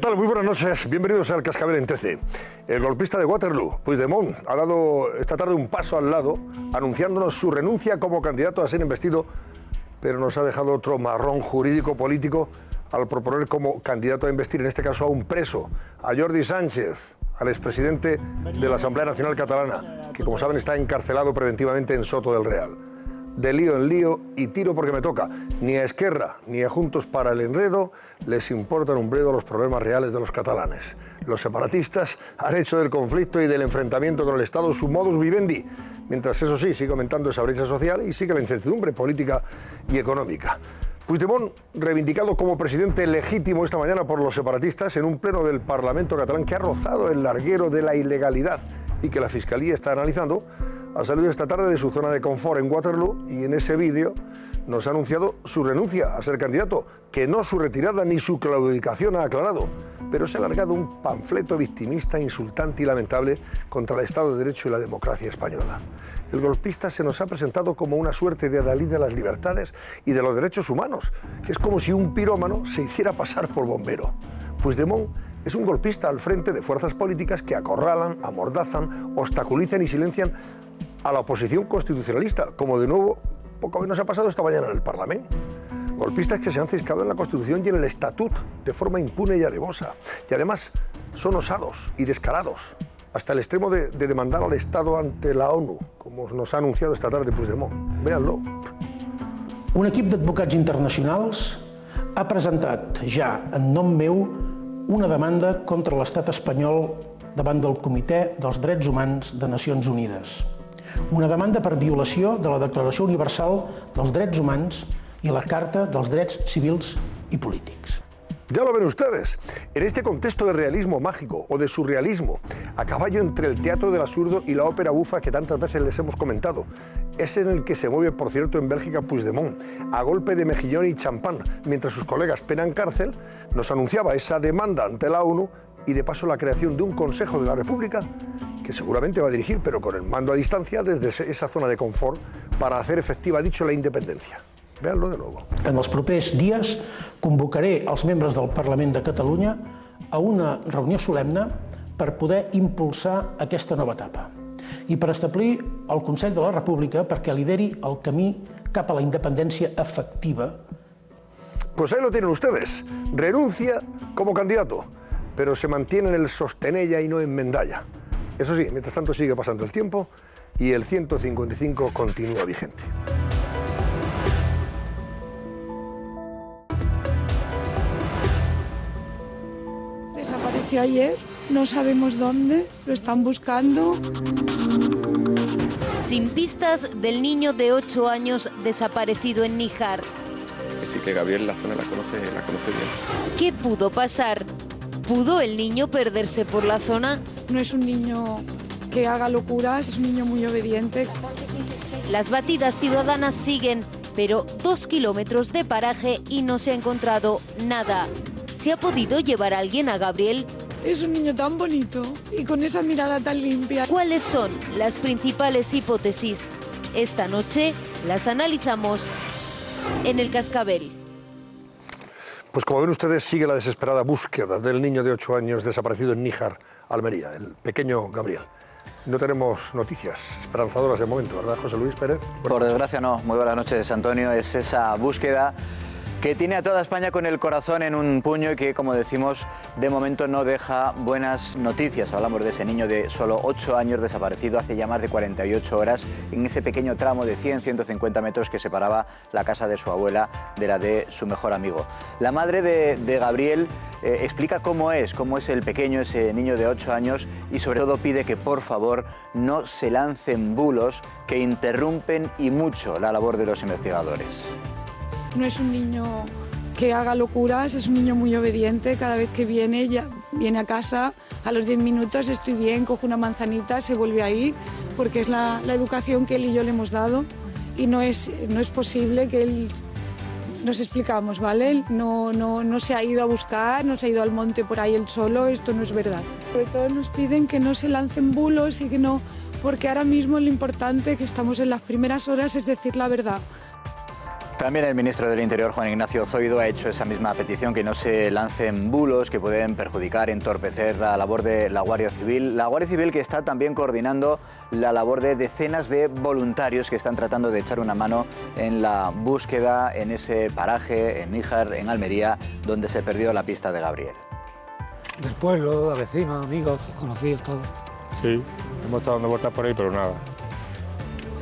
¿Qué tal? Muy buenas noches. Bienvenidos al Cascabel en 13. El golpista de Waterloo, Puigdemont, ha dado esta tarde un paso al lado, anunciándonos su renuncia como candidato a ser investido, pero nos ha dejado otro marrón jurídico-político al proponer como candidato a investir, en este caso a un preso, a Jordi Sánchez, al expresidente de la Asamblea Nacional Catalana, que como saben está encarcelado preventivamente en Soto del Real de lío en lío y tiro porque me toca. Ni a Esquerra ni a Juntos para el Enredo les importan un bledo los problemas reales de los catalanes. Los separatistas han hecho del conflicto y del enfrentamiento con el Estado su modus vivendi, mientras eso sí sigue aumentando esa brecha social y sigue la incertidumbre política y económica. Puigdemont, reivindicado como presidente legítimo esta mañana por los separatistas en un pleno del Parlamento catalán que ha rozado el larguero de la ilegalidad y que la Fiscalía está analizando, ha salido esta tarde de su zona de confort en Waterloo y en ese vídeo nos ha anunciado su renuncia a ser candidato, que no su retirada ni su claudicación ha aclarado, pero se ha alargado un panfleto victimista, insultante y lamentable contra el Estado de Derecho y la democracia española. El golpista se nos ha presentado como una suerte de adalid de las libertades y de los derechos humanos, que es como si un pirómano se hiciera pasar por bombero. Puigdemont es un golpista al frente de fuerzas políticas que acorralan, amordazan, obstaculizan y silencian a la oposición constitucionalista, como de nuevo poco menos ha pasado esta mañana en el Parlamento. Golpistas que se han ciscado en la Constitución y en el Estatut de forma impune y alevosa. Y además son osados y descarados, hasta el extremo de, de demandar al Estado ante la ONU, como nos ha anunciado esta tarde Puigdemont. Véanlo. Un equip d'advocats internacionals ha presentat ja en nom meu una demanda contra l'estat espanyol davant del Comitè dels Drets Humans de Nacions Unides. Una demanda per violació de la Declaració Universal dels Drets Humans y la Carta de los Drets Civils y Polítics. Ya lo ven ustedes, en este contexto de realismo mágico o de surrealismo, a caballo entre el teatro del absurdo y la ópera bufa que tantas veces les hemos comentado, es en el que se mueve, por cierto, en Bélgica Puigdemont, a golpe de mejillón y champán, mientras sus colegas penan cárcel, nos anunciaba esa demanda ante la ONU y de paso la creación de un Consejo de la República que seguramente va a dirigir, pero con el mando a distancia desde esa zona de confort para hacer efectiva, dicho, la independencia. Veanlo de nuevo. En els propers dies convocaré els membres del Parlament de Catalunya a una reunió solemne per poder impulsar aquesta nova etapa i per establir el Consell de la República perquè lideri el camí cap a la independència efectiva. Pues ahí lo tienen ustedes. Renuncia como candidato, pero se mantiene en el sostenella y no en Mendalla. Eso sí, mientras tanto sigue pasando el tiempo y el 155 continúa vigente. Desapareció ayer, no sabemos dónde, lo están buscando. Sin pistas del niño de 8 años desaparecido en Níjar. Sí que Gabriel la zona la conoce, la conoce bien. ¿Qué pudo pasar? ¿Pudo el niño perderse por la zona? No es un niño que haga locuras, es un niño muy obediente. Las batidas ciudadanas siguen, pero dos kilómetros de paraje y no se ha encontrado nada. ¿Se ha podido llevar a alguien a Gabriel? Es un niño tan bonito y con esa mirada tan limpia. ¿Cuáles son las principales hipótesis? Esta noche las analizamos en el cascabel. Pues como ven ustedes, sigue la desesperada búsqueda del niño de 8 años desaparecido en Níjar, Almería, el pequeño Gabriel. No tenemos noticias esperanzadoras de momento, ¿verdad, José Luis Pérez? Por desgracia no. Muy buenas noches, Antonio. Es esa búsqueda que tiene a toda España con el corazón en un puño y que, como decimos, de momento no deja buenas noticias. Hablamos de ese niño de solo 8 años desaparecido hace ya más de 48 horas en ese pequeño tramo de 100-150 metros que separaba la casa de su abuela de la de su mejor amigo. La madre de, Gabriel eh, explica cómo es, cómo es el pequeño, ese niño de 8 años y sobre todo pide que por favor no se lancen bulos que interrumpen y mucho la labor de los investigadores. No es un niño que haga locuras, es un niño muy obediente. Cada vez que viene, ya viene a casa, a los 10 minutos estoy bien, coge una manzanita, se vuelve a ir, porque es la, educación que él y yo le hemos dado. Y no es, no es posible que él nos explicamos, ¿vale? No, no, no se ha ido a buscar, no se ha ido al monte por ahí él solo, esto no es verdad. Sobre todo nos piden que no se lancen bulos y que no, porque ahora mismo lo importante que estamos en las primeras horas es decir la verdad. También el ministro del Interior, Juan Ignacio Zoido, ha hecho esa misma petición, que no se lancen bulos que pueden perjudicar, entorpecer la labor de la Guardia Civil. La Guardia Civil que está también coordinando la labor de decenas de voluntarios que están tratando de echar una mano en la búsqueda en ese paraje, en Níjar, en Almería, donde se perdió la pista de Gabriel. Del pueblo, de vecinos, amigos, conocidos, todos. Sí, hemos estado dando vueltas por ahí, pero nada.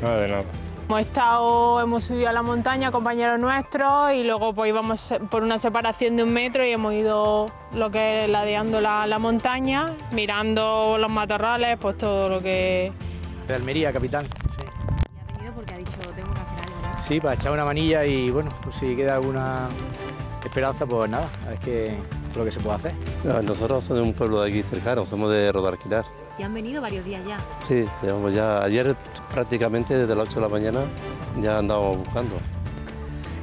Nada de nada. Hemos estado, hemos subido a la montaña, compañeros nuestros, y luego pues íbamos por una separación de un metro y hemos ido lo que es ladeando la, la montaña, mirando los matorrales, pues todo lo que... De Almería, capitán. Sí. ha venido porque ha dicho tengo que hacer algo, ¿no? Sí, para echar una manilla y bueno, pues si queda alguna esperanza, pues nada, a ver qué lo que se puede hacer. nosotros somos de un pueblo de aquí cercano, somos de Rodarquilar. Y han venido varios días ya. Sí, llevamos ya ayer prácticamente desde las 8 de la mañana ya andábamos buscando.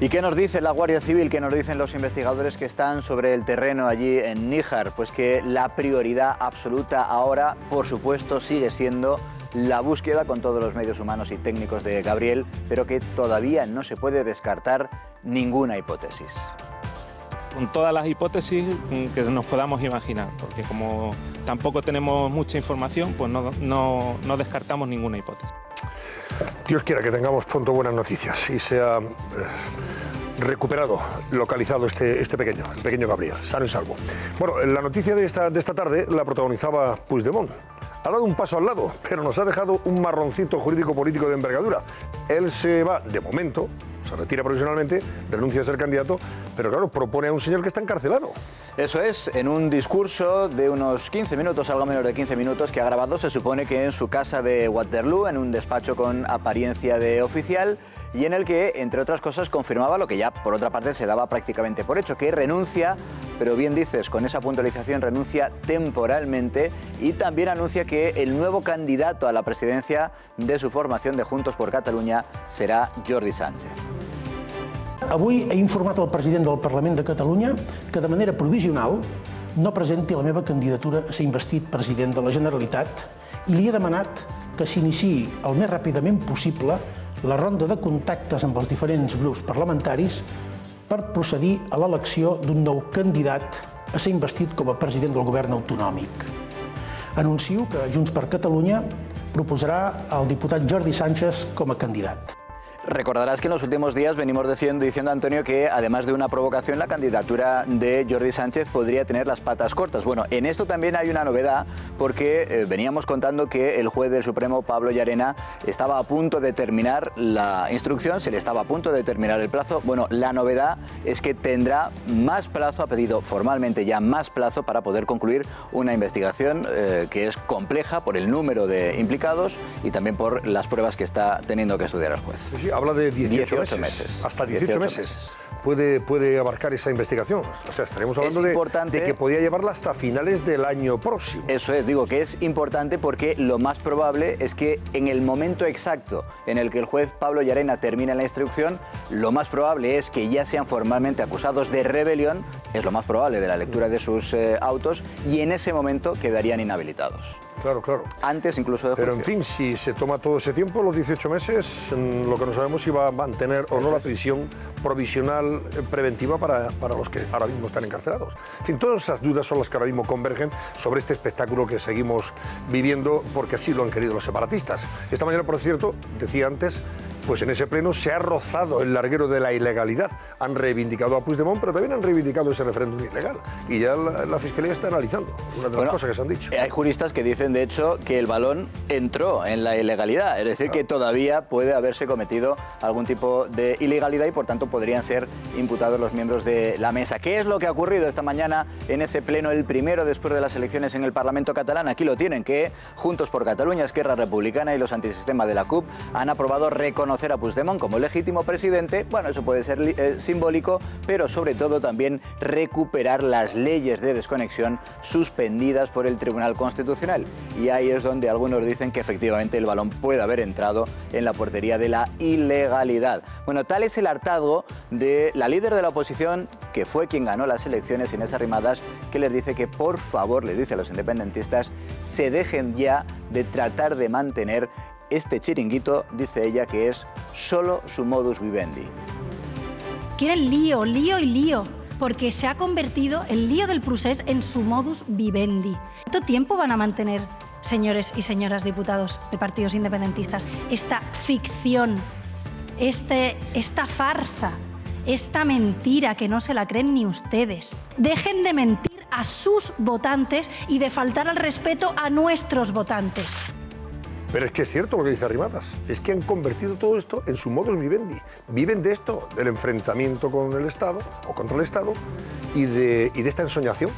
¿Y qué nos dice la Guardia Civil, qué nos dicen los investigadores que están sobre el terreno allí en Níjar? Pues que la prioridad absoluta ahora, por supuesto, sigue siendo la búsqueda con todos los medios humanos y técnicos de Gabriel, pero que todavía no se puede descartar ninguna hipótesis con todas las hipótesis que nos podamos imaginar, porque como tampoco tenemos mucha información, pues no, no, no descartamos ninguna hipótesis. Dios quiera que tengamos pronto buenas noticias y sea eh, recuperado, localizado este, este pequeño, el pequeño Gabriel, sano y salvo. Bueno, la noticia de esta, de esta tarde la protagonizaba Puigdemont. Ha dado un paso al lado, pero nos ha dejado un marroncito jurídico-político de envergadura. Él se va, de momento, se retira provisionalmente, renuncia a ser candidato, pero claro, propone a un señor que está encarcelado. Eso es, en un discurso de unos 15 minutos, algo menos de 15 minutos, que ha grabado, se supone que en su casa de Waterloo, en un despacho con apariencia de oficial, y en el que, entre otras cosas, confirmaba lo que ya, por otra parte, se daba prácticamente por hecho, que renuncia, pero bien dices, con esa puntualización renuncia temporalmente y también anuncia que el nuevo candidato a la presidencia de su formación de Juntos por Cataluña será Jordi Sánchez. Avui he informat el president del Parlament de Catalunya que de manera provisional no presenti la meva candidatura a ser investit president de la Generalitat i li he demanat que s'iniciï el més ràpidament possible la ronda de contactes amb els diferents grups parlamentaris per procedir a l'elecció d'un nou candidat a ser investit com a president del govern autonòmic. Anuncio que Junts per Catalunya proposarà el diputat Jordi Sánchez com a candidat. Recordarás que en los últimos días venimos diciendo, diciendo Antonio que además de una provocación la candidatura de Jordi Sánchez podría tener las patas cortas. Bueno, en esto también hay una novedad porque eh, veníamos contando que el juez del Supremo Pablo Llarena estaba a punto de terminar la instrucción, se le estaba a punto de terminar el plazo. Bueno, la novedad es que tendrá más plazo, ha pedido formalmente ya más plazo para poder concluir una investigación eh, que es compleja por el número de implicados y también por las pruebas que está teniendo que estudiar el juez habla de 18, meses. Hasta 18, meses. Puede, puede abarcar esa investigación. O sea, estaremos hablando de, que podía llevarla hasta finales del año próximo. Eso es, digo que es importante porque lo más probable es que en el momento exacto en el que el juez Pablo Llarena termine la instrucción, lo más probable es que ya sean formalmente acusados de rebelión, es lo más probable de la lectura de sus eh, autos, y en ese momento quedarían inhabilitados. Claro, claro. Antes incluso de Pero en fin, si se toma todo ese tiempo, los 18 meses, lo que no sabemos si va a mantener o no la prisión provisional eh, preventiva para, para, los que ahora mismo están encarcelados. En fin, todas esas dudas son las que ahora mismo convergen sobre este espectáculo que seguimos viviendo porque así lo han querido los separatistas. Esta mañana, por cierto, decía antes, pues en ese pleno se ha rozado el larguero de la ilegalidad. Han reivindicado a Puigdemont, pero también han reivindicado ese referéndum ilegal. Y ya la, Fiscalía está analizando una de las cosas que se han dicho. Hay juristas que dicen, de hecho, que el balón entró en la ilegalidad. Es decir, que todavía puede haberse cometido algún tipo de ilegalidad y, por tanto, podrían ser imputados los miembros de la mesa. ¿Qué es lo que ha ocurrido esta mañana en ese pleno, el primero después de las elecciones en el Parlamento catalán? Aquí lo tienen, que Juntos por Cataluña, Esquerra Republicana y los antisistemas de la CUP han aprobado reconocer reconocer a Puigdemont como legítimo presidente, bueno, eso puede ser eh, simbólico, pero sobre todo también recuperar las leyes de desconexión suspendidas por el Tribunal Constitucional. Y ahí es donde algunos dicen que efectivamente el balón puede haber entrado en la portería de la ilegalidad. Bueno, tal es el hartazgo de la líder de la oposición, que fue quien ganó las elecciones en esas rimadas, que les dice que por favor, les dice a los independentistas, se dejen ya de tratar de mantener este chiringuito, dice ella, que es solo su modus vivendi. quieren lío, lío y lío, porque se ha convertido el lío del procés en su modus vivendi. ¿Cuánto tiempo van a mantener, señores y señoras diputados de partidos independentistas, esta ficción, este, esta farsa, esta mentira que no se la creen ni ustedes? Dejen de mentir a sus votantes y de faltar al respeto a nuestros votantes. Pero es que es cierto lo que dice Arrimadas. Es que han convertido todo esto en su modus vivendi. Viven de esto, del enfrentamiento con el Estado o contra el Estado y de, esta ensoñación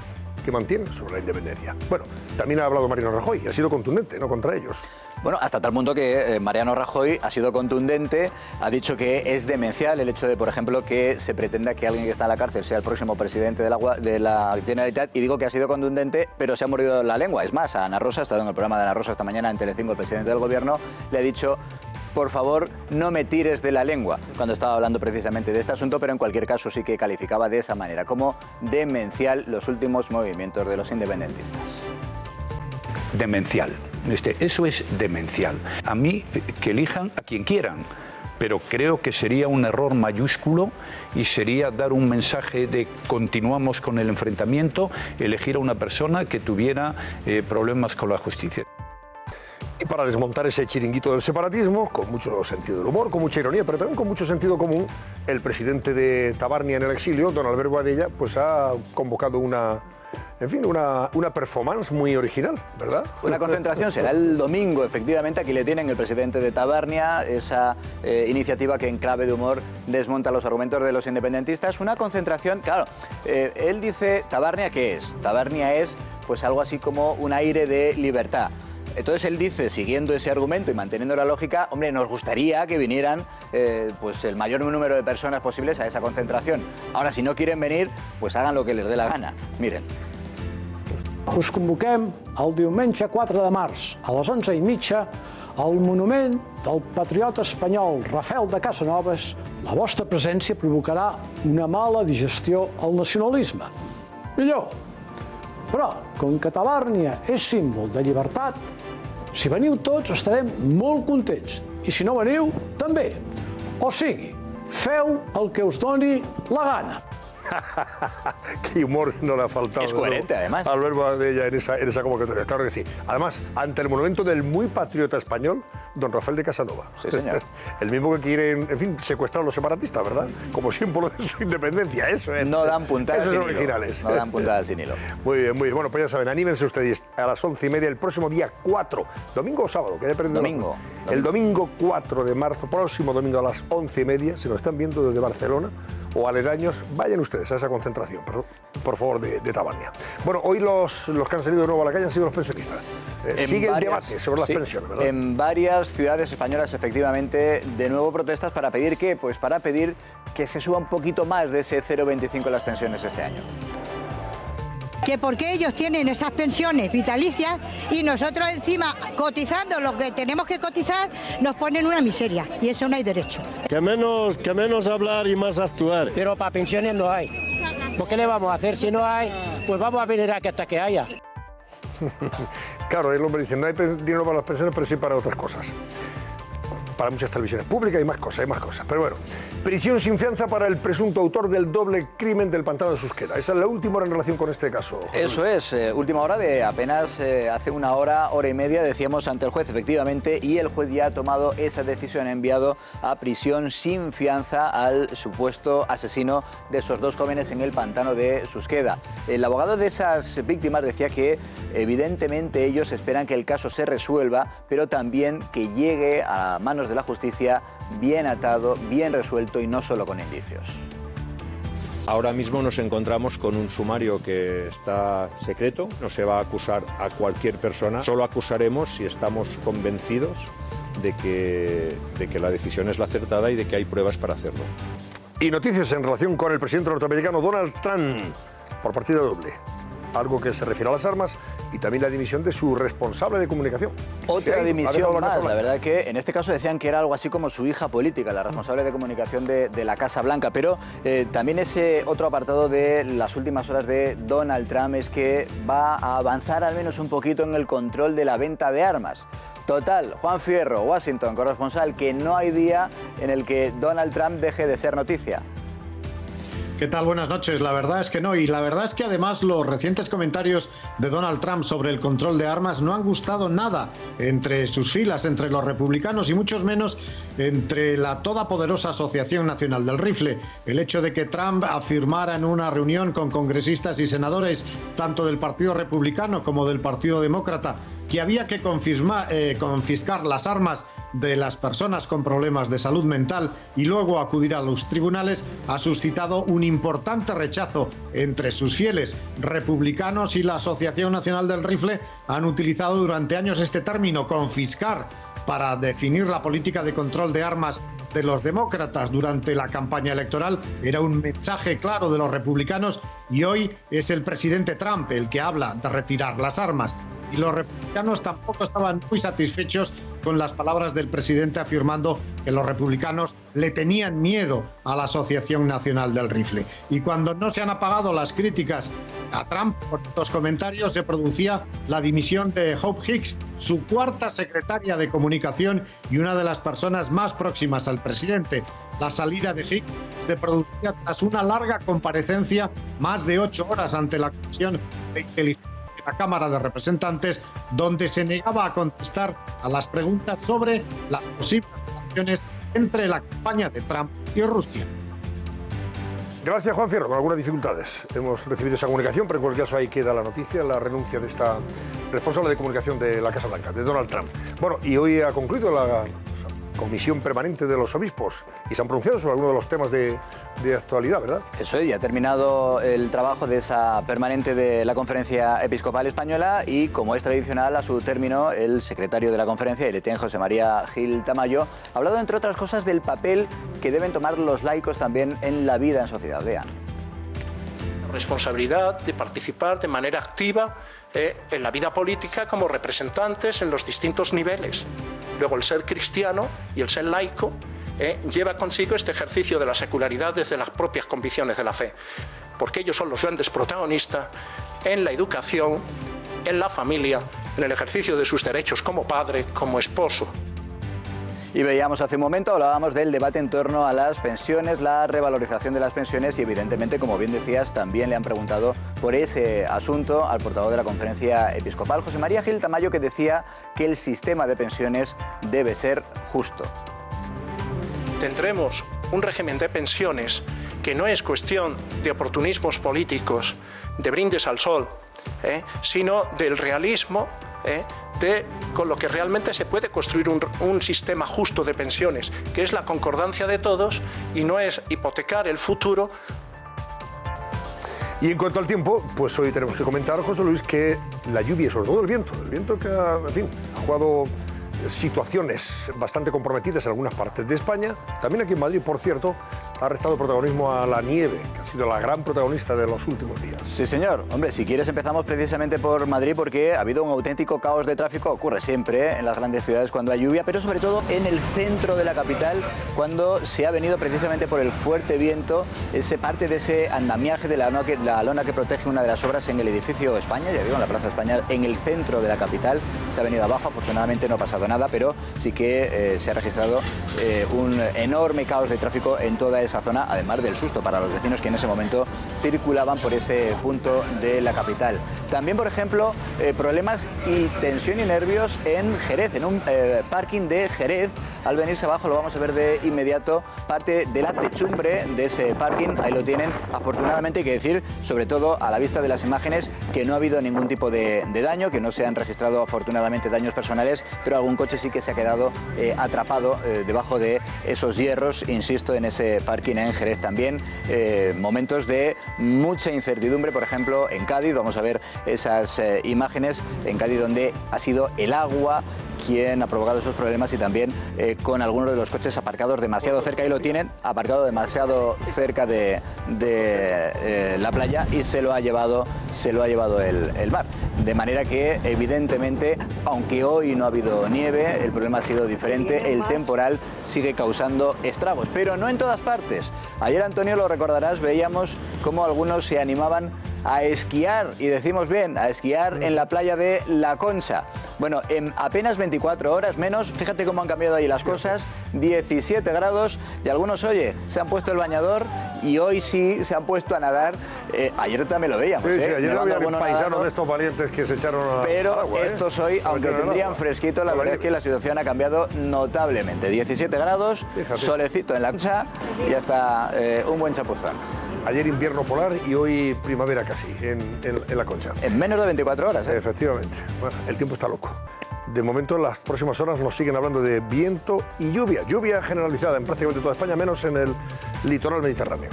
que mantienen sobre la independencia. Bueno, también ha hablado Mariano Rajoy y ha sido contundente, no contra ellos. Bueno, hasta tal punto que eh, Mariano Rajoy ha sido contundente, ha dicho que es demencial el hecho de, por ejemplo, que se pretenda que alguien que está en la cárcel sea el próximo presidente de la, Generalitat, y digo que ha sido contundente, pero se ha mordido la lengua. Es más, a Ana Rosa, ha estado en el programa de Ana Rosa esta mañana en Telecinco, el presidente del gobierno, le ha dicho por favor, no me tires de la lengua, cuando estaba hablando precisamente de este asunto, pero en cualquier caso sí que calificaba de esa manera, como demencial los últimos movimientos de los independentistas. Demencial. Este, eso es demencial. A mí, que elijan a quien quieran pero creo que sería un error mayúsculo y sería dar un mensaje de continuamos con el enfrentamiento, elegir a una persona que tuviera eh, problemas con la justicia. Y para desmontar ese chiringuito del separatismo, con mucho sentido del humor, con mucha ironía, pero también con mucho sentido común, el presidente de Tabarnia en el exilio, don Alberto Badella, pues ha convocado una, en fin, una, una performance muy original, ¿verdad? Una concentración será el domingo, efectivamente. Aquí le tienen el presidente de Tabarnia, esa eh, iniciativa que en clave de humor desmonta los argumentos de los independentistas. Una concentración, claro, eh, él dice, ¿Tabarnia qué es? Tabarnia es pues algo así como un aire de libertad. Entonces él dice, siguiendo ese argumento y manteniendo la lógica, hombre, nos gustaría que vinieran eh, pues el mayor número de personas posibles a esa concentración. Ahora, si no quieren venir, pues hagan lo que les dé la gana. Miren. Us convoquem el diumenge 4 de març a les 11 i mitja al monument del patriota espanyol Rafael de Casanovas. La vostra presència provocarà una mala digestió al nacionalisme. Millor. Però, com que Tabàrnia és símbol de llibertat, si veniu tots estarem molt contents i si no veniu, també. O sigui, feu el que us doni la gana. Qué humor no le ha faltado. Es coherente, además. Al de ella en esa, en esa convocatoria. Claro que sí. Además, ante el monumento del muy patriota español, don Rafael de Casanova. Sí, señor. El mismo que quieren, en fin, secuestrar a los separatistas, ¿verdad? Como símbolo de su independencia. Eso es. No dan puntadas Esos sin son hilo. originales. No dan puntadas sin hilo. Muy bien, muy bien. Bueno, pues ya saben, anímense ustedes a las once y media el próximo día 4, domingo o sábado, que la Domingo. cuenta. El domingo 4 de marzo, próximo domingo a las once y media, si nos están viendo desde Barcelona o aledaños, vayan ustedes a esa concentración, perdón, por favor, de, de Tabania. Bueno, hoy los, los que han salido de nuevo a la calle han sido los pensionistas. Eh, sigue varias- el debate sobre las sí, pensiones, ¿verdad? En varias ciudades españolas, efectivamente, de nuevo protestas para pedir qué? Pues para pedir que se suba un poquito más de ese 0,25 las pensiones este año. Que porque ellos tienen esas pensiones vitalicias y nosotros encima cotizando lo que tenemos que cotizar nos ponen una miseria y eso no hay derecho. Que menos, que menos hablar y más actuar. Pero para pensiones no hay. ¿Por qué le vamos a hacer si no hay? Pues vamos a venir aquí hasta que haya. claro, el hombre dice, no hay dinero para las pensiones, pero sí para otras cosas. Para muchas televisiones públicas y más cosas, hay más cosas. Pero bueno, prisión sin fianza para el presunto autor del doble crimen del pantano de Susqueda. Esa es la última hora en relación con este caso. José Eso es, eh, última hora de apenas eh, hace una hora, hora y media, decíamos ante el juez, efectivamente, y el juez ya ha tomado esa decisión, ha enviado a prisión sin fianza al supuesto asesino de esos dos jóvenes en el pantano de Susqueda. El abogado de esas víctimas decía que evidentemente ellos esperan que el caso se resuelva, pero también que llegue a manos de la justicia bien atado, bien resuelto y no solo con indicios. Ahora mismo nos encontramos con un sumario que está secreto, no se va a acusar a cualquier persona, solo acusaremos si estamos convencidos de que, de que la decisión es la acertada y de que hay pruebas para hacerlo. Y noticias en relación con el presidente norteamericano Donald Trump por partida doble. Algo que se refiere a las armas y también la dimisión de su responsable de comunicación. Otra ha dimisión más, la verdad que en este caso decían que era algo así como su hija política, la responsable de comunicación de, de la Casa Blanca, pero eh, también ese otro apartado de las últimas horas de Donald Trump es que va a avanzar al menos un poquito en el control de la venta de armas. Total, Juan Fierro, Washington, corresponsal, que no hay día en el que Donald Trump deje de ser noticia. ¿Qué tal? Buenas noches. La verdad es que no. Y la verdad es que además los recientes comentarios de Donald Trump sobre el control de armas no han gustado nada entre sus filas, entre los republicanos y muchos menos entre la todopoderosa Asociación Nacional del Rifle. El hecho de que Trump afirmara en una reunión con congresistas y senadores, tanto del Partido Republicano como del Partido Demócrata, que había que eh, confiscar las armas de las personas con problemas de salud mental y luego acudir a los tribunales, ha suscitado un importante rechazo entre sus fieles. Republicanos y la Asociación Nacional del Rifle han utilizado durante años este término, confiscar, para definir la política de control de armas de los demócratas durante la campaña electoral. Era un mensaje claro de los republicanos y hoy es el presidente Trump el que habla de retirar las armas y los republicanos tampoco estaban muy satisfechos con las palabras del presidente afirmando que los republicanos le tenían miedo a la Asociación Nacional del Rifle. Y cuando no se han apagado las críticas a Trump por estos comentarios, se producía la dimisión de Hope Hicks, su cuarta secretaria de comunicación y una de las personas más próximas al presidente. La salida de Hicks se producía tras una larga comparecencia, más de ocho horas ante la Comisión de Inteligencia la Cámara de Representantes, donde se negaba a contestar a las preguntas sobre las posibles relaciones entre la campaña de Trump y Rusia. Gracias, Juan Fierro. Con algunas dificultades hemos recibido esa comunicación, pero en cualquier caso ahí queda la noticia, la renuncia de esta responsable de comunicación de la Casa Blanca, de Donald Trump. Bueno, y hoy ha concluido la comisión permanente de los obispos y se han pronunciado sobre algunos de los temas de, actualidad, ¿verdad? Eso es, ya ha terminado el trabajo de esa permanente de la Conferencia Episcopal Española y, como es tradicional, a su término, el secretario de la conferencia, el ETEN José María Gil Tamayo, ha hablado, entre otras cosas, del papel que deben tomar los laicos también en la vida en sociedad. Vean. Responsabilidad de participar de manera activa eh, en la vida política como representantes en los distintos niveles. Luego el ser cristiano y el ser laico eh, lleva consigo este ejercicio de la secularidad desde las propias convicciones de la fe, porque ellos son los grandes protagonistas en la educación, en la familia, en el ejercicio de sus derechos como padre, como esposo. Y veíamos hace un momento, hablábamos del debate en torno a las pensiones, la revalorización de las pensiones y evidentemente, como bien decías, también le han preguntado por ese asunto al portavoz de la conferencia episcopal, José María Gil Tamayo, que decía que el sistema de pensiones debe ser justo. Tendremos un régimen de pensiones que no es cuestión de oportunismos políticos, de brindes al sol, ¿eh? sino del realismo ¿eh? de con lo que realmente se puede construir un, sistema justo de pensiones, que es la concordancia de todos y no es hipotecar el futuro y en cuanto al tiempo, pues hoy tenemos que comentar, José Luis, que la lluvia, sobre todo el viento, el viento que ha, en fin, ha jugado situaciones bastante comprometidas en algunas partes de España, también aquí en Madrid, por cierto, ha restado protagonismo a la nieve, que ha sido la gran protagonista de los últimos días. Sí, señor. Hombre, si quieres empezamos precisamente por Madrid porque ha habido un auténtico caos de tráfico, ocurre siempre en las grandes ciudades cuando hay lluvia, pero sobre todo en el centro de la capital cuando se ha venido precisamente por el fuerte viento, ese parte de ese andamiaje de la lona que, la lona que protege una de las obras en el edificio España, ya digo, en la Plaza España, en el centro de la capital, se ha venido abajo, afortunadamente no ha pasado nada, pero sí que eh, se ha registrado eh, un enorme caos de tráfico en toda esa zona, además del susto para los vecinos que en ese momento circulaban por ese punto de la capital. También, por ejemplo, eh, problemas y tensión y nervios en Jerez, en un parking de Jerez. Al venirse abajo lo vamos a ver de inmediato, parte de la techumbre de ese parking, ahí lo tienen. Afortunadamente hay que decir, sobre todo a la vista de las imágenes, que no ha habido ningún tipo de, daño, que no se han registrado afortunadamente daños personales, pero algún coche sí que se ha quedado eh, atrapado eh, debajo de esos hierros, insisto, en ese parking en Jerez también. Eh, momentos de mucha incertidumbre, por ejemplo, en Cádiz, vamos a ver esas imágenes, en Cádiz donde ha sido el agua quien ha provocado esos problemas y también con algunos de los coches aparcados demasiado cerca y lo tienen aparcado demasiado cerca de, la playa y se lo ha llevado se lo ha llevado el, el mar de manera que evidentemente aunque hoy no ha habido nieve el problema ha sido diferente, el temporal sigue causando estragos, pero no en todas partes. Ayer, Antonio, lo recordarás, veíamos cómo algunos se animaban a esquiar, y decimos bien, a esquiar en la playa de La Concha. Bueno, en apenas 24 horas menos, fíjate cómo han cambiado ahí las cosas, 17 grados y algunos, oye, se han puesto el bañador y hoy sí se han puesto a nadar. Eh, ayer también lo veíamos, Sí, sí, ¿eh? ayer había paisanos de estos valientes que se echaron a Pero agua, ¿eh? estos hoy, aunque tendrían fresquito, la verdad es que la situación ha cambiado notablemente. 17 grados, solecito en la concha y hasta eh, un buen chapuzón. Ayer invierno polar y hoy primavera casi, en, en- en la concha. En menos de 24 horas, ¿eh? Efectivamente. Bueno, el tiempo está loco. De momento, en las próximas horas nos siguen hablando de viento y lluvia. Lluvia generalizada en prácticamente toda España, menos en el litoral mediterráneo.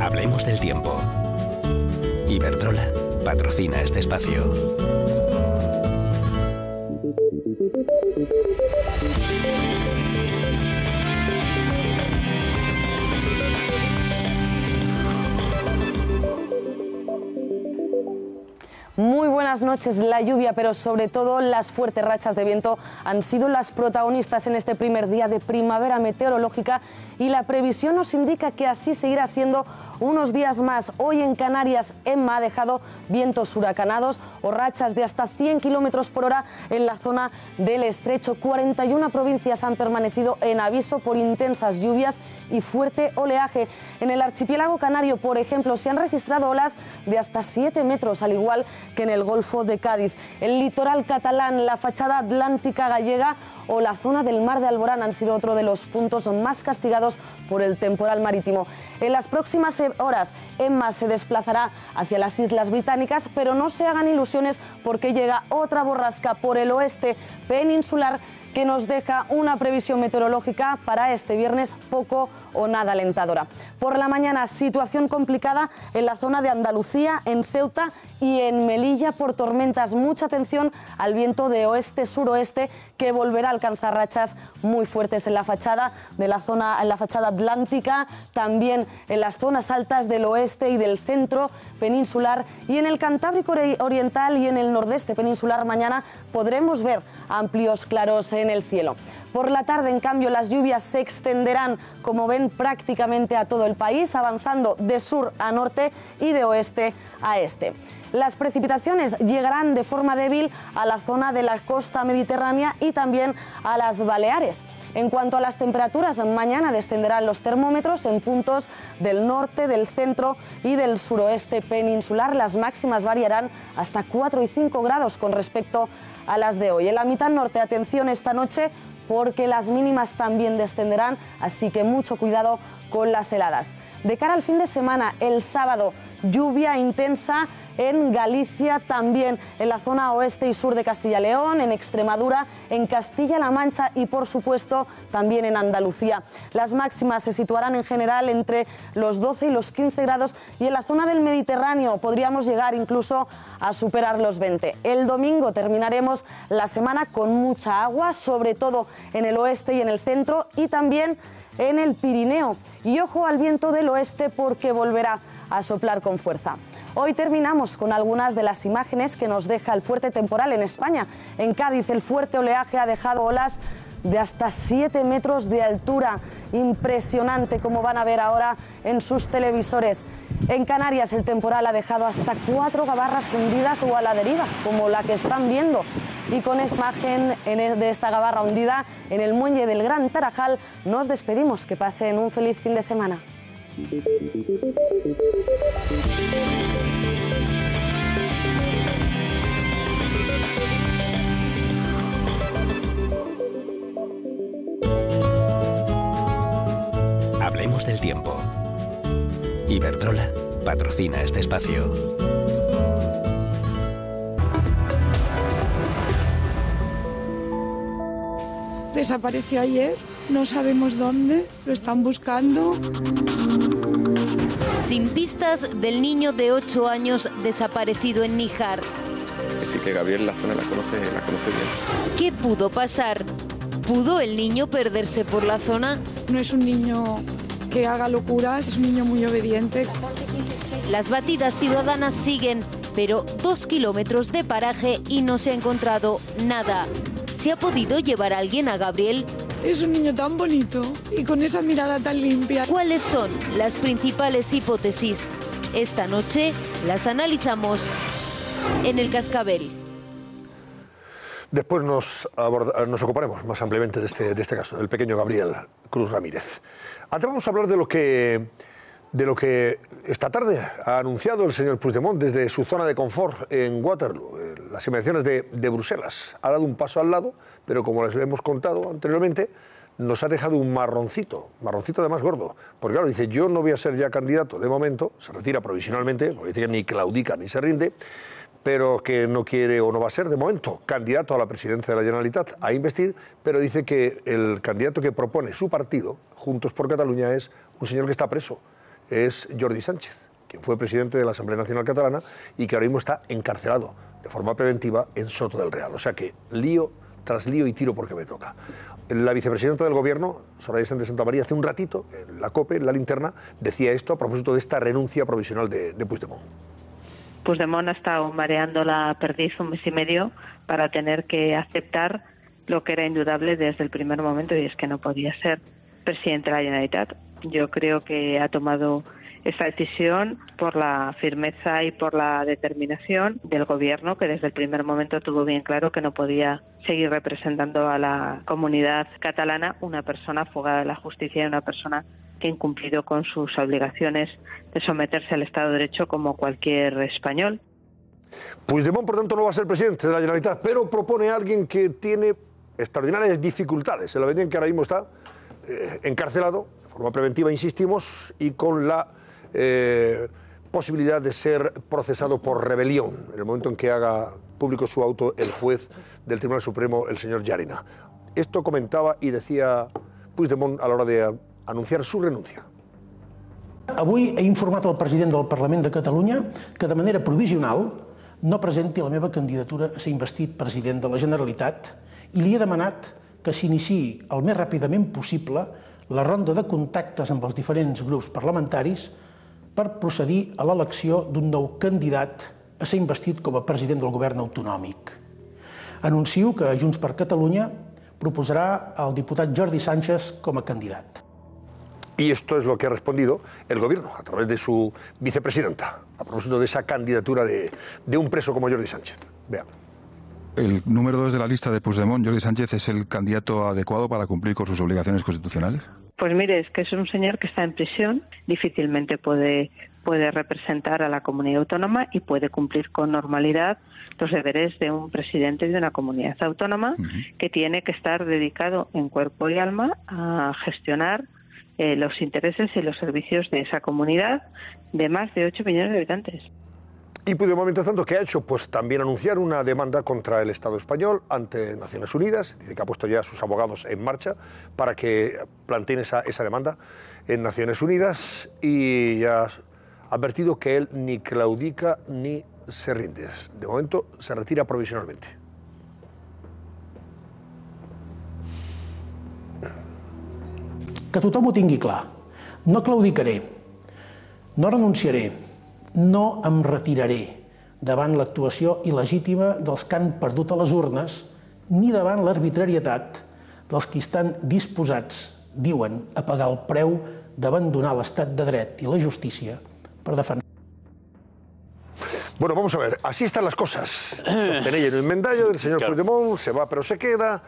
Hablemos del tiempo. Iberdrola patrocina este espacio. Muy buenas noches. La lluvia, pero sobre todo las fuertes rachas de viento han sido las protagonistas en este primer día de primavera meteorológica y la previsión nos indica que así seguirá siendo unos días más. Hoy en Canarias, Emma ha dejado vientos huracanados o rachas de hasta 100 kilómetros por hora en la zona del estrecho. 41 provincias han permanecido en aviso por intensas lluvias y fuerte oleaje. En el archipiélago canario, por ejemplo, se han registrado olas de hasta 7 metros, al igual que en el Golfo de Cádiz. El litoral catalán, la fachada atlántica gallega o la zona del Mar de Alborán han sido otro de los puntos más castigados por el temporal marítimo. En las próximas horas, Emma se desplazará hacia las Islas Británicas, pero no se hagan ilusiones porque llega otra borrasca por el oeste peninsular que nos deja una previsión meteorológica para este viernes poco o nada alentadora. Por la mañana, situación complicada en la zona de Andalucía, en Ceuta y en Melilla por tormentas. Mucha atención al viento de oeste-suroeste que volverá a alcanzar rachas muy fuertes en la fachada de la zona, en la fachada atlántica, también en las zonas altas del oeste y del centro peninsular y en el Cantábrico ori- Oriental y en el nordeste peninsular mañana podremos ver amplios claros en el cielo. Por la tarde, en cambio, las lluvias se extenderán, como ven, prácticamente a todo el país, avanzando de sur a norte y de oeste a este. Las precipitaciones llegarán de forma débil a la zona de la costa mediterránea y también a las Baleares. En cuanto a las temperaturas, mañana descenderán los termómetros en puntos del norte, del centro y del suroeste peninsular. Las máximas variarán hasta 4 y 5 grados con respecto a las de hoy. En la mitad norte, atención esta noche porque las mínimas también descenderán, así que mucho cuidado con las heladas. De cara al fin de semana, el sábado, lluvia intensa en Galicia, también en la zona oeste y sur de Castilla y León, en Extremadura, en Castilla-La Mancha y, por supuesto, también en Andalucía. Las máximas se situarán en general entre los 12 y los 15 grados y en la zona del Mediterráneo podríamos llegar incluso a superar los 20. El domingo terminaremos la semana con mucha agua, sobre todo en el oeste y en el centro y también en el Pirineo. Y ojo al viento del oeste porque volverá a soplar con fuerza. Hoy terminamos con algunas de las imágenes que nos deja el fuerte temporal en España. En Cádiz el fuerte oleaje ha dejado olas de hasta 7 metros de altura. Impresionante como van a ver ahora en sus televisores. En Canarias el temporal ha dejado hasta cuatro gabarras hundidas o a la deriva, como la que están viendo. Y con esta imagen de esta gabarra hundida en el muelle del Gran Tarajal nos despedimos. Que pasen un feliz fin de semana. Hablemos del tiempo. Iberdrola patrocina este espacio. Desapareció ayer, no sabemos dónde, lo están buscando. Sin pistas del niño de 8 años desaparecido en Níjar. Así que Gabriel la zona la conoce, la conoce bien. ¿Qué pudo pasar? ¿Pudo el niño perderse por la zona? No es un niño que haga locuras, es un niño muy obediente. Las batidas ciudadanas siguen, pero dos kilómetros de paraje y no se ha encontrado nada. ¿Se ha podido llevar a alguien a Gabriel? Es un niño tan bonito y con esa mirada tan limpia. ¿Cuáles son las principales hipótesis? Esta noche las analizamos en el cascabel. Después nos, aborda- nos ocuparemos más ampliamente de este, de este caso, del pequeño Gabriel Cruz Ramírez. Antes vamos a hablar de lo que, de lo que esta tarde ha anunciado el señor Puigdemont desde su zona de confort en Waterloo, en las inmediaciones de, Bruselas. Ha dado un paso al lado, pero como les hemos contado anteriormente, nos ha dejado un marroncito, marroncito además gordo. Porque claro, dice, yo no voy a ser ya candidato de momento, se retira provisionalmente, porque dice ni claudica ni se rinde, pero que no quiere o no va a ser de momento candidato a la presidencia de la Generalitat a investir, pero dice que el candidato que propone su partido, Juntos por Cataluña, es un señor que está preso, es Jordi Sánchez, quien fue presidente de la Asamblea Nacional Catalana y que ahora mismo está encarcelado de forma preventiva en Soto del Real. O sea que lío tras lío y tiro porque me toca. La vicepresidenta del Gobierno, Soraya Sánchez Santa María, hace un ratito, en la COPE, en la linterna, decía esto a propósito de esta renuncia provisional de, de Puigdemont. Puigdemont ha estado mareando la perdiz un mes y medio para tener que aceptar lo que era indudable desde el primer momento y es que no podía ser presidente de la Generalitat. Yo creo que ha tomado esta decisión por la firmeza y por la determinación del gobierno que desde el primer momento tuvo bien claro que no podía seguir representando a la comunidad catalana una persona fugada de la justicia y una persona que ha incumplido con sus obligaciones de someterse al Estado de Derecho como cualquier español. Puigdemont, por tanto, no va a ser presidente de la Generalitat, pero propone a alguien que tiene extraordinarias dificultades en la medida en que ahora mismo está eh, encarcelado, de forma preventiva, insistimos, y con la eh, posibilidad de ser procesado por rebelión, en el momento en que haga público su auto el juez del Tribunal Supremo, el señor Llarena. Esto comentaba y decía Puigdemont a la hora de anunciar su renuncia. Avui he informat el president del Parlament de Catalunya que de manera provisional no presenti la meva candidatura a ser investit president de la Generalitat i li he demanat que s'iniciï el més ràpidament possible la ronda de contactes amb els diferents grups parlamentaris per procedir a l'elecció d'un nou candidat a ser investit com a president del govern autonòmic. Anuncio que Junts per Catalunya proposarà el diputat Jordi Sánchez com a candidat. Y esto es lo que ha respondido el gobierno a través de su vicepresidenta, a propósito de esa candidatura de, de un preso como Jordi Sánchez. Vean. El número dos de la lista de Puigdemont, Jordi Sánchez, es el candidato adecuado para cumplir con sus obligaciones constitucionales. Pues mire, es que es un señor que está en prisión, difícilmente puede, puede representar a la comunidad autónoma y puede cumplir con normalidad los deberes de un presidente de una comunidad autónoma que tiene que estar dedicado en cuerpo y alma a gestionar eh, los intereses y los servicios de esa comunidad de más de 8 millones de habitantes. Y Puigdemont, mientras tanto, ¿qué ha hecho? Pues también anunciar una demanda contra el Estado español ante Naciones Unidas. Dice que ha puesto ya a sus abogados en marcha para que planteen esa, demanda en Naciones Unidas y ya ha advertido que él ni claudica ni se rinde. De momento se retira provisionalmente. Que tothom ho tingui. No claudicaré, no renunciaré, no em retiraré davant l'actuació il·legítima dels que han perdut a les urnes ni davant l'arbitrarietat dels qui estan disposats, diuen, a pagar el preu d'abandonar l'estat de dret i la justícia per defensar Bueno, vamos a ver, así están las cosas. Tenéis en un mendallo del señor Puigdemont, se va pero se queda.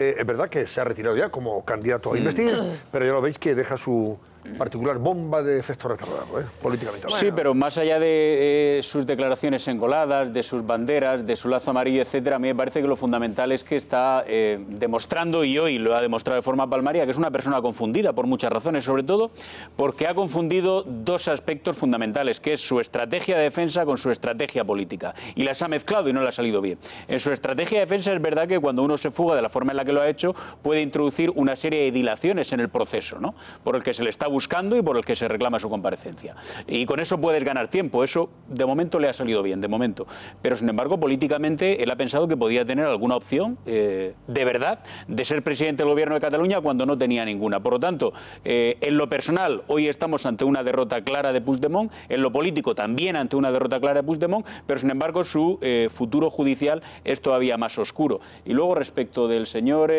Eh, es verdad que se ha retirado ya como candidato a investir, pero ya lo veis que deja su particular bomba de efecto retardado, ¿eh? políticamente. Sí, pero más allá de eh, sus declaraciones engoladas, de sus banderas, de su lazo amarillo, etcétera, a mí me parece que lo fundamental es que está eh, demostrando, y hoy lo ha demostrado de forma palmaria, que es una persona confundida por muchas razones, sobre todo porque ha confundido dos aspectos fundamentales, que es su estrategia de defensa con su estrategia política. Y las ha mezclado y no le ha salido bien. En su estrategia de defensa es verdad que cuando uno se fuga de la forma en la que lo ha hecho, puede introducir una serie de dilaciones en el proceso, ¿no? por el que se le está buscando y por el que se reclama su comparecencia. Y con eso puedes ganar tiempo. Eso de momento le ha salido bien, de momento. Pero sin embargo, políticamente él ha pensado que podía tener alguna opción eh, de verdad de ser presidente del gobierno de Cataluña cuando no tenía ninguna. Por lo tanto, eh, en lo personal, hoy estamos ante una derrota clara de Puigdemont, en lo político también ante una derrota clara de Puigdemont, pero sin embargo su eh, futuro judicial es todavía más oscuro. Y luego respecto del señor...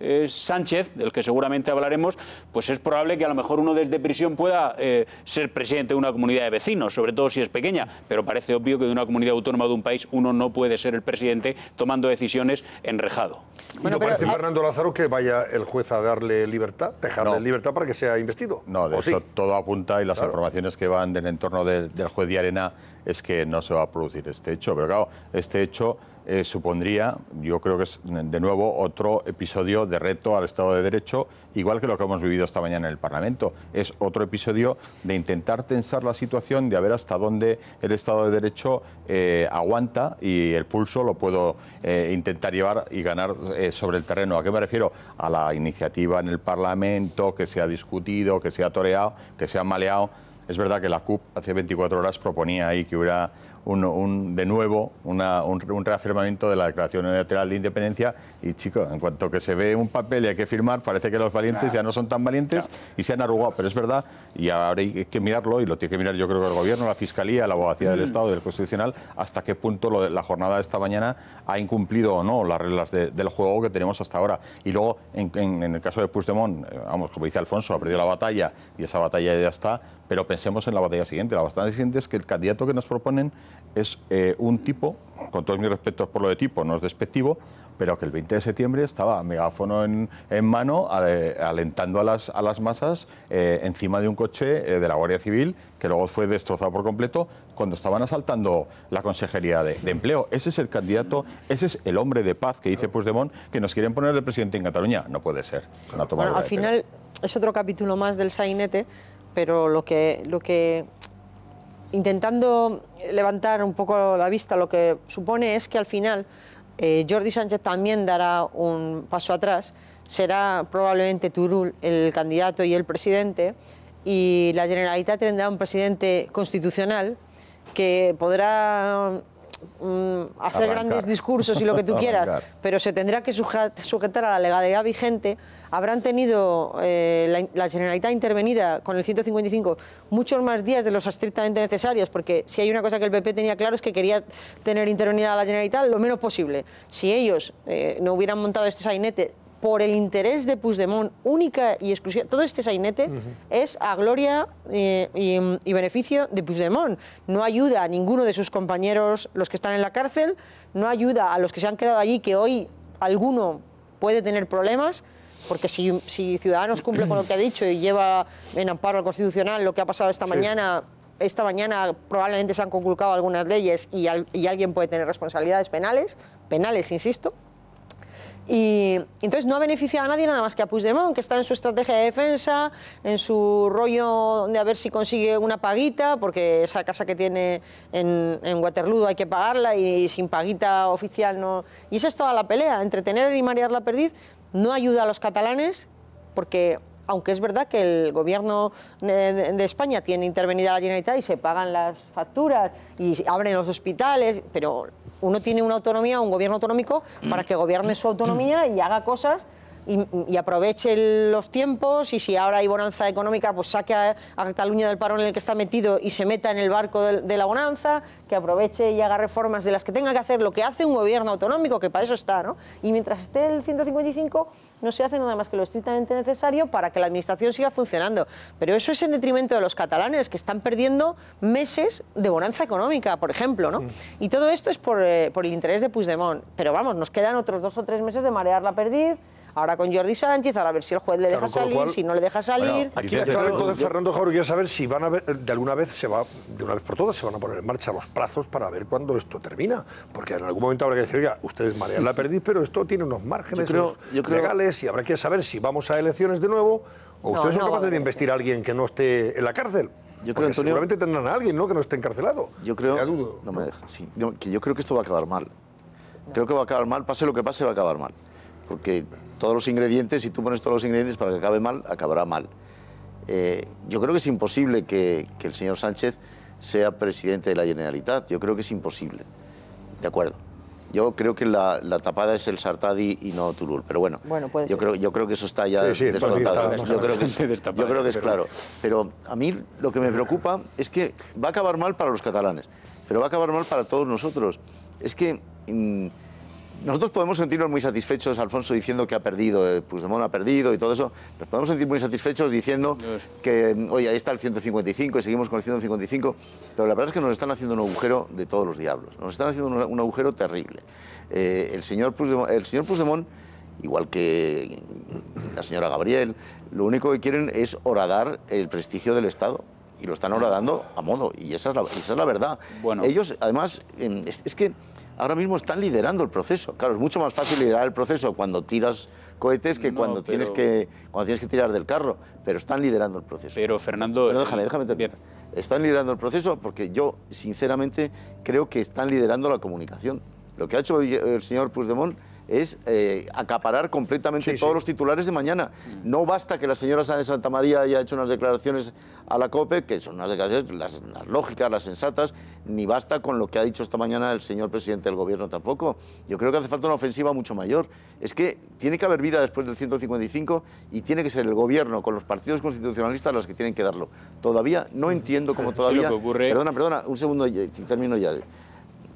eh, eh, Sánchez, del que seguramente hablaremos, pues es probable que a lo mejor uno desde prisión pueda eh, ser presidente de una comunidad de vecinos, sobre todo si es pequeña, pero parece obvio que de una comunidad autónoma de un país uno no puede ser el presidente tomando decisiones enrejado. ¿Y no parece, Fernando Lázaro, que vaya el juez a darle libertad, dejarle libertad para que sea investido? No, de ¿O hecho sí? todo apunta y las Claro. informaciones que van del entorno del, del juez de arena es que no se va a producir este hecho. Pero claro, este hecho eh, supondría, yo creo que es de nuevo otro episodio de reto al Estado de Derecho, igual que lo que hemos vivido esta mañana en el Parlamento. Es otro episodio de intentar tensar la situación, de a ver hasta dónde el Estado de Derecho eh, aguanta y el pulso lo puedo eh, intentar llevar y ganar sobre el terreno. ¿A qué me refiero? A la iniciativa en el Parlamento, que se ha discutido, que se ha toreado, que se ha maleado. Es verdad que la CUP hace 24 horas proponía ahí que hubiera un, un- de nuevo una- un, un reafirmamiento de la Declaración Unilateral de Independencia y, chicos, en cuanto que se ve un papel y hay que firmar, parece que los valientes Claro. ya no son tan valientes y se han arrugado, pero es verdad y ahora hay que mirarlo y lo tiene que mirar yo creo que el Gobierno, la Fiscalía, la Abogacía del Mm. Estado, del Constitucional, hasta qué punto lo de la jornada de esta mañana ha incumplido o no las reglas de- del juego que tenemos hasta ahora. Y luego, en, en- en el caso de Puigdemont, eh, vamos, como dice Alfonso, ha perdido la batalla y esa batalla ya está, pero pensemos en la batalla siguiente. La batalla siguiente es que el candidato que nos proponen es eh, un tipo, con todos mis respetos por lo de tipo, no es despectivo, pero que el 20 de septiembre estaba megáfono en, en mano, ale- alentando a las, a las masas eh, encima de un coche eh, de la Guardia Civil, que luego fue destrozado por completo, cuando estaban asaltando la Consejería de, de Empleo. Ese es el candidato, ese es el hombre de paz que dice Puigdemont, que nos quieren poner de presidente en Cataluña. No puede ser. Una Bueno, tomadura al final es otro capítulo más del sainete, pero lo que, lo que intentando levantar un poco la vista, lo que supone es que al final eh, Jordi Sánchez también dará un paso atrás, será probablemente Turul el candidato y el presidente, y la Generalitat tendrá un presidente constitucional que podrá mm, hacer Arrancar. grandes discursos y lo que tú quieras, pero se tendrá que sujetar a la legalidad vigente. Habrán tenido eh, la, la Generalitat intervenida con el 155 muchos más días de los estrictamente necesarios, porque si hay una cosa que el PP tenía claro es que quería tener intervenida a la Generalitat lo menos posible. Si ellos eh, no hubieran montado este sainete por el interés de Puigdemont, única y exclusiva, todo este sainete es a gloria eh, y, y beneficio de Puigdemont. No ayuda a ninguno de sus compañeros, los que están en la cárcel, no ayuda a los que se han quedado allí, que hoy alguno puede tener problemas, porque si, si Ciudadanos cumple con lo que ha dicho y lleva en amparo al Constitucional lo que ha pasado esta Sí. mañana, esta mañana probablemente se han conculcado algunas leyes y, al- y alguien puede tener responsabilidades penales, penales, insisto. Y entonces no ha beneficiado a nadie nada más que a Puigdemont, que está en su estrategia de defensa, en su rollo de a ver si consigue una paguita, porque esa casa que tiene en, en Waterloo hay que pagarla y sin paguita oficial no... Y esa es toda la pelea, entretener y marear la perdiz no ayuda a los catalanes, porque aunque es verdad que el gobierno de, España tiene intervenida la Generalitat y se pagan las facturas y abren los hospitales, pero uno tiene una autonomía, un gobierno autonómico, para que gobierne su autonomía y haga cosas y, y aproveche los tiempos y si ahora hay bonanza económica, pues saque a, a Cataluña del parón en el que está metido y se meta en el barco de, de la bonanza, que aproveche y haga reformas de las que tenga que hacer lo que hace un gobierno autonómico, que para eso está, ¿no? Y mientras esté el 155 no se hace nada más que lo estrictamente necesario para que la administración siga funcionando. Pero eso es en detrimento de los catalanes, que están perdiendo meses de bonanza económica, por ejemplo, ¿no? Y todo esto es por, eh, por el interés de Puigdemont. Pero vamos, nos quedan otros dos o tres meses de marear la perdiz, ahora con Jordi Sánchez, ahora a ver si el juez le deja Claro, salir, cual- si no le deja salir. Aquí la clave, entonces, Fernando Jauro quiere saber si van a ver, de alguna vez se va, de una vez por todas, se van a poner en marcha los plazos para ver cuándo esto termina. Porque en algún momento habrá que decir, oiga, ustedes marean la perdiz, pero esto tiene unos márgenes Yo creo- unos yo creo- legales y habrá que saber si vamos a elecciones de nuevo o No, ustedes no son capaces de investir a alguien que no esté en la cárcel. Yo creo, Porque Antonio- seguramente tendrán a alguien ¿no? que no esté encarcelado. Yo creo, no me deja, sí, yo- que yo creo que esto va a acabar mal. Creo que va a acabar mal, pase lo que pase, va a acabar mal. Porque todos los ingredientes, si tú pones todos los ingredientes para que acabe mal, acabará mal. Eh, yo creo que es imposible que, que el señor Sánchez sea presidente de la Generalitat. Yo creo que es imposible. De acuerdo. Yo creo que la, la tapada es el Sartadi y no Turul. Pero bueno, Bueno, puede yo, ser. creo, yo creo que eso está ya Sí, sí, descontado. está Yo creo que es, yo creo que es claro. Pero a mí lo que me preocupa es que va a acabar mal para los catalanes, pero va a acabar mal para todos nosotros. Es que mm, nosotros podemos sentirnos muy satisfechos, Alfonso, diciendo que ha perdido, eh, Puigdemont ha perdido y todo eso. Nos podemos sentir muy satisfechos diciendo que, mm, oye, ahí está el 155 y seguimos con el 155. Pero la verdad es que nos están haciendo un agujero de todos los diablos. Nos están haciendo un, un agujero terrible. Eh, el, señor Puigdemont, el señor Puigdemont, igual que la señora Gabriel, lo único que quieren es horadar el prestigio del Estado. Y lo están horadando a modo. Y esa es la, esa es la verdad. Bueno. Ellos, además, es que ahora mismo están liderando el proceso. Claro, es mucho más fácil liderar el proceso cuando tiras cohetes que No, cuando, tienes que, cuando tienes que tirar del carro. Pero están liderando el proceso. Pero, Fernando... Pero déjame, déjame terminar. Están liderando el proceso porque yo, sinceramente, creo que están liderando la comunicación. Lo que ha hecho el señor Puigdemont es eh, acaparar completamente todos los titulares de mañana. No basta que la señora de Santa María haya hecho unas declaraciones a la COPE, que son unas declaraciones las, las lógicas, las sensatas, ni basta con lo que ha dicho esta mañana el señor presidente del gobierno tampoco. Yo creo que hace falta una ofensiva mucho mayor. Es que tiene que haber vida después del 155 y tiene que ser el gobierno con los partidos constitucionalistas los que tienen que darlo. Todavía no entiendo cómo todavía... lo que ocurre- Perdona, perdona, un segundo, y termino ya.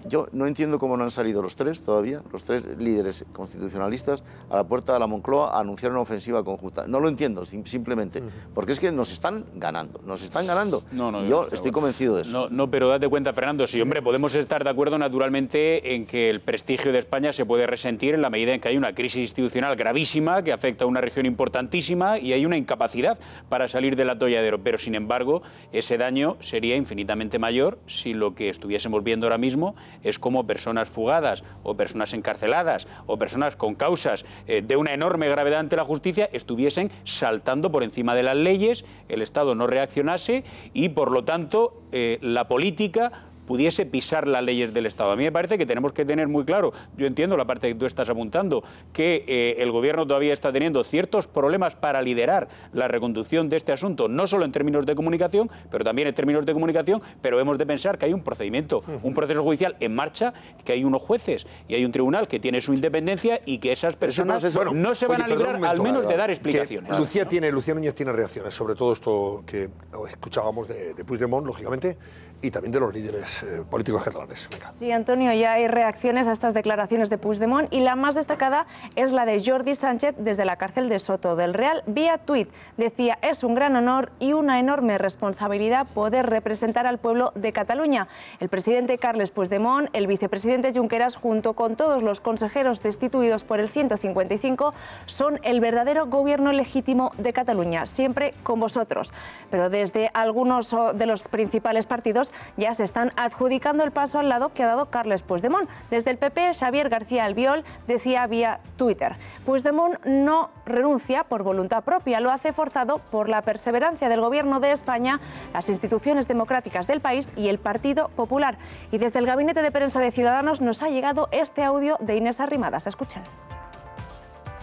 Yo no entiendo cómo no han salido los tres todavía, los tres líderes constitucionalistas, a la puerta de la Moncloa a anunciar una ofensiva conjunta. No lo entiendo, sim- simplemente, porque es que nos están ganando, nos están ganando. No, no, Y yo yo estoy convencido de eso. No, no, pero date cuenta, Fernando, sí, hombre, podemos estar de acuerdo naturalmente en que el prestigio de España se puede resentir en la medida en que hay una crisis institucional gravísima que afecta a una región importantísima y hay una incapacidad para salir del atolladero. Pero, sin embargo, ese daño sería infinitamente mayor si lo que estuviésemos viendo ahora mismo es como personas fugadas o personas encarceladas o personas con causas eh, de una enorme gravedad ante la justicia estuviesen saltando por encima de las leyes, el Estado no reaccionase y, por lo tanto, eh, la política pudiese pisar las leyes del Estado. A mí me parece que tenemos que tener muy claro, yo entiendo la parte que tú estás apuntando, que eh, el Gobierno todavía está teniendo ciertos problemas para liderar la reconducción de este asunto, no solo en términos de comunicación, pero también en términos de comunicación, pero hemos de pensar que hay un procedimiento, un proceso judicial en marcha, que hay unos jueces y hay un tribunal que tiene su independencia y que esas personas no se van Oye, a librar, al menos de dar que explicaciones. Lucía, tiene, Lucía Núñez tiene reacciones sobre todo esto que escuchábamos de, de Puigdemont, lógicamente, y también de los líderes eh, políticos catalanes. Venga. Sí, Antonio, ya hay reacciones a estas declaraciones de Puigdemont y la más destacada es la de Jordi Sánchez desde la cárcel de Soto del Real vía tuit. Decía, es un gran honor y una enorme responsabilidad poder representar al pueblo de Cataluña. El presidente Carles Puigdemont, el vicepresidente Junqueras, junto con todos los consejeros destituidos por el 155, son el verdadero gobierno legítimo de Cataluña, siempre con vosotros. Pero desde algunos de los principales partidos ya se están adjudicando el paso al lado que ha dado Carles Puigdemont. Desde el PP, Xavier García Albiol decía vía Twitter, Puigdemont no renuncia por voluntad propia, lo hace forzado por la perseverancia del Gobierno de España, las instituciones democráticas del país y el Partido Popular. Y desde el Gabinete de Prensa de Ciudadanos nos ha llegado este audio de Inés Arrimadas. Escuchen.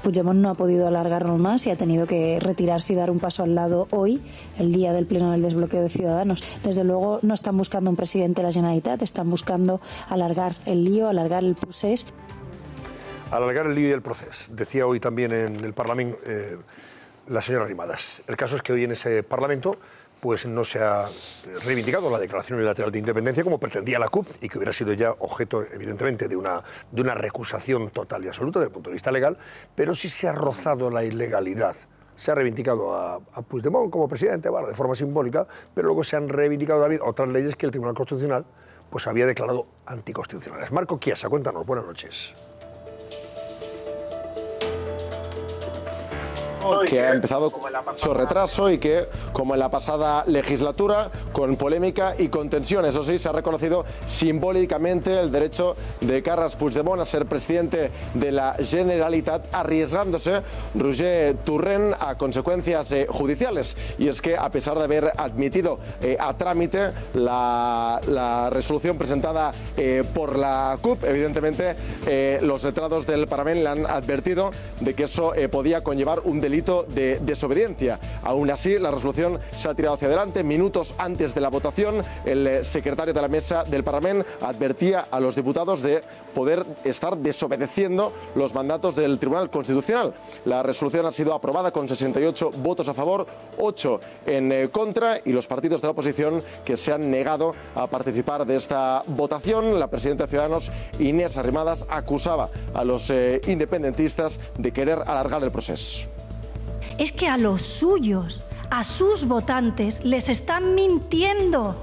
Puigdemont no ha podido alargarlo más y ha tenido que retirarse y dar un paso al lado hoy, el día del pleno del desbloqueo de Ciudadanos. Desde luego no están buscando un presidente de la Generalitat, están buscando alargar el lío, alargar el procés. Alargar el lío y el proceso. Decía hoy también en el Parlamento eh, la señora Rimadas. El caso es que hoy en ese Parlamento pues no se ha reivindicado la declaración unilateral de independencia como pretendía la CUP y que hubiera sido ya objeto, evidentemente, de una, de una recusación total y absoluta desde el punto de vista legal, pero sí se ha rozado la ilegalidad. Se ha reivindicado a, a Puigdemont como presidente, bueno, de forma simbólica, pero luego se han reivindicado otras leyes que el Tribunal Constitucional pues, había declarado anticonstitucionales. Marco Chiesa, cuéntanos, buenas noches. Que ha empezado con su retraso y que, como en la pasada legislatura, con polémica y con tensión. Eso sí, se ha reconocido simbólicamente el derecho de Carles Puigdemont a ser presidente de la Generalitat, arriesgándose Roger Turren a consecuencias eh, judiciales. Y es que, a pesar de haber admitido eh, a trámite la, la resolución presentada eh, por la CUP, evidentemente eh, los letrados del Parlamento le han advertido de que eso eh, podía conllevar un delito de desobediencia. Aún así, la resolución se ha tirado hacia adelante minutos antes antes de la votación, el eh, secretario de la mesa del Parlamento advertía a los diputados de poder estar desobedeciendo los mandatos del Tribunal Constitucional. La resolución ha sido aprobada con 68 votos a favor, 8 en eh, contra y los partidos de la oposición que se han negado a participar de esta votación. La presidenta de Ciudadanos, Inés Arrimadas, acusaba a los eh, independentistas de querer alargar el proceso. Es que a los suyos, a sus votantes, les están mintiendo.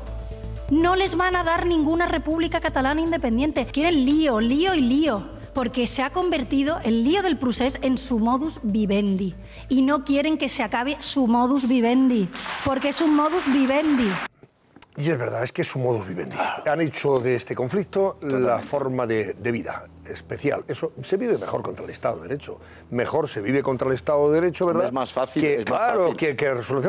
No les van a dar ninguna república catalana independiente. Quieren lío, lío y lío porque se ha convertido el lío del procés en su modus vivendi. Y no quieren que se acabe su modus vivendi, porque es un modus vivendi. Y es verdad, es que es su modus vivendi. Han hecho de este conflicto la forma de, de vida especial. Eso se vive mejor contra el Estado de Derecho. Mejor se vive contra el Estado de Derecho, ¿verdad? Es más fácil, Que, es más claro, fácil. Que,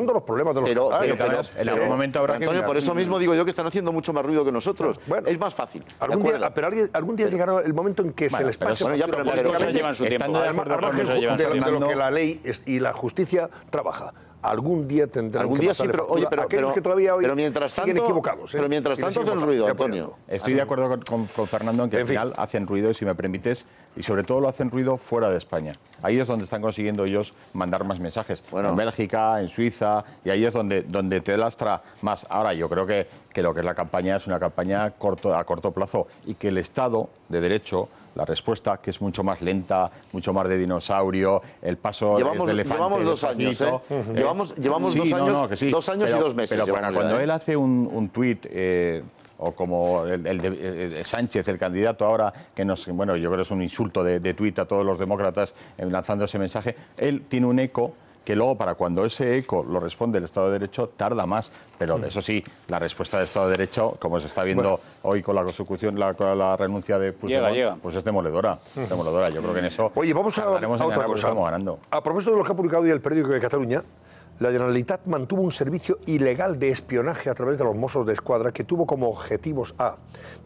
de los problemas de los Pero, pero, pero, en algún momento habrá Antonio, por eso mismo digo yo que están haciendo mucho más ruido que nosotros. es más fácil. ¿de Algún día, pero alguien- algún día llegará el momento en que Bueno, se les pero pase bueno, ya, pero- pero- políticamente, llevan su tiempo. de de- de su lo que la ley y la justicia trabaja. Algún día tendrán Algún que día sí, pero, factura oye, pero, aquellos pero- que todavía hoy pero mientras siguen tanto, equivocados. ¿eh? pero mientras Y tanto siguen hacen ruido, Antonio. Estoy de acuerdo con, con- con Fernando en que al final hacen ruido, si me permites, y sobre todo lo hacen ruido fuera de España. Ahí es donde están consiguiendo ellos mandar más mensajes. En Bélgica, en Suiza, y ahí es donde, donde te lastra más. Ahora, yo creo que, que lo que es la campaña es una campaña corto, a corto plazo y que el Estado de Derecho la respuesta, que es mucho más lenta, mucho más de dinosaurio, el paso Llevamos- de elefante. llevamos dos años, ¿eh? Llevamos- llevamos dos años- sí. dos años y Pero- dos meses Pero llevamos ya, cuando ¿eh? él hace un, un tuit, eh, o como el, el de eh, Sánchez, el candidato ahora, que nos, bueno, yo creo que es un insulto de, de tuit a todos los demócratas eh, lanzando ese mensaje, él tiene un eco que luego para cuando ese eco lo responde el Estado de Derecho tarda más, pero eso sí, la respuesta del Estado de Derecho, como se está viendo Bueno. hoy con la consecución, la, con la renuncia de Puigdemont, Llega, llega. pues es demoledora, es demoledora. Yo creo que en eso Oye, vamos a, a otra cosa. estamos ganando. A propósito de lo que ha publicado hoy el periódico de Cataluña, la Generalitat mantuvo un servicio ilegal de espionaje a través de los Mossos de Escuadra que tuvo como objetivos a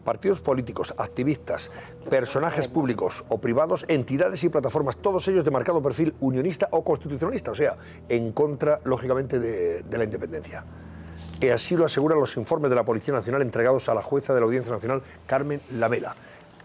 partidos políticos, activistas, personajes públicos o privados, entidades y plataformas, todos ellos de marcado perfil unionista o constitucionalista, o sea, en contra, lógicamente, de, de la independencia. Y así lo aseguran los informes de la Policía Nacional entregados a la jueza de la Audiencia Nacional, Carmen Lavela.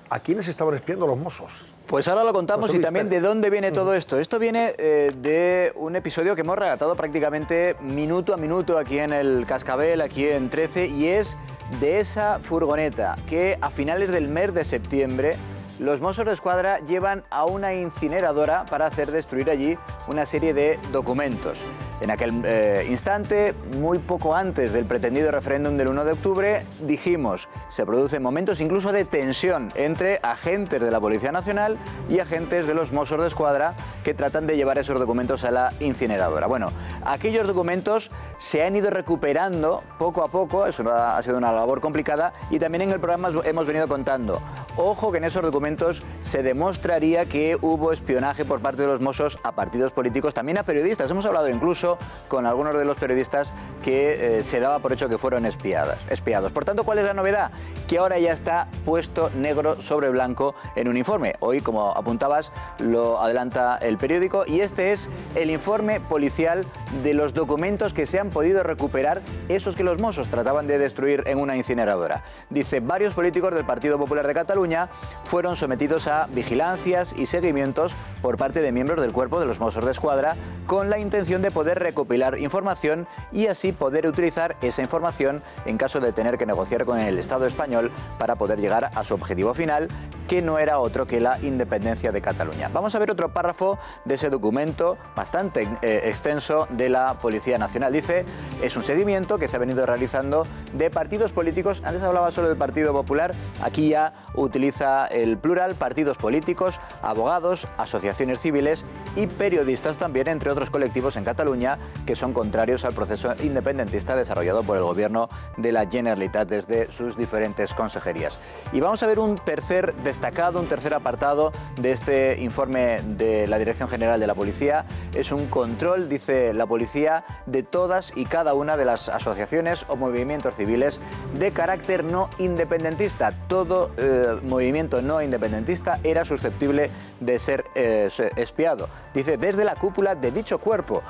¿A quiénes estaban espiando los Mossos? Pues ahora lo contamos y también de dónde viene todo esto. Esto viene eh, de un episodio que hemos relatado prácticamente minuto a minuto aquí en el Cascabel, aquí en 13, y es de esa furgoneta que a finales del mes de septiembre los Mossos de Escuadra llevan a una incineradora para hacer destruir allí una serie de documentos. En aquel eh, instante, muy poco antes del pretendido referéndum del 1 de octubre, dijimos, se producen momentos incluso de tensión entre agentes de la Policía Nacional y agentes de los Mossos de Escuadra que tratan de llevar esos documentos a la incineradora. Bueno, aquellos documentos se han ido recuperando poco a poco, eso ha sido una labor complicada y también en el programa hemos venido contando. Ojo que en esos documentos se demostraría que hubo espionaje por parte de los Mossos a partidos políticos, también a periodistas. Hemos hablado incluso con algunos de los periodistas que eh, se daba por hecho que fueron espiadas, espiados. Por tanto, ¿cuál es la novedad? Que ahora ya está puesto negro sobre blanco en un informe. Hoy, como apuntabas, lo adelanta el periódico y este es el informe policial de los documentos que se han podido recuperar, esos que los Mossos trataban de destruir en una incineradora. Dice, varios políticos del Partido Popular de Cataluña fueron sometidos a vigilancias y seguimientos por parte de miembros del cuerpo de los Mossos de Escuadra con la intención de poder recopilar información y así poder utilizar esa información en caso de tener que negociar con el Estado español para poder llegar a su objetivo final, que no era otro que la independencia de Cataluña. Vamos a ver otro párrafo de ese documento bastante eh, extenso de la Policía Nacional. Dice, es un seguimiento que se ha venido realizando de partidos políticos. Antes hablaba solo del Partido Popular, aquí ya utiliza el plural, partidos políticos, abogados, asociaciones civiles y periodistas también, entre otros colectivos en Cataluña que son contrarios al proceso independentista desarrollado por el gobierno de la Generalitat desde sus diferentes consejerías. Y vamos a ver un tercer destacado, un tercer apartado de este informe de la Dirección General de la Policía. Es un control, dice la policía, de todas y cada una de las asociaciones o movimientos civiles de carácter no independentista. Todo eh, movimiento no independentista era susceptible de ser eh, espiado. Dice, desde la cúpula de dicho cuerpo,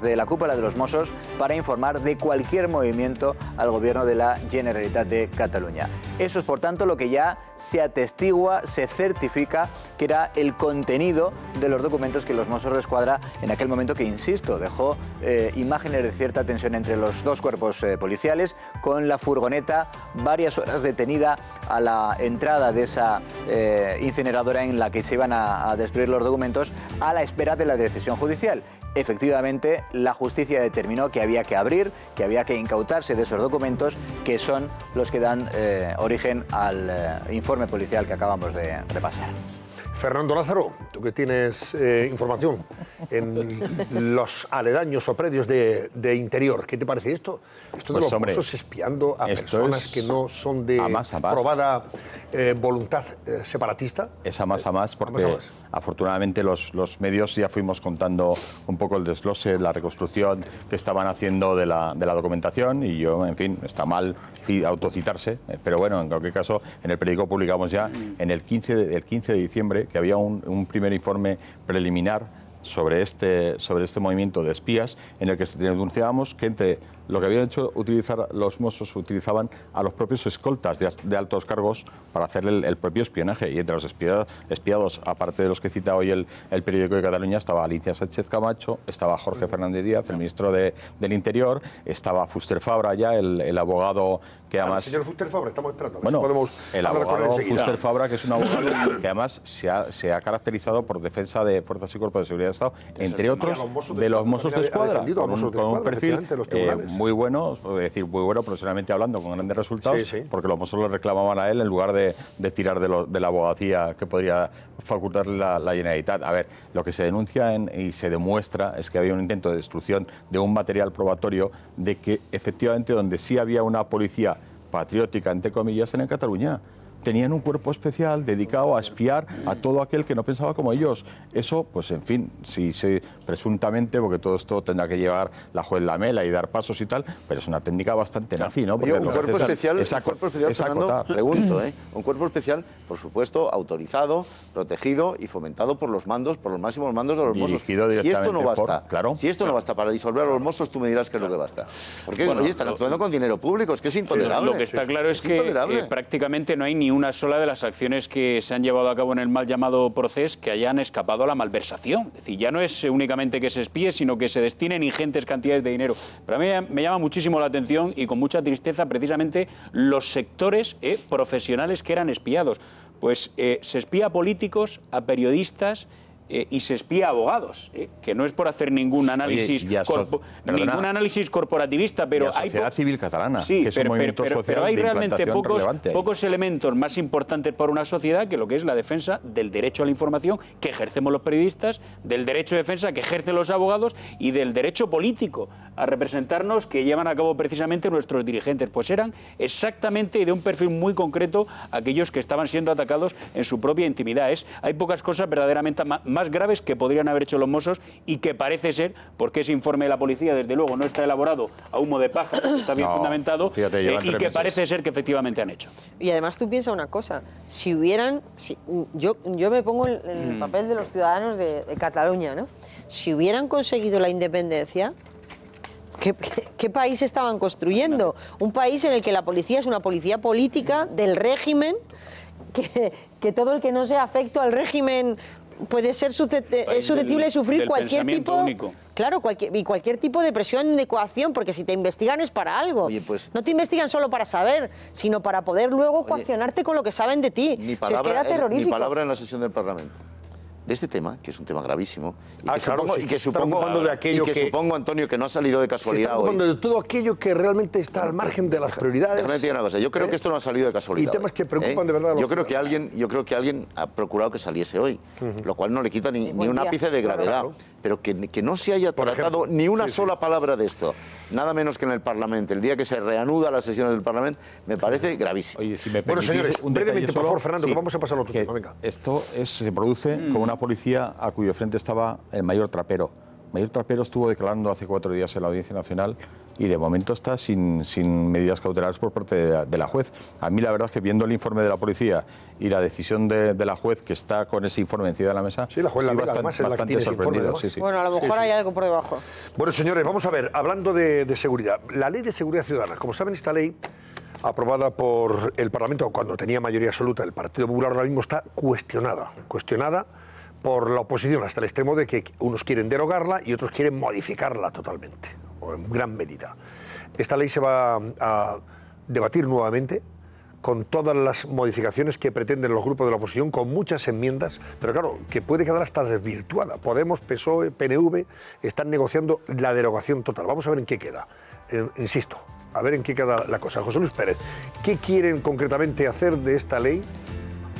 desde la cúpula de los Mossos, para informar de cualquier movimiento al gobierno de la Generalitat de Cataluña. Eso es, por tanto, lo que ya se atestigua, se certifica que era el contenido de los documentos que los Mossos de Escuadra en aquel momento que, insisto, dejó eh, imágenes de cierta tensión entre los dos cuerpos eh, policiales, con la furgoneta varias horas detenida a la entrada de esa eh, incineradora en la que se iban a destruir los documentos a la espera de la decisión judicial. Efectivamente, la justicia determinó que había que abrir, que había que incautarse de esos documentos, que son los que dan eh, origen al eh, informe policial que acabamos de repasar. Fernando Lázaro, tú que tienes eh, información en los aledaños o predios de, de interior, ¿qué te parece esto? Esto de Pues, los hombre, espiando a personas es que no son de a más, a más. probada eh, voluntad eh, separatista. Es a más a más porque a más. afortunadamente los, los medios ya fuimos contando un poco el desglose, la reconstrucción que estaban haciendo de la, de la documentación y yo, en fin, está mal ci- autocitarse, eh, pero bueno, en cualquier caso, en el periódico publicamos ya en el 15 de, el 15 de diciembre que había un, un primer informe preliminar sobre este, sobre este movimiento de espías en el que denunciábamos que entre lo que habían hecho utilizar los mozos utilizaban a los propios escoltas de, altos cargos para hacer el, el propio espionaje. Y entre los espia- espiados, aparte de los que cita hoy el, el periódico de Cataluña, estaba Alicia Sánchez Camacho, estaba Jorge Fernández Díaz, el ministro de- del Interior, estaba Fuster Fabra ya, el, el abogado que señor Fuster Fabra, estamos esperando. a ver Bueno, si podemos el abogado. Fuster Fabra, que es un abogado que además se ha, se ha caracterizado por defensa de fuerzas y cuerpos de seguridad de Estado, entre otros de de los Mossos de Escuadra, con un, Mossos de con un Escuadra, perfil eh, muy bueno, es decir, muy bueno profesionalmente hablando, con grandes resultados, Sí, sí. porque los Mossos lo reclamaban a él en lugar de, de tirar de, lo- de la abogacía que podría facultarle la, la Generalitat. A ver, lo que se denuncia en- y se demuestra es que había un intento de destrucción de un material probatorio de que efectivamente donde sí había una policía patriótica, entre comillas, en Cataluña. Tenían un cuerpo especial dedicado a espiar a todo aquel que no pensaba como ellos. Eso, pues en fin, sí, sí, presuntamente, porque todo esto tendrá que llevar la juez Lamela y dar pasos y tal, pero es una técnica bastante nazi, ¿no? Oye, un que cuerpo especial, es un aco- cuerpo especial es Fernando, acotar. pregunto, ¿eh? Un cuerpo especial, por supuesto, autorizado, protegido y fomentado por los mandos, por los máximos mandos de los Mossos. Si esto no directamente por- basta, claro, si esto no basta para disolver a los Mossos, tú me dirás qué es lo que basta. Porque Bueno, oye, están lo- actuando con dinero público, es que es intolerable. Lo que está claro es, que intolerable. eh, prácticamente no hay ni una sola de las acciones que se han llevado a cabo en el mal llamado proceso que hayan escapado a la malversación. Es decir, ya no es únicamente que se espíe, sino que se destinen ingentes cantidades de dinero. Pero a mí me llama muchísimo la atención y con mucha tristeza precisamente los sectores eh, profesionales que eran espiados. Pues eh, se espía a políticos, a periodistas. Eh, y se espía a abogados, eh, que no es por hacer ningún análisis, so- corpo- perdona. ningún análisis corporativista, pero Y a sociedad civil catalana, Sí, que es un pero, movimiento pero- social pero hay de realmente pocos, relevante pocos elementos más importantes para una sociedad que lo que es la defensa del derecho a la información que ejercemos los periodistas, del derecho de defensa que ejercen los abogados y del derecho político a representarnos que llevan a cabo precisamente nuestros dirigentes. Pues eran exactamente y de un perfil muy concreto aquellos que estaban siendo atacados en su propia intimidad. Es, hay pocas cosas verdaderamente ma- más graves que podrían haber hecho los Mossos y que parece ser, porque ese informe de la policía desde luego no está elaborado a humo de paja, está bien No, fundamentado fíjate, eh, y que meses. parece ser que efectivamente han hecho. Y además tú piensas una cosa, si hubieran, si- yo, yo me pongo en en el Mm. papel de los ciudadanos de, de Cataluña, ¿no? Si hubieran conseguido la independencia, ¿qué, qué- qué país estaban construyendo? Un país en el que la policía es una policía política del régimen, que, que todo el que no sea afecto al régimen puede ser es susceptible de sufrir del cualquier tipo único. Claro, cualquier, y cualquier tipo de presión de coacción, porque si te investigan es para algo. pues- no te investigan solo para saber, sino para poder luego coaccionarte con lo que saben de ti. Es que era eh, ni terrorífico. palabra en la sesión del Parlamento. De este tema, que es un tema gravísimo, y Ah, que claro, supongo, y que supongo, ocupando de aquello y que que- supongo, Antonio, que no ha salido de Se está casualidad hoy. de todo aquello que realmente está al margen de las prioridades. Déjame decir una cosa, yo creo ¿Eh? que esto no ha salido de casualidad. Y temas hoy, que preocupan ¿eh? de verdad a los Yo creo que alguien, yo creo que alguien ha procurado que saliese hoy, lo cual no le quita ni, ni un ápice de Claro, gravedad. claro. Pero que, que no se haya tratado ni una sola palabra de esto, nada menos que en el Parlamento, el día que se reanuda las sesiones del Parlamento, me parece gravísimo. Oye, si me Bueno, señores, un brevemente, detalle por solo, favor, Fernando, que vamos a pasar a otro que tema, venga. Esto es- se produce con una policía a cuyo frente estaba el mayor trapero, Mayor Trapero estuvo declarando hace cuatro días en la Audiencia Nacional y de momento está sin, sin medidas cautelares por parte de la, de la juez. A mí la verdad es que viendo el informe de la policía y la decisión de, de la juez que está con ese informe encima de la mesa, Sí, la juez estoy además, la que bastante tiene ese informe, sorprendido. además. sí, sí. Bueno, a lo mejor Sí, sí. hay algo por debajo. Bueno, señores, vamos a ver, hablando de, de seguridad, la ley de seguridad ciudadana, como saben, esta ley aprobada por el Parlamento cuando tenía mayoría absoluta el Partido Popular ahora mismo está cuestionada, cuestionada por la oposición hasta el extremo de que unos quieren derogarla y otros quieren modificarla totalmente, o en gran medida. Esta ley se va a debatir nuevamente con todas las modificaciones que pretenden los grupos de la oposición, con muchas enmiendas, pero claro, que puede quedar hasta desvirtuada. Podemos, PSOE, PNV están negociando la derogación total. Vamos a ver en qué queda. Insisto, a ver en qué queda la cosa. José Luis Pérez, ¿qué quieren concretamente hacer de esta ley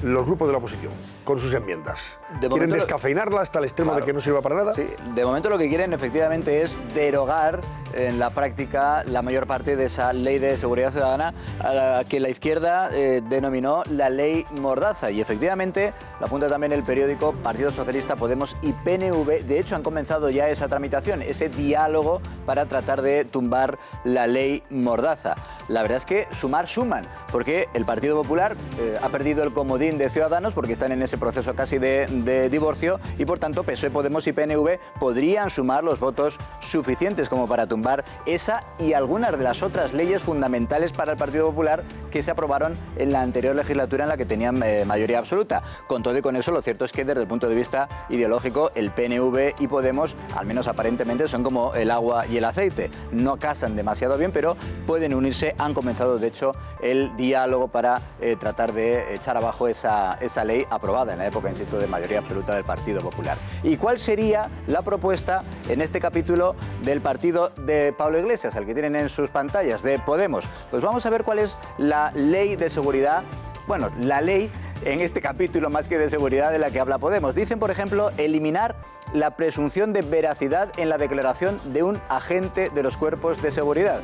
los grupos de la oposición con sus enmiendas? De ¿Quieren descafeinarla hasta el extremo de que no sirva para nada? Sí, de momento lo que quieren efectivamente es derogar en la práctica la mayor parte de esa ley de seguridad ciudadana a la que la izquierda eh, denominó la ley Mordaza. Y efectivamente, lo apunta también el periódico Partido Socialista, Podemos y PNV. De hecho, han comenzado ya esa tramitación, ese diálogo para tratar de tumbar la ley Mordaza. La verdad es que sumar suman, porque el Partido Popular eh, ha perdido el comodín de Ciudadanos porque están en proceso casi de, de divorcio y por tanto PSOE, Podemos y PNV podrían sumar los votos suficientes como para tumbar esa y algunas de las otras leyes fundamentales para el Partido Popular que se aprobaron en la anterior legislatura en la que tenían eh, mayoría absoluta. Con todo y con eso, lo cierto es que desde el punto de vista ideológico, el PNV y Podemos, al menos aparentemente, son como el agua y el aceite. No casan demasiado bien, pero pueden unirse. Han comenzado, de hecho, el diálogo para eh, tratar de echar abajo esa, esa ley aprobada en la época, insisto, de mayoría absoluta del Partido Popular. ¿Y cuál sería la propuesta en este capítulo del partido de Pablo Iglesias, al que tienen en sus pantallas, de Podemos? Pues vamos a ver cuál es la ley de seguridad, bueno, la ley en este capítulo más que de seguridad de la que habla Podemos. Dicen, por ejemplo, eliminar la presunción de veracidad en la declaración de un agente de los cuerpos de seguridad,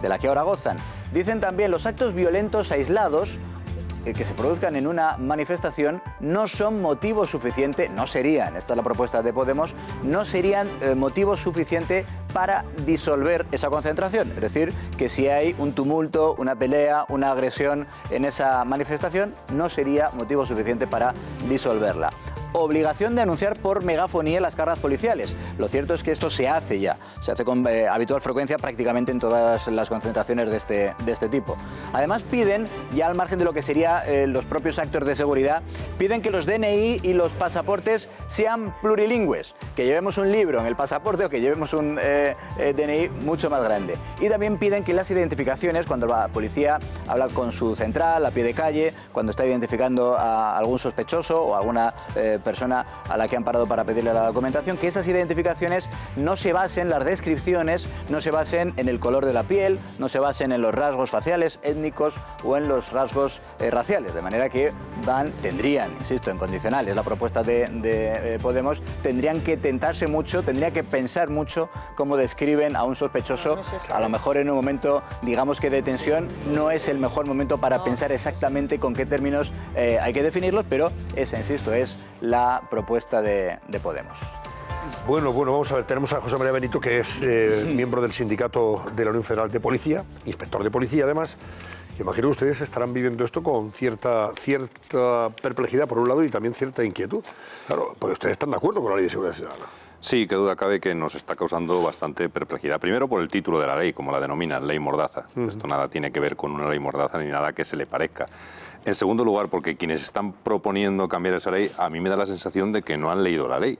de la que ahora gozan. Dicen también los actos violentos aislados que se produzcan en una manifestación no son motivo suficiente, no serían, esta es la propuesta de Podemos, no serían eh, motivo suficiente para disolver esa concentración. Es decir, que si hay un tumulto, una pelea, una agresión en esa manifestación, no sería motivo suficiente para disolverla. Obligación de anunciar por megafonía las cargas policiales. Lo cierto es que esto se hace ya, se hace con eh, habitual frecuencia prácticamente en todas las concentraciones de este, de este tipo. Además piden, ya al margen de lo que serían los propios actos de seguridad, piden que los DNI y los pasaportes sean plurilingües, que llevemos un libro en el pasaporte o que llevemos un eh, eh, DNI mucho más grande. Y también piden que las identificaciones, cuando la policía habla con su central a pie de calle, cuando está identificando a algún sospechoso o alguna eh, persona a la que han parado para pedirle la documentación, que esas identificaciones no se basen, las descripciones, no se basen en el color de la piel, no se basen en los rasgos faciales, étnicos o en los rasgos eh, raciales, de manera que van, tendrían, insisto, en condicionales, la propuesta de, eh, Podemos, tendrían que tentarse mucho, tendría que pensar mucho cómo describen a un sospechoso, a lo mejor en un momento, digamos que de tensión, no es el mejor momento para pensar exactamente con qué términos eh, hay que definirlos, pero esa, insisto, es la propuesta de, de Podemos. Bueno, bueno, vamos a ver. Tenemos a José María Benito, que es eh, miembro del sindicato de la Unión Federal de Policía, inspector de policía además. Imagino que ustedes estarán viviendo esto con cierta, cierta perplejidad por un lado y también cierta inquietud. Claro, porque ustedes están de acuerdo con la ley de seguridad ciudadana. Sí, qué duda cabe que nos está causando bastante perplejidad. Primero por el título de la ley, como la denominan, ley mordaza. Esto nada tiene que ver con una ley mordaza ni nada que se le parezca. En segundo lugar, porque quienes están proponiendo cambiar esa ley, a mí me da la sensación de que no han leído la ley.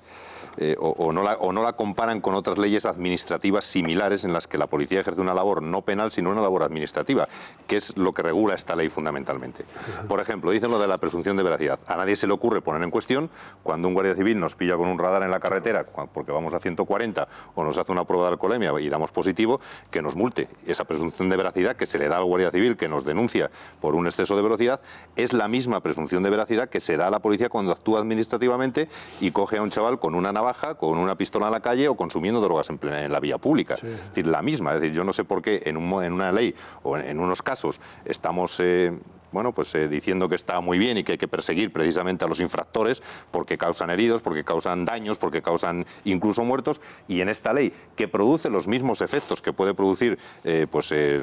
Eh, o, o no la, o no la comparan con otras leyes administrativas similares en las que la policía ejerce una labor no penal, sino una labor administrativa, que es lo que regula esta ley fundamentalmente. Por ejemplo, dicen lo de la presunción de veracidad. A nadie se le ocurre poner en cuestión cuando un guardia civil nos pilla con un radar en la carretera porque vamos a 140 o nos hace una prueba de alcoholemia y damos positivo, que nos multe. Esa presunción de veracidad que se le da al guardia civil que nos denuncia por un exceso de velocidad es la misma presunción de veracidad que se da a la policía cuando actúa administrativamente y coge a un chaval con una navaja, con una pistola en la calle o consumiendo drogas en, plena- en la vía pública. Es decir, la misma. Es decir, yo no sé por qué en, un en una ley o en, en unos casos estamos... eh, bueno, pues eh, diciendo que está muy bien y que hay que perseguir precisamente a los infractores porque causan heridos, porque causan daños, porque causan incluso muertos, y en esta ley que produce los mismos efectos que puede producir eh, pues, eh,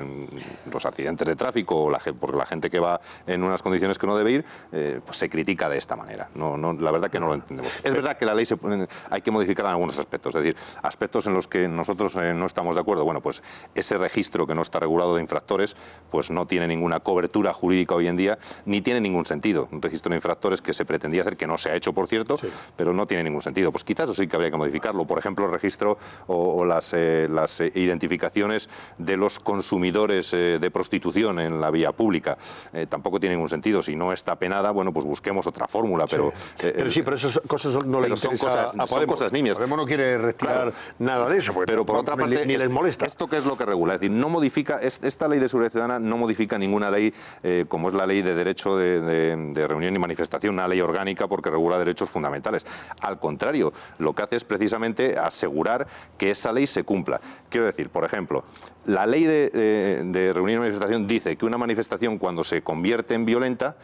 los accidentes de tráfico o la, porque la gente que va en unas condiciones que no debe ir, pues se critica de esta manera. No, no, la verdad que no lo entendemos. Es verdad que la ley se hay que modificar en algunos aspectos, es decir, aspectos en los que nosotros no estamos de acuerdo. Bueno, pues ese registro que no está regulado de infractores, pues no tiene ninguna cobertura jurídica hoy en día, ni tiene ningún sentido. Un registro de infractores que se pretendía hacer, que no se ha hecho, por cierto, pero no tiene ningún sentido. Pues quizás eso sí que habría que modificarlo. Por ejemplo, el registro o, o las, eh, las eh, identificaciones de los consumidores eh, de prostitución en la vía pública. Eh, tampoco tiene ningún sentido. Si no está penada, bueno, pues busquemos otra fórmula. Pero, eh, Pero sí, pero esas cosas no le son cosas, a son cosas nimias. Podemos no quiere retirar Claro. nada de eso. Pero por no- otra parte, ni es- les molesta. ¿esto qué es lo que regula? Es decir, no modifica, es- esta ley de seguridad ciudadana no modifica ninguna ley eh, es la ley de derecho de, reunión y manifestación, una ley orgánica porque regula derechos fundamentales. Al contrario, lo que hace es precisamente asegurar que esa ley se cumpla. Quiero decir, por ejemplo, la ley de reunión y manifestación dice que una manifestación cuando se convierte en violenta,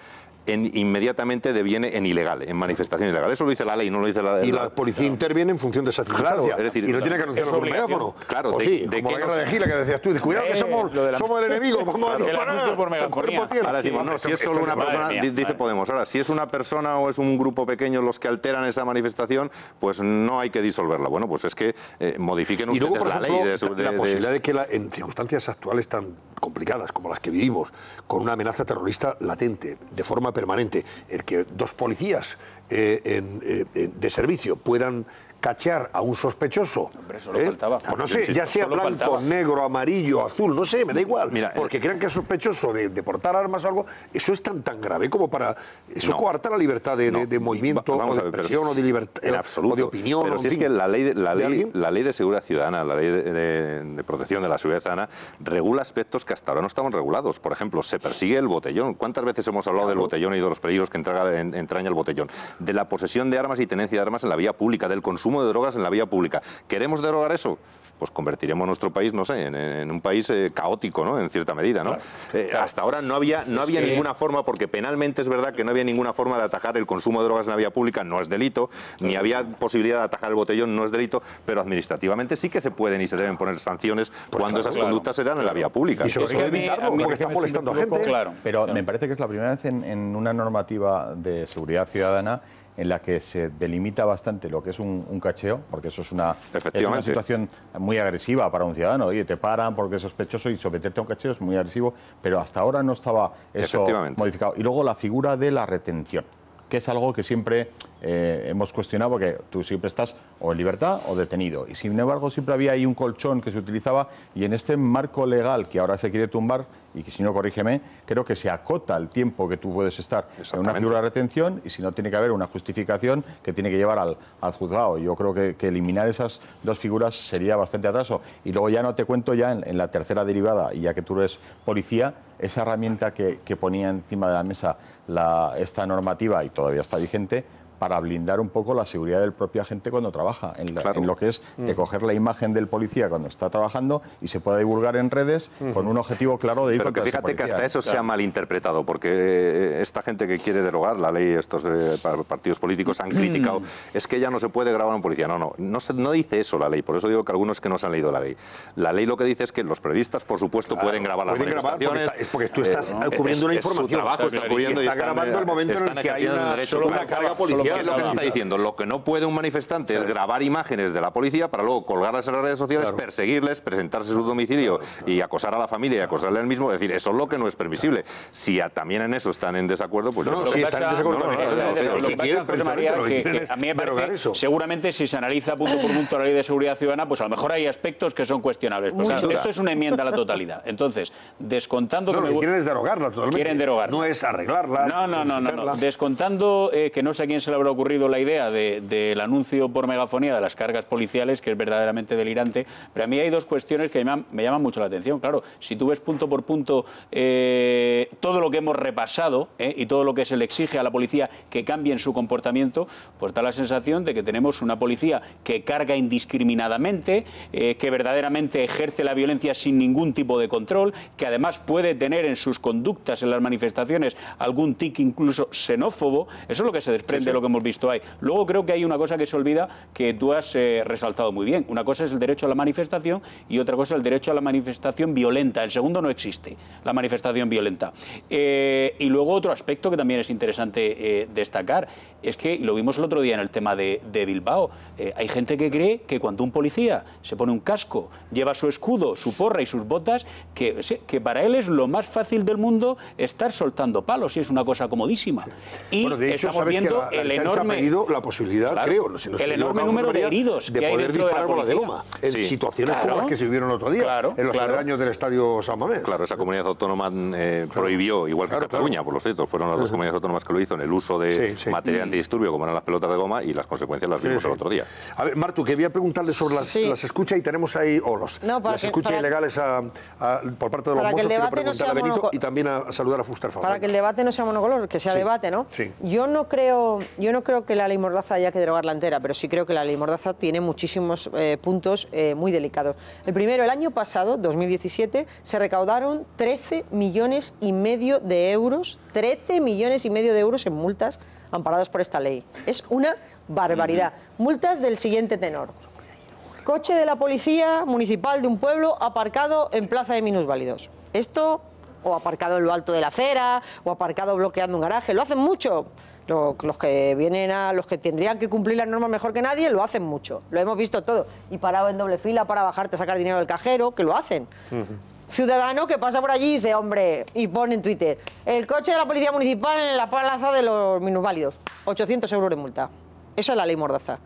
en- inmediatamente deviene en ilegal, en manifestación ilegal. Eso lo dice la ley, no lo dice la Y la policía interviene en función de esa circunstancia. Claro, es decir, y no tiene que anunciarlo por megáfono. Claro, o de- sí, de como qué la guerra nos- de Gila que decías tú, cuidado que Eh, somos, lo de la- somos el enemigo, vamos a disparar. por megafonía. tierra. Ahora decimos, no, si es solo una persona, di- dice Podemos, ahora, si es una persona o es un grupo pequeño los que alteran esa manifestación, pues no hay que disolverla. Bueno, pues es que eh, modifiquen Y ustedes luego, por la ejemplo, ley de, la posibilidad de que la- en circunstancias actuales tan complicadas como las que vivimos, con una amenaza terrorista latente, de forma permanente, el que dos policías eh, eh, en- de servicio puedan cachear a un sospechoso. solo ¿eh? faltaba. O no Yo sé, insisto, ya sea blanco, faltaba. negro, amarillo, azul, no sé, me da igual. Mira, porque crean que es sospechoso de, de portar armas o algo, eso es tan tan grave como para. Eso No. coarta la libertad de, de- de movimiento, vamos o de expresión, o de libertad, en absoluto. o de opinión. Pero si es fin, que la ley, de, la, ley, la ley de seguridad ciudadana, la ley de, protección de la seguridad ciudadana, regula aspectos que hasta ahora no estaban regulados. Por ejemplo, se persigue el botellón. ¿Cuántas veces hemos hablado del botellón y de los peligros que entraña, en- entraña el botellón? De la posesión de armas y tenencia de armas en la vía pública, del consumo de drogas en la vía pública. ¿Queremos derogar eso? Pues convertiremos nuestro país, no sé, en, en un país eh, caótico, ¿no? En cierta medida, ¿no? Eh, Hasta ahora no había, no había que- ninguna forma, porque penalmente es verdad que no había ninguna forma de atajar el consumo de drogas en la vía pública, no es delito, ni había posibilidad de atajar el botellón, no es delito, pero administrativamente sí que se pueden y se deben poner sanciones cuando claro, esas claro. conductas se dan en la vía pública. Es que a mí- a mí está molestando a gente. Claro. Pero me parece que es la primera vez en, en una normativa de seguridad ciudadana en la que se delimita bastante lo que es un, un cacheo, porque eso es una, es una situación muy agresiva para un ciudadano. Oye, te paran porque es sospechoso y someterte a un cacheo es muy agresivo, pero hasta ahora no estaba eso modificado. Y luego la figura de la retención que es algo que siempre eh, hemos cuestionado porque tú siempre estás o en libertad o detenido. Y sin embargo siempre había ahí un colchón que se utilizaba y en este marco legal que ahora se quiere tumbar, y que si no corrígeme, creo que se acota el tiempo que tú puedes estar en una figura de retención y si no tiene que haber una justificación que tiene que llevar al, al juzgado. Yo creo que, que eliminar esas dos figuras sería bastante atraso. Y luego ya no te cuento ya en, en la tercera derivada, y ya que tú eres policía, esa herramienta que, que ponía encima de la mesa la- esta normativa y todavía está vigente para blindar un poco la seguridad del propio agente cuando trabaja, en, la- en lo que es de Mm. coger la imagen del policía cuando está trabajando y se pueda divulgar en redes con un objetivo claro de ir Pero que fíjate que hasta ¿eh? eso se ha Claro. malinterpretado, porque eh, esta gente que quiere derogar la ley, estos eh, pa- partidos políticos han criticado, es que ya no se puede grabar a un policía. No, no, no, dice eso la ley, por eso digo que algunos que no se han leído la ley. La ley lo que dice es que los periodistas, por supuesto, pueden grabar las pueden grabar porque manifestaciones. está- es porque tú estás Eh, cubriendo es- una es su información. trabajo, Está está cubriendo y está están, grabando el momento en el que hay una- solo una Claro, carga ¿qué policial. Es lo que se está diciendo? Lo que no puede un manifestante es grabar imágenes de la policía para luego colgarlas en las redes sociales, perseguirles, presentarse a su domicilio y acosar a la familia y acosarle al mismo. Es decir, eso es lo que no es permisible. Si a- también en eso están en desacuerdo, pues No, yo no, que- están en desacuerdo No, no, también. no, no, no, Lo que que, que que a mí me parece, eso. seguramente si se analiza punto por punto la ley de seguridad ciudadana, pues a lo mejor hay aspectos que son cuestionables. Pero claro, esto es una enmienda a la totalidad. Entonces, descontando No, que lo me que quieren es derogarla totalmente. Quieren derogarla. No es arreglarla. No, no, no, no. Descontando eh, que no sé a quién se le le habrá ocurrido la idea de- del anuncio por megafonía de las cargas policiales, que es verdaderamente delirante. Pero a mí hay dos cuestiones que me, llaman- me llaman mucho la atención. Claro, si tú ves punto por punto eh, todo lo que hemos repasado eh, y todo lo que se le exige a la policía que cambie en su comportamiento, pues da la sensación de que tenemos una policía que carga indiscriminadamente, eh, que verdaderamente ejerce la violencia sin ningún tipo de control, que además puede tener en sus conductas en las manifestaciones algún tic incluso xenófobo. Eso es lo que se desprende de lo que hemos visto ahí. Luego creo que hay una cosa que se olvida que tú has eh, resaltado muy bien. Una cosa es el derecho a la manifestación y otra cosa el derecho a la manifestación violenta. El segundo no existe, la manifestación violenta. Eh, y luego otro aspecto que también es interesante eh, destacar es que, y lo vimos el otro día en el tema de, de Bilbao, hay gente que cree que cuando un policía se pone un casco, lleva su escudo, su porra y sus botas, que, que para él es lo más fácil del mundo estar soltando palos y es una cosa comodísima. Y Bueno, hecho, estamos que viendo la- la el enorme... ha pedido la posibilidad, Claro, creo, si no el enorme número de heridos de que poder disparar con la de goma en Sí. situaciones como Claro. las que se vivieron el otro día Claro, en los claro. aledaños del estadio San Mamés. Claro, esa comunidad autónoma eh, prohibió, igual que Cataluña, por los ciertos, fueron las dos comunidades autónomas que lo hizo en el uso de Sí, sí. material Mm. antidisturbio, como eran las pelotas de goma, y las consecuencias las vimos sí. el otro día. A ver, Martu, quería preguntarle sobre las, las escuchas y tenemos ahí, o los, No, para las que- escuchas ilegales a- a- por parte de los mozos. Quiero debate no preguntarle sea a Benito y también a, saludar a Fuster. Para que el debate no sea monocolor, que sea debate, ¿no? Sí. Yo no creo, yo no creo que la ley Mordaza haya que derogarla entera, pero sí creo que la ley Mordaza tiene muchísimos eh, puntos eh, muy delicados. El primero, el año pasado, 2017, se recaudaron 13 millones y medio de euros, 13 millones y medio de euros en multas amparadas por esta ley. Es una barbaridad. Multas del siguiente tenor. Coche de la policía municipal de un pueblo aparcado en plaza de minusválidos. Esto, o aparcado en lo alto de la acera, o aparcado bloqueando un garaje, lo hacen mucho. Lo- los que vienen a, los que tendrían que cumplir las normas mejor que nadie, lo hacen mucho. Lo hemos visto todo. Y parado en doble fila para bajarte a sacar dinero del cajero, que lo hacen. Ciudadano que pasa por allí y dice, hombre, y pone en Twitter, el coche de la policía municipal en la plaza de los minusválidos, 800 euros de multa. Eso es la ley Mordaza.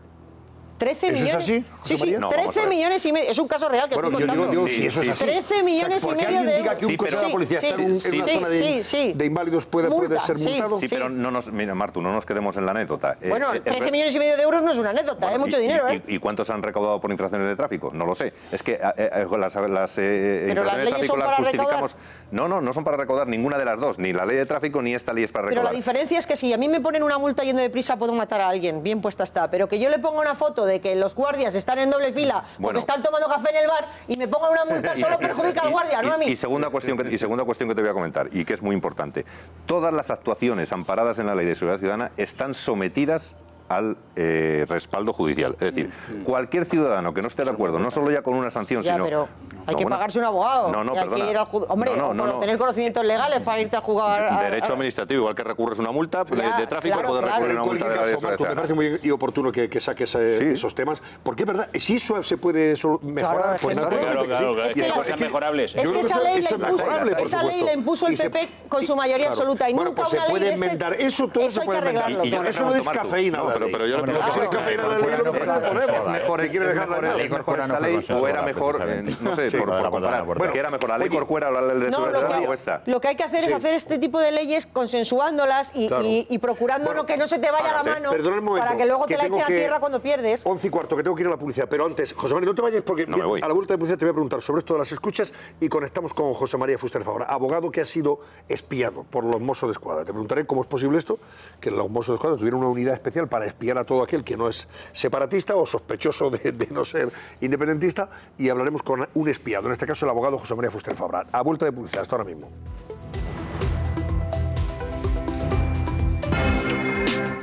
13 ¿Eso es millones. así, José sí, sí, María? No, 13 vamos a ver. millones y medio. Es un caso real que Bueno, estoy yo digo, contando. digo, si eso es así. 13 millones y medio de diga que un euros. coche de la policía está en, un- en una sí, zona de, sí, sí. de inválidos puede, puede ser sí, multado. Sí, pero no nos, mira, Martu, no nos quedemos en la anécdota. Eh, Bueno, eh, 13 el- millones y medio de euros no es una anécdota, es mucho y- dinero, y, ¿eh? y cuántos han recaudado por infracciones de tráfico? No lo sé. Es que eh, eh, las, las, eh, infracciones de leyes tráfico son las para justificamos. No, no, no son para recaudar ninguna de las dos, ni la ley de tráfico ni esta ley es para Pero la recaudar. diferencia es que si a mí me ponen una multa yendo deprisa puedo matar a alguien, bien puesta está, pero que yo le ponga una foto de que los guardias están en doble fila porque Bueno. están tomando café en el bar y me pongan una multa solo perjudica al guardia, no a mí. Y segunda, cuestión que, y segunda cuestión que te voy a comentar, y que es muy importante. Todas las actuaciones amparadas en la Ley de Seguridad Ciudadana están sometidas al eh, respaldo judicial. Es decir, cualquier ciudadano que no esté de acuerdo, no solo ya con una sanción, Ya, sino... pero hay No, que bueno, pagarse un abogado. No, no, hay que ir al. Hombre, No, no, o no, por no. tener conocimientos legales para irte a jugar a- Derecho a- administrativo, igual que recurres una multa de- Ya, de, tráfico, claro, claro. recurrir En una multa de la caso, me parece muy oportuno que, que saques eh, esos temas, porque es verdad, si eso se puede mejorar, es pues Claro, claro, es que hay cosas mejorables. Es que esa ley, la es impuso, mejorable, por esa ley supuesto. la impuso el PP con su mayoría claro. absoluta y Bueno, nunca pues se una puede ley de este- enmendar. Eso todo eso se puede enmendar. eso no Martu, descafeína pero- yo le ley, Mejor- es Quiere dejar la ley. es mejor esta ley o era mejor, eh, no sé, por, comparar. Bueno, ¿Qué era mejor, la ley Corcuera o la ley de seguridad lo ciudadana que, o esta? lo que hay que hacer es hacer este tipo de leyes consensuándolas y, procurando que no se te vaya la mano para que luego te la echen a tierra cuando pierdes. 11 y cuarto, que tengo que ir a la publicidad. Pero antes, José María, no te vayas porque a la vuelta de publicidad te voy a preguntar sobre esto de las escuchas y conectamos con José María Fuster Favora, abogado que ha sido espiado por los Mossos de Escuadra. Te preguntaré cómo es posible esto, que los Mossos de Escuadra tuvieran una unidad especial para espiar a todo aquel que no es separatista o sospechoso de, no ser independentista y hablaremos con un espiado, en este caso el abogado José María Fuster Favora. A vuelta de publicidad, hasta ahora mismo.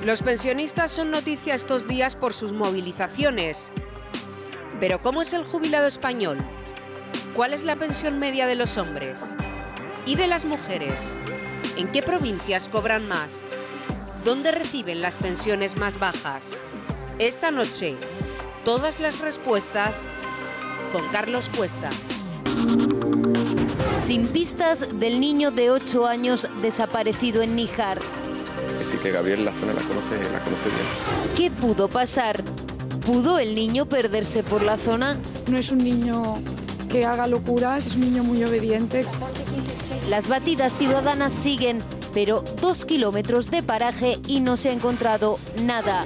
Los pensionistas son noticia estos días por sus movilizaciones. Pero ¿cómo es el jubilado español? ¿Cuál es la pensión media de los hombres? ¿Y de las mujeres? ¿En qué provincias cobran más? ¿Dónde reciben las pensiones más bajas? Esta noche, todas las respuestas con Carlos Cuesta. Sin pistas del niño de 8 años desaparecido en Níjar. Que sí, que Gabriel la zona la conoce, la conoce bien. ¿Qué pudo pasar? ¿Pudo el niño perderse por la zona? No es un niño que haga locuras, es un niño muy obediente. Las batidas ciudadanas siguen. Pero dos kilómetros de paraje y no se ha encontrado nada.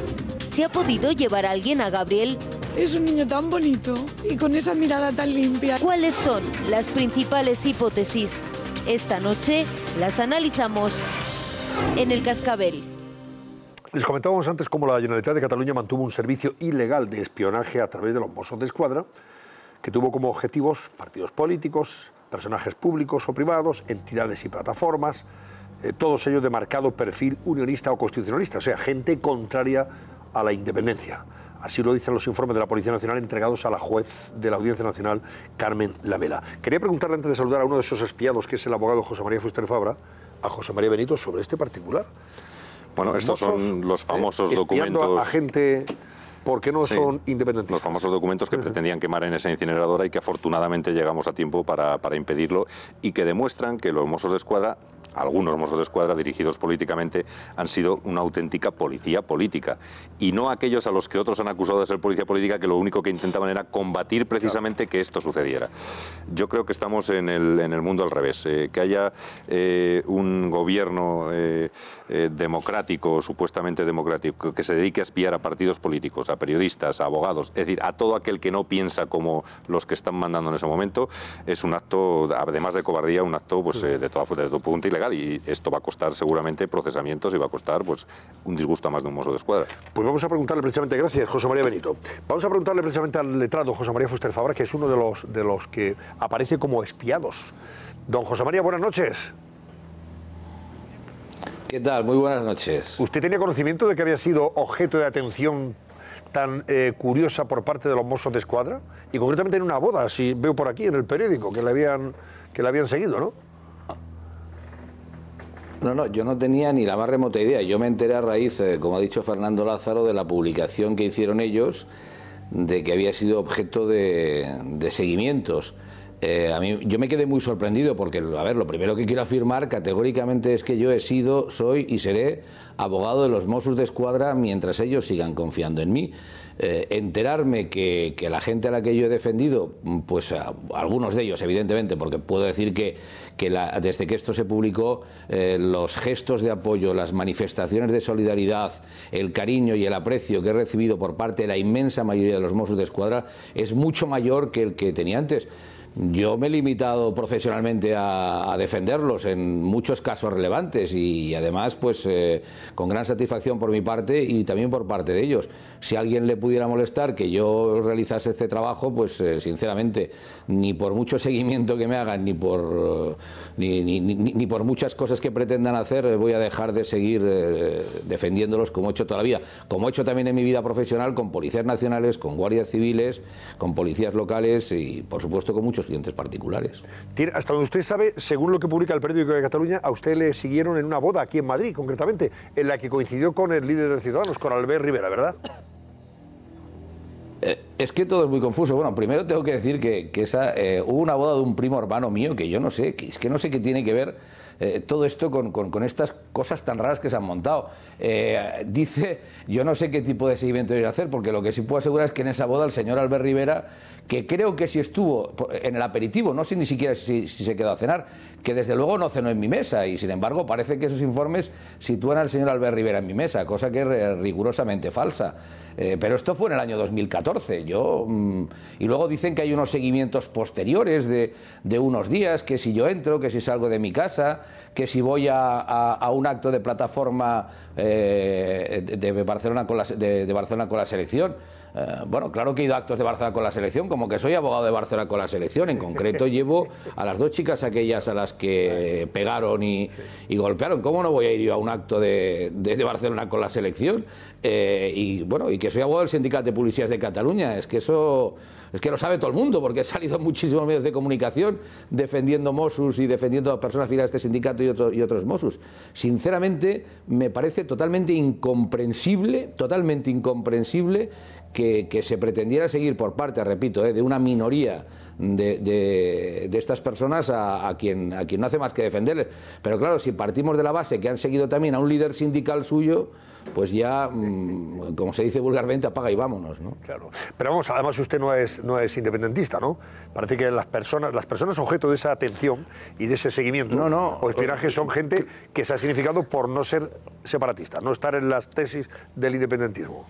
¿Se ha podido llevar a alguien a Gabriel? Es un niño tan bonito y con esa mirada tan limpia. ¿Cuáles son las principales hipótesis? Esta noche las analizamos en el Cascabel. Les comentábamos antes cómo la Generalitat de Cataluña mantuvo un servicio ilegal de espionaje a través de los Mossos de Escuadra, que tuvo como objetivos partidos políticos, personajes públicos o privados, entidades y plataformas, eh, todos ellos de marcado perfil unionista o constitucionalista, o sea, gente contraria a la independencia. Así lo dicen los informes de la Policía Nacional entregados a la juez de la Audiencia Nacional, Carmen Lamela. Quería preguntarle antes de saludar a uno de esos espiados, que es el abogado José María Fuster Fabra, a José María Benito sobre este particular. Bueno, estos son los famosos eh, documentos. A, a gente porque no Sí, son independentistas. Los famosos documentos que pretendían quemar en esa incineradora y que afortunadamente llegamos a tiempo para, para impedirlo y que demuestran que los Mossos de Escuadra, algunos Mossos de Escuadra dirigidos políticamente, han sido una auténtica policía política. Y no aquellos a los que otros han acusado de ser policía política que lo único que intentaban era combatir precisamente que esto sucediera. Yo creo que estamos en el, en el mundo al revés. Eh, que haya eh, un gobierno eh, democrático, supuestamente democrático, que se dedique a espiar a partidos políticos, a periodistas, a abogados, es decir, a todo aquel que no piensa como los que están mandando en ese momento, es un acto, además de cobardía, un acto pues, de, toda, de todo punto ilegal y esto va a costar seguramente procesamientos y va a costar pues, un disgusto a más de un mozo de escuadra. Pues vamos a preguntarle precisamente, gracias José María Benito, vamos a preguntarle precisamente al letrado José María Fuster Fabra, que es uno de los, de los que aparece como espiados. Don José María, buenas noches. ¿Qué tal? Muy buenas noches. ¿Usted tenía conocimiento de que había sido objeto de atención tan eh, curiosa por parte de los mozos de escuadra? Y concretamente en una boda, si veo por aquí en el periódico, que le habían, que le habían seguido, ¿no? No, no, yo no tenía ni la más remota idea. Yo me enteré a raíz, eh, como ha dicho Fernando Lázaro, de la publicación que hicieron ellos de que había sido objeto de, de seguimientos. Eh, a mí, yo me quedé muy sorprendido porque, a ver, lo primero que quiero afirmar categóricamente es que yo he sido, soy y seré abogado de los Mossos de Escuadra mientras ellos sigan confiando en mí. Eh, enterarme que, que la gente a la que yo he defendido, pues algunos de ellos, evidentemente, porque puedo decir que, que desde que esto se publicó, eh, los gestos de apoyo, las manifestaciones de solidaridad, el cariño y el aprecio que he recibido por parte de la inmensa mayoría de los Mossos de Escuadra es mucho mayor que el que tenía antes. Yo me he limitado profesionalmente a, defenderlos en muchos casos relevantes y, además pues eh, con gran satisfacción por mi parte y también por parte de ellos. Si a alguien le pudiera molestar que yo realizase este trabajo, pues eh, sinceramente ni por mucho seguimiento que me hagan ni por ni, ni- ni- por muchas cosas que pretendan hacer eh, voy a dejar de seguir eh, defendiéndolos como he hecho toda la vida, como he hecho también en mi vida profesional con policías nacionales, con guardias civiles, con policías locales y por supuesto con muchos clientes particulares. Tiene- hasta donde usted sabe, según lo que publica el periódico de Cataluña, a usted le siguieron en una boda aquí en Madrid, concretamente, en la que coincidió con el líder de Ciudadanos, con Albert Rivera, ¿verdad? Eh, es que todo es muy confuso. Bueno, primero tengo que decir que, que esa, eh, hubo una boda de un primo hermano mío que yo no sé, que es que no sé qué tiene que ver eh, todo esto con, con- estas cosas tan raras que se han montado. Eh, dice, yo no sé qué tipo de seguimiento ir a hacer, porque lo que sí puedo asegurar es que en esa boda el señor Albert Rivera, que creo que sí estuvo en el aperitivo, no sé ni siquiera si, si se quedó a cenar, que desde luego no cenó en mi mesa, y sin embargo parece que esos informes sitúan al señor Albert Rivera en mi mesa, cosa que es rigurosamente falsa. Eh, pero esto fue en el año 2014. Yo, mm, y luego dicen que hay unos seguimientos posteriores de, de unos días, que si yo entro, que si salgo de mi casa, que si voy a, a- a un acto de plataforma eh, de, de Barcelona con la, de, de Barcelona con la selección. Eh, bueno, claro que he ido a actos de Barcelona con la selección, como que soy abogado de Barcelona con la selección. En concreto, llevo a las dos chicas aquellas a las que pegaron y, y golpearon. ¿Cómo no voy a ir yo a un acto de, de- de Barcelona con la selección? Eh, y bueno, y que soy abogado del Sindicato de Policías de Cataluña. Es que eso. Es que lo sabe todo el mundo, porque he salido muchísimos medios de comunicación defendiendo Mossos y defendiendo a personas filiales de este sindicato y, otro- y otros Mossos. Sinceramente, me parece totalmente incomprensible, totalmente incomprensible que, se pretendiera seguir por parte, repito, eh, de una minoría de estas personas a, a quien, a quien no hace más que defenderles. Pero claro, si partimos de la base que han seguido también a un líder sindical suyo, pues ya, mm, como se dice vulgarmente, apaga y vámonos, ¿no? Claro. Pero vamos, además usted no es, no es independentista, ¿no? Parece que las personas, las personas objeto de esa atención y de ese seguimiento No, no. o espionaje son gente que se ha significado por no ser separatista, no estar en las tesis del independentismo.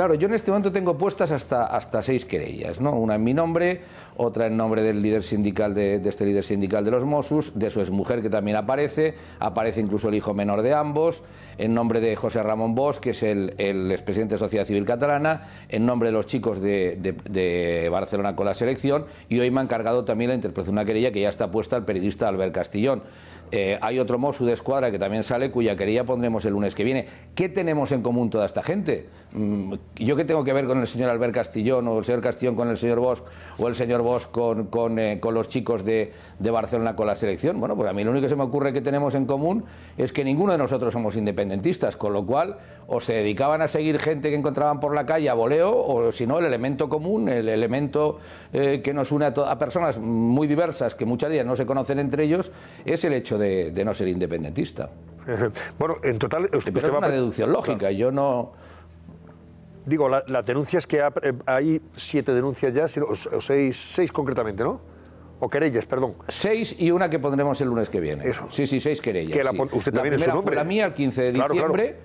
Claro, yo en este momento tengo puestas hasta, hasta seis querellas, ¿no? Una en mi nombre, otra en nombre del líder sindical de, de este líder sindical de los Mossos, de su exmujer que también aparece, aparece incluso el hijo menor de ambos, en nombre de José Ramón Bosch, que es el, expresidente de Sociedad Civil Catalana, en nombre de los chicos de, Barcelona con la selección, y hoy me ha encargado también la interpretación de una querella que ya está puesta al periodista Albert Castillón. Eh, hay otro Mosu de escuadra que también sale, cuya querella pondremos el lunes que viene. ¿Qué tenemos en común toda esta gente? ¿Yo qué tengo que ver con el señor Albert Castillón o el señor Castillón con el señor Bosch o el señor Bosch con, con, eh, con los chicos de, de Barcelona con la selección? Bueno, pues a mí lo único que se me ocurre que tenemos en común es que ninguno de nosotros somos independentistas, con lo cual o se dedicaban a seguir gente que encontraban por la calle a voleo o si no el elemento común, el elemento eh, que nos une a, a personas muy diversas que muchas días no se conocen entre ellos es el hecho de, de no ser independentista. bueno, en total usted, Pero usted es va una a- deducción lógica, yo no... Digo, la, la denuncia es que ha- eh, hay siete denuncias ya, si no- o, o seis, seis concretamente, ¿no? O querellas, perdón. Seis y una que pondremos el lunes que viene. Sí, sí, seis querellas. Que la sí. usted también en su nombre. Fue la mía el 15 de Claro, claro. diciembre.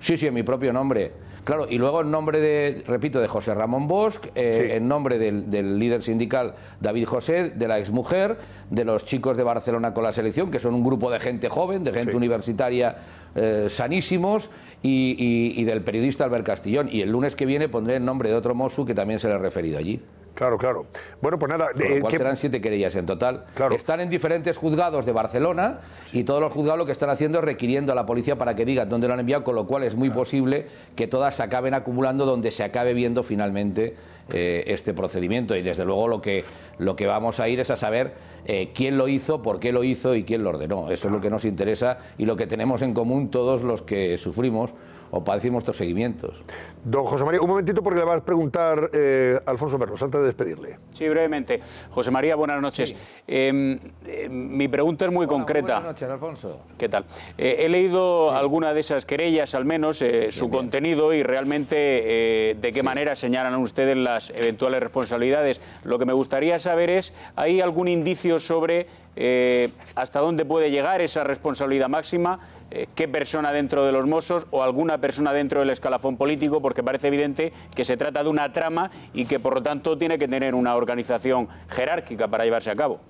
Sí, sí, en mi propio nombre. Claro, y luego en nombre de, repito, de José Ramón Bosch, eh, en nombre del, del líder sindical David José, de la exmujer, de los chicos de Barcelona con la selección, que son un grupo de gente joven, de gente universitaria eh, sanísimos, y, y- y del periodista Albert Castillón. Y el lunes que viene pondré el nombre de otro Mosu que también se le ha referido allí. Claro, claro. Bueno, pues nada. Con eh, lo cual ¿qué- serán siete querellas en total. Están en diferentes juzgados de Barcelona y todos los juzgados lo que están haciendo es requiriendo a la policía para que digan dónde lo han enviado, con lo cual es muy posible que todas se acaben acumulando donde se acabe viendo finalmente eh, este procedimiento. Y desde luego lo que, lo que vamos a ir es a saber eh, quién lo hizo, por qué lo hizo y quién lo ordenó. Eso es lo que nos interesa y lo que tenemos en común todos los que sufrimos o padecimos estos seguimientos. Don José María, un momentito porque le va a preguntar eh, Alfonso Berros antes de despedirle. Sí, brevemente. José María, buenas noches. Eh, eh, mi pregunta es muy concreta. Buenas noches, Alfonso. ¿Qué tal? Eh, he leído alguna de esas querellas, al menos, eh, su contenido y realmente eh, de qué manera señalan ustedes las eventuales responsabilidades. Lo que me gustaría saber es, ¿hay algún indicio sobre eh, hasta dónde puede llegar esa responsabilidad máxima? Eh, ¿Qué persona dentro de los Mossos o alguna persona dentro del escalafón político? Porque parece evidente que se trata de una trama y que, por lo tanto, tiene que tener una organización jerárquica para llevarse a cabo.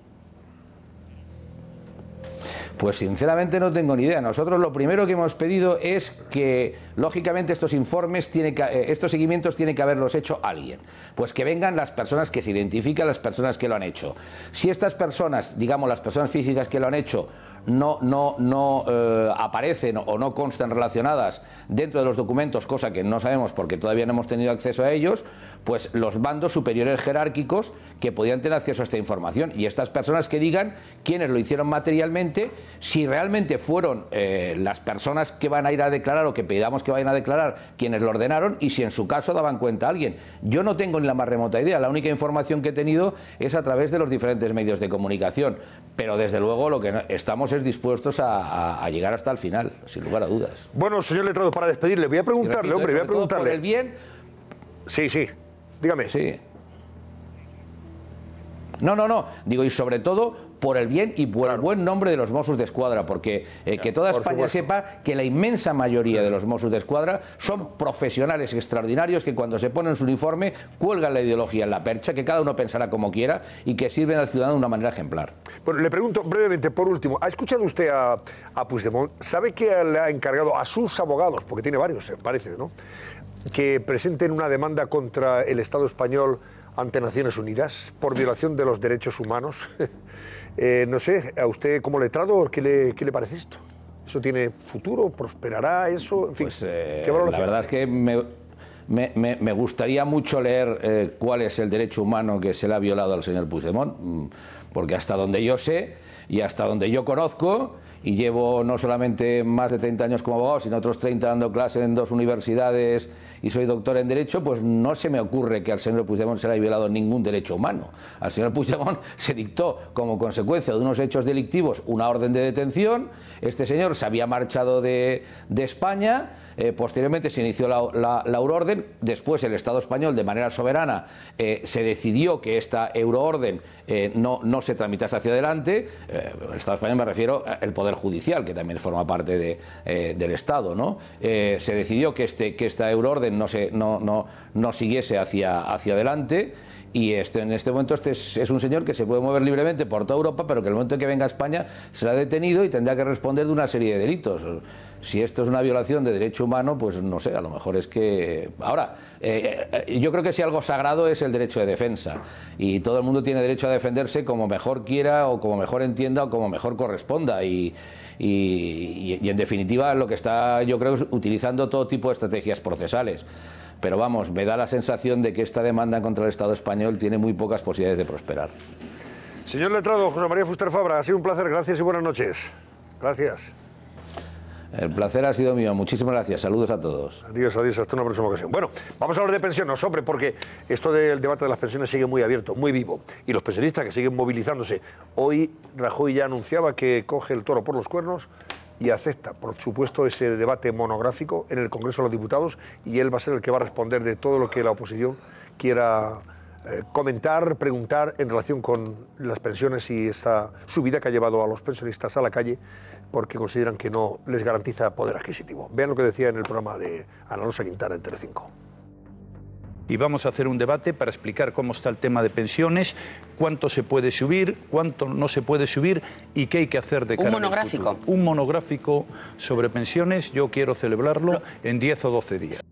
Pues sinceramente no tengo ni idea. Nosotros lo primero que hemos pedido es que, lógicamente, estos informes, tiene que, eh, estos seguimientos tiene que haberlos hecho alguien. Pues que vengan las personas que se identifican, las personas que lo han hecho. Si estas personas, digamos, las personas físicas que lo han hecho, no, no, no eh, aparecen o no constan relacionadas dentro de los documentos, cosa que no sabemos porque todavía no hemos tenido acceso a ellos, pues los bandos superiores jerárquicos que podían tener acceso a esta información. Y estas personas que digan quiénes lo hicieron materialmente, si realmente fueron eh, las personas que van a ir a declarar o que pedamos que vayan a declarar quienes lo ordenaron y si en su caso daban cuenta a alguien. Yo no tengo ni la más remota idea, la única información que he tenido es a través de los diferentes medios de comunicación, pero desde luego lo que estamos es dispuestos a, a- a llegar hasta el final, sin lugar a dudas. Bueno, señor Letrado, para despedirle, voy a preguntarle, repito, hombre, voy a todo por preguntarle. el bien. Sí, sí. Dígame. Sí. No, no, no. Digo, y sobre todo por el bien y por el buen nombre de los Mossos de Escuadra, porque eh, que toda por España supuesto. sepa que la inmensa mayoría de los Mossos de Escuadra son profesionales extraordinarios que cuando se ponen su uniforme cuelgan la ideología en la percha, que cada uno pensará como quiera y que sirven al ciudadano de una manera ejemplar. Bueno, le pregunto brevemente, por último, ¿ha escuchado usted a, a Puigdemont? ¿Sabe que le ha encargado a sus abogados, porque tiene varios, eh, parece, ¿no? Que presenten una demanda contra el Estado español ante Naciones Unidas por violación de los derechos humanos? Eh, no sé, a usted como letrado, ¿qué le, qué le parece esto? ¿Eso tiene futuro? ¿Prosperará eso? En fin, Pues, eh, ¿qué valoración la verdad es que me, me- me- me gustaría mucho leer eh, cuál es el derecho humano que se le ha violado al señor Puigdemont, mm, porque hasta donde yo sé y hasta donde yo conozco y llevo no solamente más de 30 años como abogado, sino otros 30 dando clase en dos universidades y soy doctor en Derecho, pues no se me ocurre que al señor Puigdemont se le haya violado ningún derecho humano. Al señor Puigdemont se dictó como consecuencia de unos hechos delictivos una orden de detención, este señor se había marchado de, España, eh, posteriormente se inició la, euroorden, después el Estado español de manera soberana eh, se decidió que esta euroorden eh, no, no, se tramitase hacia adelante, el Estado español me refiero al Poder Judicial, que también forma parte de, eh, del Estado, ¿no? se decidió que, este, que esta euroorden no, se, no, no, no siguiese hacia, hacia adelante. Y este, en este momento este es, es, un señor que se puede mover libremente por toda Europa, pero que el momento en que venga a España será detenido y tendrá que responder de una serie de delitos. Si esto es una violación de derecho humano, pues no sé, a lo mejor es que... Ahora, eh, eh, yo creo que si algo sagrado es el derecho de defensa. Y todo el mundo tiene derecho a defenderse como mejor quiera o como mejor entienda o como mejor corresponda. Y, y, y en definitiva lo que está, yo creo, es utilizando todo tipo de estrategias procesales pero vamos, me da la sensación de que esta demanda contra el Estado español tiene muy pocas posibilidades de prosperar. Señor letrado, José María Fuster Fabra, ha sido un placer, gracias y buenas noches. Gracias. El placer ha sido mío. Muchísimas gracias. Saludos a todos. Adiós, adiós. Hasta una próxima ocasión. Bueno, vamos a hablar de pensiones, hombre, porque esto del debate de las pensiones sigue muy abierto, muy vivo. Y los pensionistas que siguen movilizándose. Hoy Rajoy ya anunciaba que coge el toro por los cuernos y acepta, por supuesto, ese debate monográfico en el Congreso de los Diputados y él va a ser el que va a responder de todo lo que la oposición quiera eh, comentar, preguntar en relación con las pensiones y esa subida que ha llevado a los pensionistas a la calle porque consideran que no les garantiza poder adquisitivo. Vean lo que decía en el programa de Ana Rosa Quintana en Telecinco y vamos a hacer un debate para explicar cómo está el tema de pensiones, cuánto se puede subir, cuánto no se puede subir y qué hay que hacer de cara Un monográfico. Un monográfico sobre pensiones, yo quiero celebrarlo en 10 o 12 días.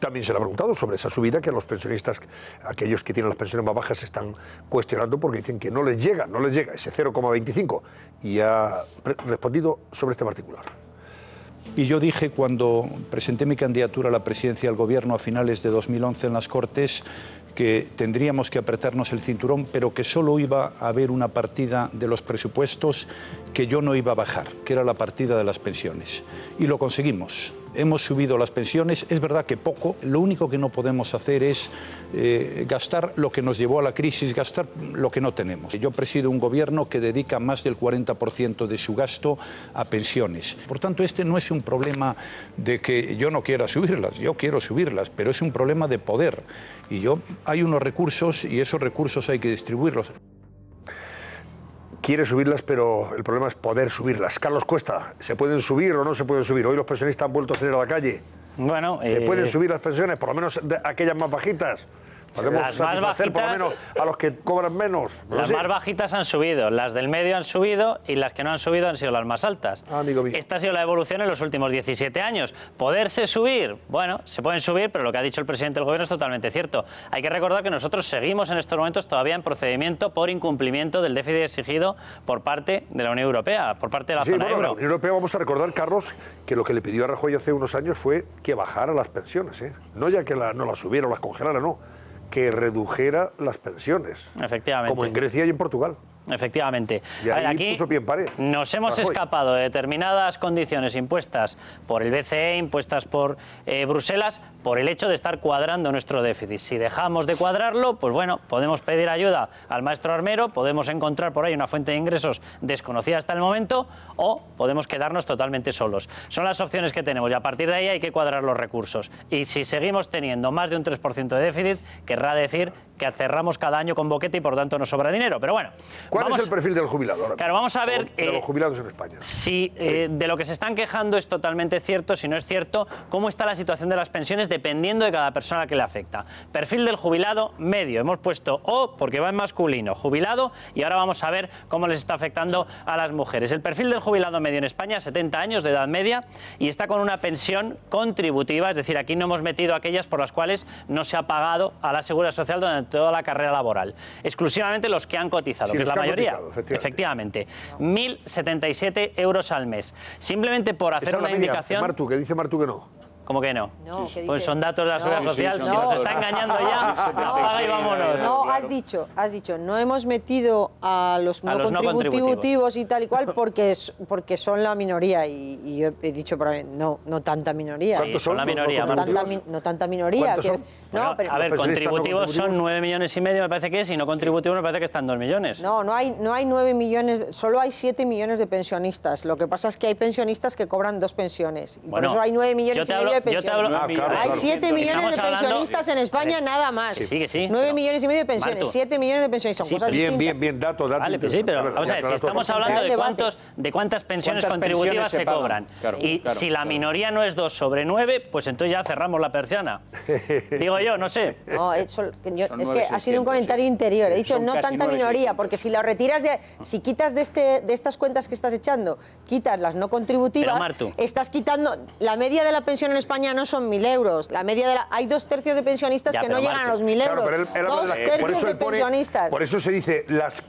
También se le ha preguntado sobre esa subida que los pensionistas, aquellos que tienen las pensiones más bajas, están cuestionando porque dicen que no les llega, no les llega ese 0,25 y ha respondido sobre este particular. Y yo dije cuando presenté mi candidatura a la presidencia del Gobierno a finales de 2011 en las Cortes que tendríamos que apretarnos el cinturón, pero que solo iba a haber una partida de los presupuestos que yo no iba a bajar, que era la partida de las pensiones. Y lo conseguimos hemos subido las pensiones, es verdad que poco, lo único que no podemos hacer es eh, gastar lo que nos llevó a la crisis, gastar lo que no tenemos. Yo presido un gobierno que dedica más del 40% de su gasto a pensiones. Por tanto, este no es un problema de que yo no quiera subirlas, yo quiero subirlas, pero es un problema de poder. Y yo, hay unos recursos y esos recursos hay que distribuirlos quiere subirlas, pero el problema es poder subirlas. Carlos Cuesta, ¿se pueden subir o no se pueden subir? Hoy los pensionistas han vuelto a salir a la calle. Bueno, ¿Se eh... pueden subir las pensiones, por lo menos aquellas más bajitas? Podemos las más satisfacer por lo bajitas- menos a los que cobran menos. No Las sé. más bajitas han subido, las del medio han subido y las que no han subido han sido las más altas. Esta ha sido la evolución en los últimos 17 años. ¿Poderse subir? Bueno, se pueden subir, pero lo que ha dicho el presidente del gobierno es totalmente cierto. Hay que recordar que nosotros seguimos en estos momentos todavía en procedimiento por incumplimiento del déficit exigido por parte de la Unión Europea, por parte de la Sí, zona bueno, la euro. Unión Europea, vamos a recordar, Carlos, que lo que le pidió a Rajoy hace unos años fue que bajara las pensiones. ¿eh? No ya que la- no las subiera o las congelara, no. Que redujera las pensiones. Efectivamente. Como en Grecia y en Portugal. Efectivamente. Y A ahí ver, aquí puso pie en pared. nos hemos Rajoy. escapado de determinadas condiciones impuestas por el BCE, impuestas por eh, Bruselas, por el hecho de estar cuadrando nuestro déficit. Si dejamos de cuadrarlo, pues bueno, podemos pedir ayuda al maestro armero, podemos encontrar por ahí una fuente de ingresos desconocida hasta el momento, o podemos quedarnos totalmente solos. Son las opciones que tenemos y a partir de ahí hay que cuadrar los recursos. Y si seguimos teniendo más de un 3% de déficit, querrá decir que cerramos cada año con boquete y por tanto nos sobra dinero. Pero bueno, ¿Cuál vamos- es el perfil del jubilado? Claro, vamos a ver, De eh, los jubilados en España. si eh, de lo que se están quejando es totalmente cierto, si no es cierto, cómo está la situación de las pensiones dependiendo de cada persona que le afecta. Perfil del jubilado medio, hemos puesto O porque va en masculino, jubilado, y ahora vamos a ver cómo les está afectando a las mujeres. El perfil del jubilado medio en España, 70 años de edad media, y está con una pensión contributiva, es decir, aquí no hemos metido aquellas por las cuales no se ha pagado a la seguridad social durante toda la carrera laboral. Exclusivamente los que han cotizado, Sí, que es la mayoría. efectivamente. Efectivamente. 1.077 euros al mes. Simplemente por hacer Esa es la una media. indicación. Martu, que dice Martu que no. ¿Cómo que no? No, ¿qué pues son datos de la No. seguridad Sí, sí, social. si nos datos. está engañando ya, apaga y vámonos. No, has dicho, has dicho, no hemos metido a los no, A los no contributivos y tal y cual porque, es- porque son la minoría y, y yo he dicho, pero no, no tanta minoría. ¿Cuántos son la No minoría, tanta, Marta? mi- no tanta minoría. No, pero, a ver, contributivos son 9 millones y medio, me parece que es, y no contributivos me parece que están 2 millones. No, no hay, no hay 9 millones, solo hay 7 millones de pensionistas. Lo que pasa es que hay pensionistas que cobran dos pensiones. Y Bueno, por eso hay 9 millones y medio de yo te pensiones. hablo- Ah, claro, hay claro. 7 millones Estamos de hablando- pensionistas en España, nada más. Sí, que sí. 9 millones y medio de pensiones, Marto. 7 millones de pensiones. Son Sí, cosas Bien, distintas. bien, bien, dato, dato. Vale, pues sí, pero vamos a ver, si estamos hablando de cuántos, de cuántas pensiones ¿Cuántas contributivas pensiones se cobran. Claro, y claro, si la minoría no es 2 sobre 9, pues entonces ya cerramos la persiana. Digo yo, no sé. No, yo- Son es que ha sido un 9,600, comentario interior. He dicho no tanta 9,600. minoría, porque si lo retiras de. Si quitas de, este, de estas cuentas que estás echando, quitas las no contributivas, estás quitando. La media de la pensión en España no son 1.000 euros. La media de la, hay dos tercios de pensionistas Ya, que no pero, llegan a los 1.000 claro, euros. pero él- él habla dos de la- tercios por eso de pone- pensionistas. Por eso se dice las,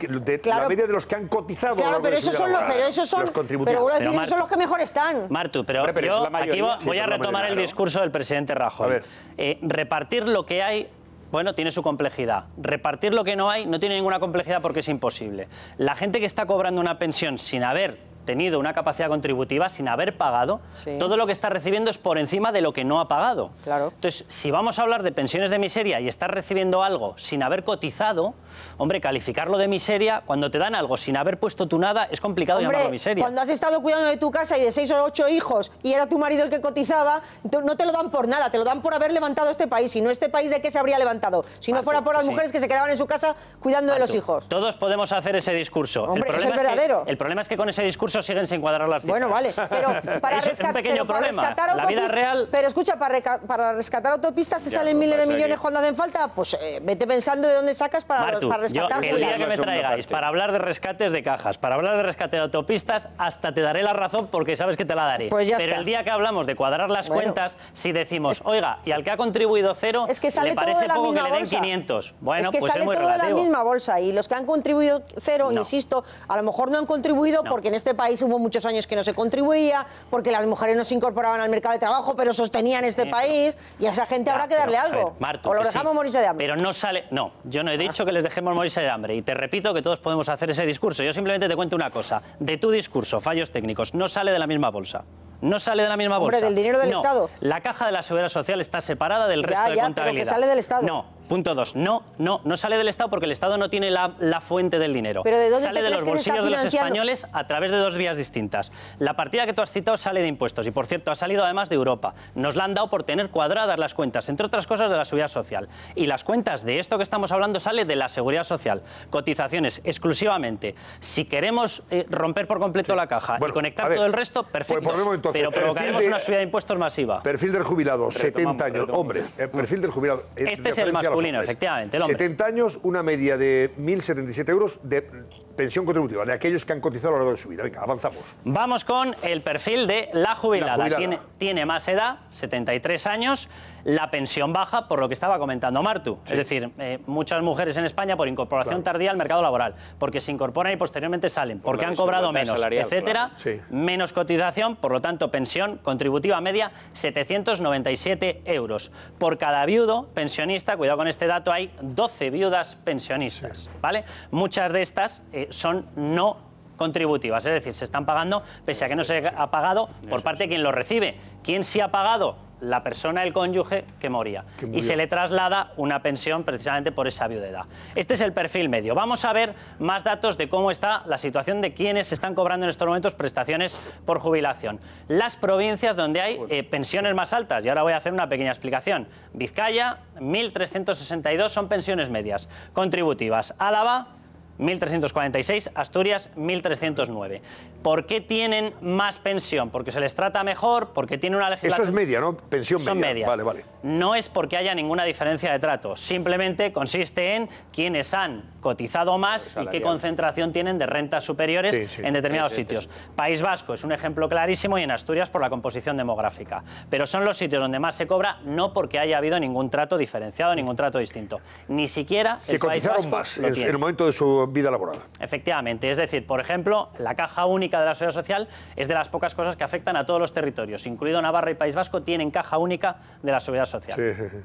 la media de los que han cotizado. Claro, pero esos son los, pero esos son, los contributivos. pero decir, Pero, esos son los que mejor están. Martu, pero pero yo la aquí voy, Sí, voy pero a retomar mayoría, el discurso del presidente Rajoy. Eh, repartir lo que hay, bueno, tiene su complejidad. Repartir lo que no hay no tiene ninguna complejidad porque es imposible. La gente que está cobrando una pensión sin haber tenido una capacidad contributiva, sin haber pagado, Sí. todo lo que está recibiendo es por encima de lo que no ha pagado. Claro. Entonces, si vamos a hablar de pensiones de miseria y estás recibiendo algo sin haber cotizado, hombre, calificarlo de miseria, cuando te dan algo sin haber puesto tú nada, es complicado llamarlo Hombre, miseria. cuando has estado cuidando de tu casa y de seis o ocho hijos y era tu marido el que cotizaba, no te lo dan por nada, te lo dan por haber levantado este país. Si no, este país de qué se habría levantado? Si no fuera por las sí. mujeres que se quedaban en su casa cuidando de los hijos. Todos podemos hacer ese discurso. Hombre, es el problema que- verdadero. el problema es que con ese discurso siguen sin cuadrar las cifras. Bueno, vale, pero para, Eso es un rescat- pequeño pero para problema. rescatar La vida real... Pero escucha, para, para rescatar autopistas te Ya, salen miles de millones cuando hacen falta, pues eh, vete pensando de dónde sacas para, Martu, para yo rescatar. el día que me traigáis para hablar de rescates de cajas, para hablar de rescate de autopistas, hasta te daré la razón porque sabes que te la daré. Pues ya Pero está. el día que hablamos de cuadrar las Bueno. cuentas, si decimos, oiga, y al que ha contribuido cero, Es que sale le todo parece de la poco que le den bolsa. 500. Bueno, es que pues sale es muy todo de la relativo. misma bolsa y los que han contribuido cero, No. insisto, a lo mejor no han contribuido porque en este país hubo muchos años que no se contribuía, porque las mujeres no se incorporaban al mercado de trabajo, pero sostenían este país y a esa gente habrá que darle Pero, algo. ver, o lo sí, dejamos morirse de hambre. Pero no sale. No, yo no he dicho que les dejemos morirse de hambre. Y te repito que todos podemos hacer ese discurso. Yo simplemente te cuento una cosa. De tu discurso, fallos técnicos, no sale de la misma bolsa. No sale de la misma Hombre, bolsa. del dinero del No. Estado. La caja de la seguridad social está separada del Ya, resto de ya, pero que contabilidad. sale del Estado. No. Punto dos. No, no, no sale del Estado porque el Estado no tiene la, la fuente del dinero. Pero ¿de dónde sale de los bolsillos de los españoles a través de dos vías distintas. La partida que tú has citado sale de impuestos y, por cierto, ha salido además de Europa. Nos la han dado por tener cuadradas las cuentas, entre otras cosas de la seguridad social. Y las cuentas de esto que estamos hablando sale de la seguridad social. Cotizaciones exclusivamente. Si queremos eh, romper por completo la caja y conectar ver, todo el resto, perfecto. pues volvemos entonces. Pero Perfil provocaremos de- una subida de impuestos masiva. Perfil del jubilado, 70 Retomamos, años. retomamos. Hombre, el perfil del jubilado. Este es el los masculino, efectivamente, el hombre. 70 años, una media de 1.077 euros de pensión contributiva, de aquellos que han cotizado a lo largo de su vida. Venga, avanzamos. Vamos con el perfil de la jubilada. La jubilada. Tiene, tiene más edad, 73 años, la pensión baja, por lo que estaba comentando Martu. Es decir, eh, muchas mujeres en España por incorporación tardía al mercado laboral, porque se incorporan y posteriormente salen, porque han cobrado menos, salarial, etcétera, claro. Sí. menos cotización, por lo tanto, pensión contributiva media 797 euros. Por cada viudo pensionista, cuidado con este dato, hay 12 viudas pensionistas, ¿vale? Muchas de estas eh, son no contributivas, es decir, se están pagando pese a que no se ha pagado por parte de quien lo recibe. ¿Quién sí ha pagado? La persona, el cónyuge que moría. Y se le traslada una pensión precisamente por esa viudedad. Este es el perfil medio. Vamos a ver más datos de cómo está la situación de quienes están cobrando en estos momentos prestaciones por jubilación. Las provincias donde hay eh, pensiones más altas, y ahora voy a hacer una pequeña explicación. Vizcaya, 1.362 son pensiones medias contributivas. Álava, 1.346, Asturias 1.309. ¿Por qué tienen más pensión? ¿Porque se les trata mejor? ¿Porque tienen una Eso legislación? es media, ¿no? Pensión Son media. medias. Vale, vale. No es porque haya ninguna diferencia de trato, simplemente consiste en quienes han cotizado más y qué concentración tienen de rentas superiores Sí, sí. en determinados Sí, sitios. País Vasco es un ejemplo clarísimo y en Asturias por la composición demográfica. Pero son los sitios donde más se cobra, no porque haya habido ningún trato diferenciado, ningún trato distinto. Ni siquiera Que el País cotizaron Vasco más lo en, tiene. el momento de su vida laboral. Efectivamente, es decir, por ejemplo, la caja única de la seguridad social es de las pocas cosas que afectan a todos los territorios, incluido Navarra y País Vasco, tienen caja única de la seguridad social. Sí, sí, sí.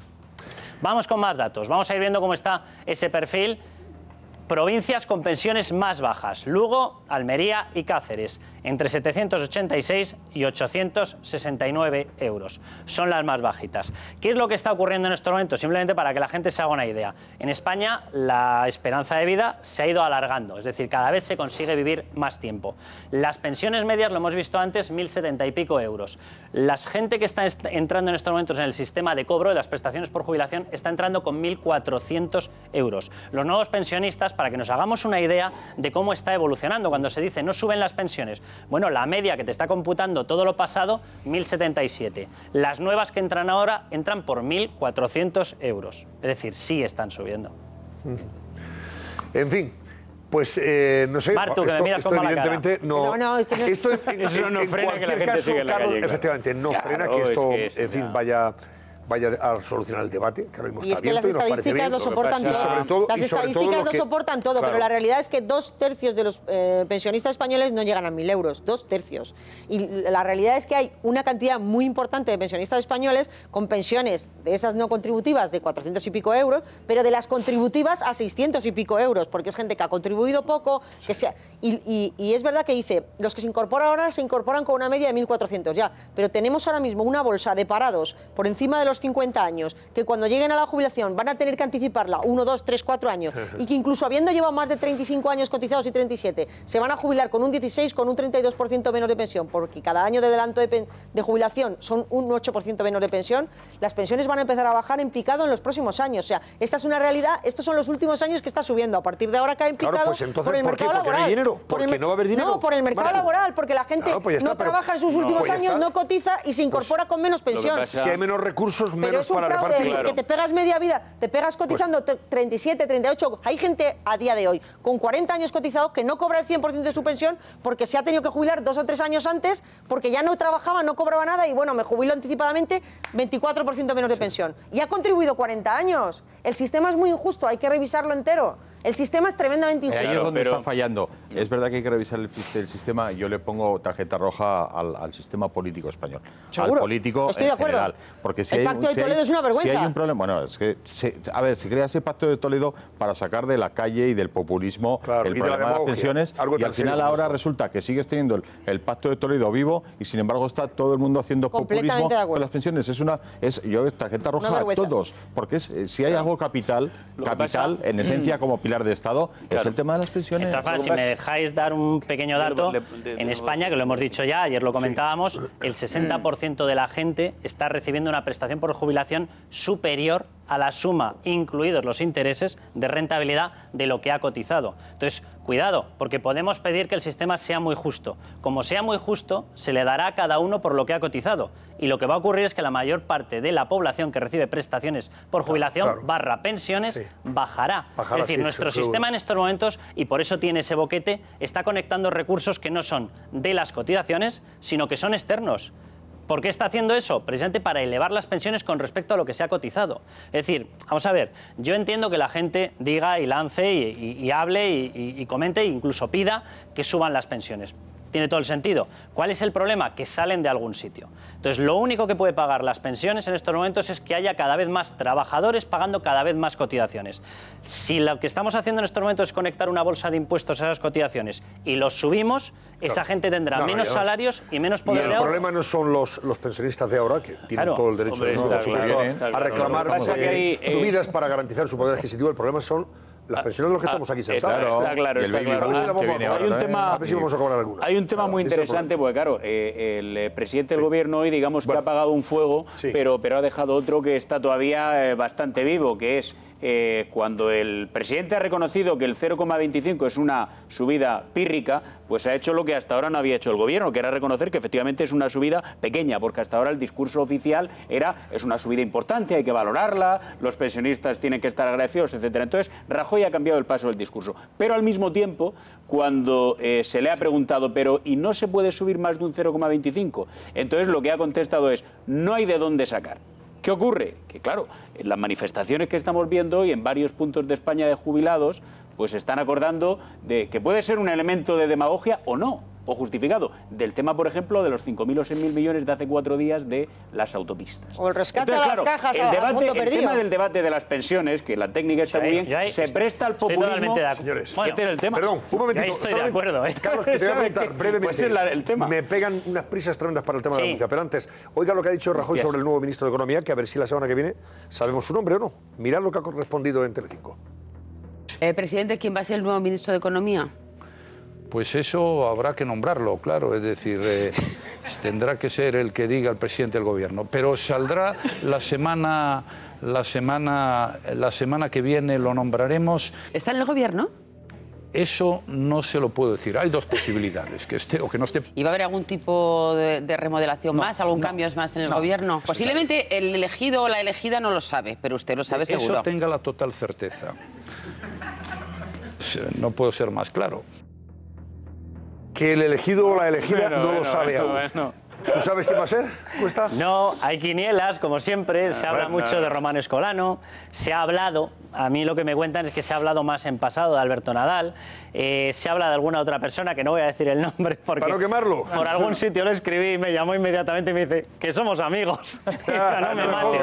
Vamos con más datos, vamos a ir viendo cómo está ese perfil. Provincias con pensiones más bajas, Lugo, Almería y Cáceres, entre 786 y 869 euros. Son las más bajitas. ¿Qué es lo que está ocurriendo en estos momentos? Simplemente para que la gente se haga una idea. En España la esperanza de vida se ha ido alargando, es decir, cada vez se consigue vivir más tiempo. Las pensiones medias, lo hemos visto antes, 1.070 y pico euros. La gente que está est- entrando en estos momentos en el sistema de cobro de las prestaciones por jubilación está entrando con 1.400 euros. Los nuevos pensionistas, para que nos hagamos una idea de cómo está evolucionando, cuando se dice no suben las pensiones, bueno, la media que te está computando todo lo pasado, 1.077. Las nuevas que entran ahora entran por 1.400 euros. Es decir, sí están subiendo. En fin. Pues eh, no sé. Martu, que me esto, miras esto con cara. evidentemente no. No, no, es que no- Esto es- en- Eso no en frena que la gente caso, siga en la calle, claro. Efectivamente, no Claro, frena que es esto, que es en fin, vaya vaya a solucionar el debate, que ahora mismo Y está es que las estadísticas lo soportan todo. sobre todo- las estadísticas lo que- soportan todo, claro. pero la realidad es que dos tercios de los eh, pensionistas españoles no llegan a mil euros, dos tercios. Y la realidad es que hay una cantidad muy importante de pensionistas españoles con pensiones de esas no contributivas de 400 y pico euros, pero de las contributivas a 600 y pico euros, porque es gente que ha contribuido poco, que se ha- y, y- y es verdad que dice, los que se incorporan ahora se incorporan con una media de 1.400 ya, pero tenemos ahora mismo una bolsa de parados por encima de los 50 años, que cuando lleguen a la jubilación van a tener que anticiparla 1, 2, 3, 4 años, y que incluso habiendo llevado más de 35 años cotizados y 37, se van a jubilar con un 16, con un 32% menos de pensión, porque cada año de adelanto de, de jubilación son un 8% menos de pensión, las pensiones van a empezar a bajar en picado en los próximos años. O sea, esta es una realidad, estos son los últimos años que está subiendo. A partir de ahora cae en Claro, picado pues entonces, por el ¿por qué? mercado Porque no hay laboral. dinero, Por el no va a haber dinero. No, por el mercado laboral, porque la gente Claro, pues está, no pero- trabaja en sus no, últimos pues años, no cotiza y se incorpora con menos pensión. Si hay menos recursos, Pero menos es un para fraude repartir. que te pegas media vida, te pegas cotizando Pues- te- 37, 38. Hay gente a día de hoy con 40 años cotizados que no cobra el 100% de su pensión porque se ha tenido que jubilar dos o tres años antes porque ya no trabajaba, no cobraba nada y bueno, me jubilo anticipadamente, 24% menos de pensión. Y ha contribuido 40 años. El sistema es muy injusto, hay que revisarlo entero. El sistema es tremendamente injusto. Ahí es donde está fallando. Es verdad que hay que revisar el, sistema. Yo le pongo tarjeta roja al, al sistema político español. Seguro. Al político Estoy en de acuerdo. general. Porque si El hay, Pacto de si hay- Toledo es una vergüenza. Si hay un problema, bueno, es que, se- a ver, se crea ese pacto de Toledo para sacar de la calle y del populismo Claro, el de la problema de, las pensiones. Algo y al final ahora esto. resulta que sigues teniendo el, el pacto de Toledo vivo y sin embargo está todo el mundo haciendo populismo con las pensiones. Es una, es yo tarjeta roja a todos, porque es, eh, si hay algo capital, capital pasa- en esencia como pilar de Estado, es el tema de las pensiones. Si me dejáis dar un pequeño dato, Le- le- le- en España, que lo hemos dicho ya, ayer lo comentábamos, el 60% de la gente está recibiendo una prestación por jubilación superior a la suma, incluidos los intereses, de rentabilidad de lo que ha cotizado. Entonces, cuidado, porque podemos pedir que el sistema sea muy justo. Como sea muy justo, se le dará a cada uno por lo que ha cotizado. Y lo que va a ocurrir es que la mayor parte de la población que recibe prestaciones por jubilación claro. barra pensiones bajará. Bajará, es decir, sí, nuestro sistema en estos momentos, y por eso tiene ese boquete, está conectando recursos que no son de las cotizaciones, sino que son externos. ¿Por qué está haciendo eso? Precisamente para elevar las pensiones con respecto a lo que se ha cotizado. Es decir, vamos a ver, yo entiendo que la gente diga y lance y, hable y- y comente e incluso pida que suban las pensiones. Tiene todo el sentido. ¿Cuál es el problema? Que salen de algún sitio. Entonces, lo único que puede pagar las pensiones en estos momentos es que haya cada vez más trabajadores pagando cada vez más cotizaciones. Si lo que estamos haciendo en estos momentos es conectar una bolsa de impuestos a esas cotizaciones y los subimos, esa gente tendrá No, no, menos y salarios y menos Y poder el de ahorro. problema no son los, los pensionistas de ahora, que tienen Claro. todo el derecho Hombre, por supuesto, claro, a- reclamar eh, que hay, eh, subidas para garantizar su poder adquisitivo. El problema son las pensiones de los que estamos aquí Está, sentados. está claro, está claro. A ver si la boom que vamos a viene cobrar. hay un tema, si vamos a cobrar alguna. Hay un tema Claro, muy interesante, porque claro, eh, el eh, presidente del gobierno hoy, digamos que ha apagado un fuego, Sí. pero, pero ha dejado otro que está todavía eh, bastante vivo, que es eh, cuando el presidente ha reconocido que el 0,25 es una subida pírrica, pues ha hecho lo que hasta ahora no había hecho el gobierno, que era reconocer que efectivamente es una subida pequeña, porque hasta ahora el discurso oficial era es una subida importante, hay que valorarla, los pensionistas tienen que estar agradecidos, etcétera. Entonces, Rajoy ha cambiado el paso del discurso. Pero al mismo tiempo, cuando eh, se le ha preguntado, pero ¿y no se puede subir más de un 0,25? Entonces lo que ha contestado es, no hay de dónde sacar. ¿Qué ocurre? Que claro, las manifestaciones que estamos viendo hoy en varios puntos de España de jubilados, pues están acordando de que puede ser un elemento de demagogia o no o justificado del tema, por ejemplo, de los 5.000 o 6.000 millones de hace cuatro días de las autopistas. O el rescate Entonces, de las claro, cajas el, a- a debate, fondo el perdido. tema del debate de las pensiones, que la técnica está muy bien, ahí se presta al estoy populismo. totalmente de acuerdo. Señores, Bueno, este el tema. Perdón, un momentito. Yo ahí estoy de acuerdo, ¿eh? Carlos, que te voy a brevemente. Pues es la- el tema. Me pegan unas prisas tremendas para el tema de la denuncia. Pero antes, oiga lo que ha dicho Rajoy Gracias. sobre el nuevo ministro de Economía, que a ver si la semana que viene sabemos su nombre o no. Mirad lo que ha correspondido en Telecinco. Eh, presidente, ¿quién va a ser el nuevo ministro de Economía? Pues eso habrá que nombrarlo, claro, es decir, eh, tendrá que ser el que diga el presidente del gobierno, pero saldrá la semana, la semana, la semana que viene lo nombraremos. ¿Está en el gobierno? Eso no se lo puedo decir. Hay dos posibilidades, que esté o que no esté. ¿Y va a haber algún tipo de, de remodelación más, algún cambio más en el no, gobierno? Posiblemente el elegido o la elegida no lo sabe, pero usted lo sabe Eso seguro. tenga la total certeza. No puedo ser más claro. Que el elegido o la elegida Bueno, no lo sabe bueno, aún. Bueno. ¿Tú sabes quién va a ser? ¿Cuesta? No, hay quinielas, como siempre. Se habla bueno, mucho no. de Romano Escolano. Se ha hablado, a mí lo que me cuentan es que se ha hablado más en pasado de Alberto Nadal. Eh, se habla de alguna otra persona, que no voy a decir el nombre porque. Para no quemarlo. Por algún sitio lo escribí y me llamó inmediatamente y me dice que somos amigos. no me mates.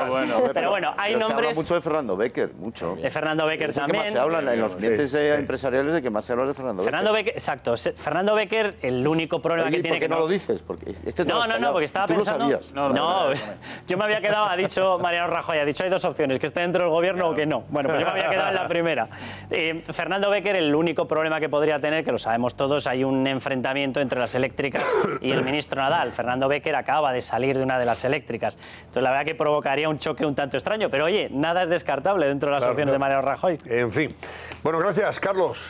Pero bueno, hay Pero Se nombres. habla mucho de Fernando Becker, mucho. De Fernando Becker Es el que también. más se habla en los Sí, ambientes eh, empresariales de que más se habla de Fernando, Fernando Becker, exacto. Se- Fernando Becker, el único problema Oye, que ¿y tiene ¿Por qué que no lo dices? Porque este te lo no, no, no, porque estaba Tú pensando. lo sabías. No, yo me había quedado, ha dicho Mariano Rajoy, ha dicho hay dos opciones, que esté dentro del gobierno o que no. Bueno, pues yo me había quedado en la primera. Eh, Fernando Becker, el único problema que podría tener, que lo sabemos todos, hay un enfrentamiento entre las eléctricas y el ministro Nadal. Fernando Becker acaba de salir de una de las eléctricas. Entonces, la verdad que provocaría un choque un tanto extraño. Pero oye, nada es descartable dentro de las Claro, opciones de Mariano Rajoy. En fin. Bueno, gracias, Carlos.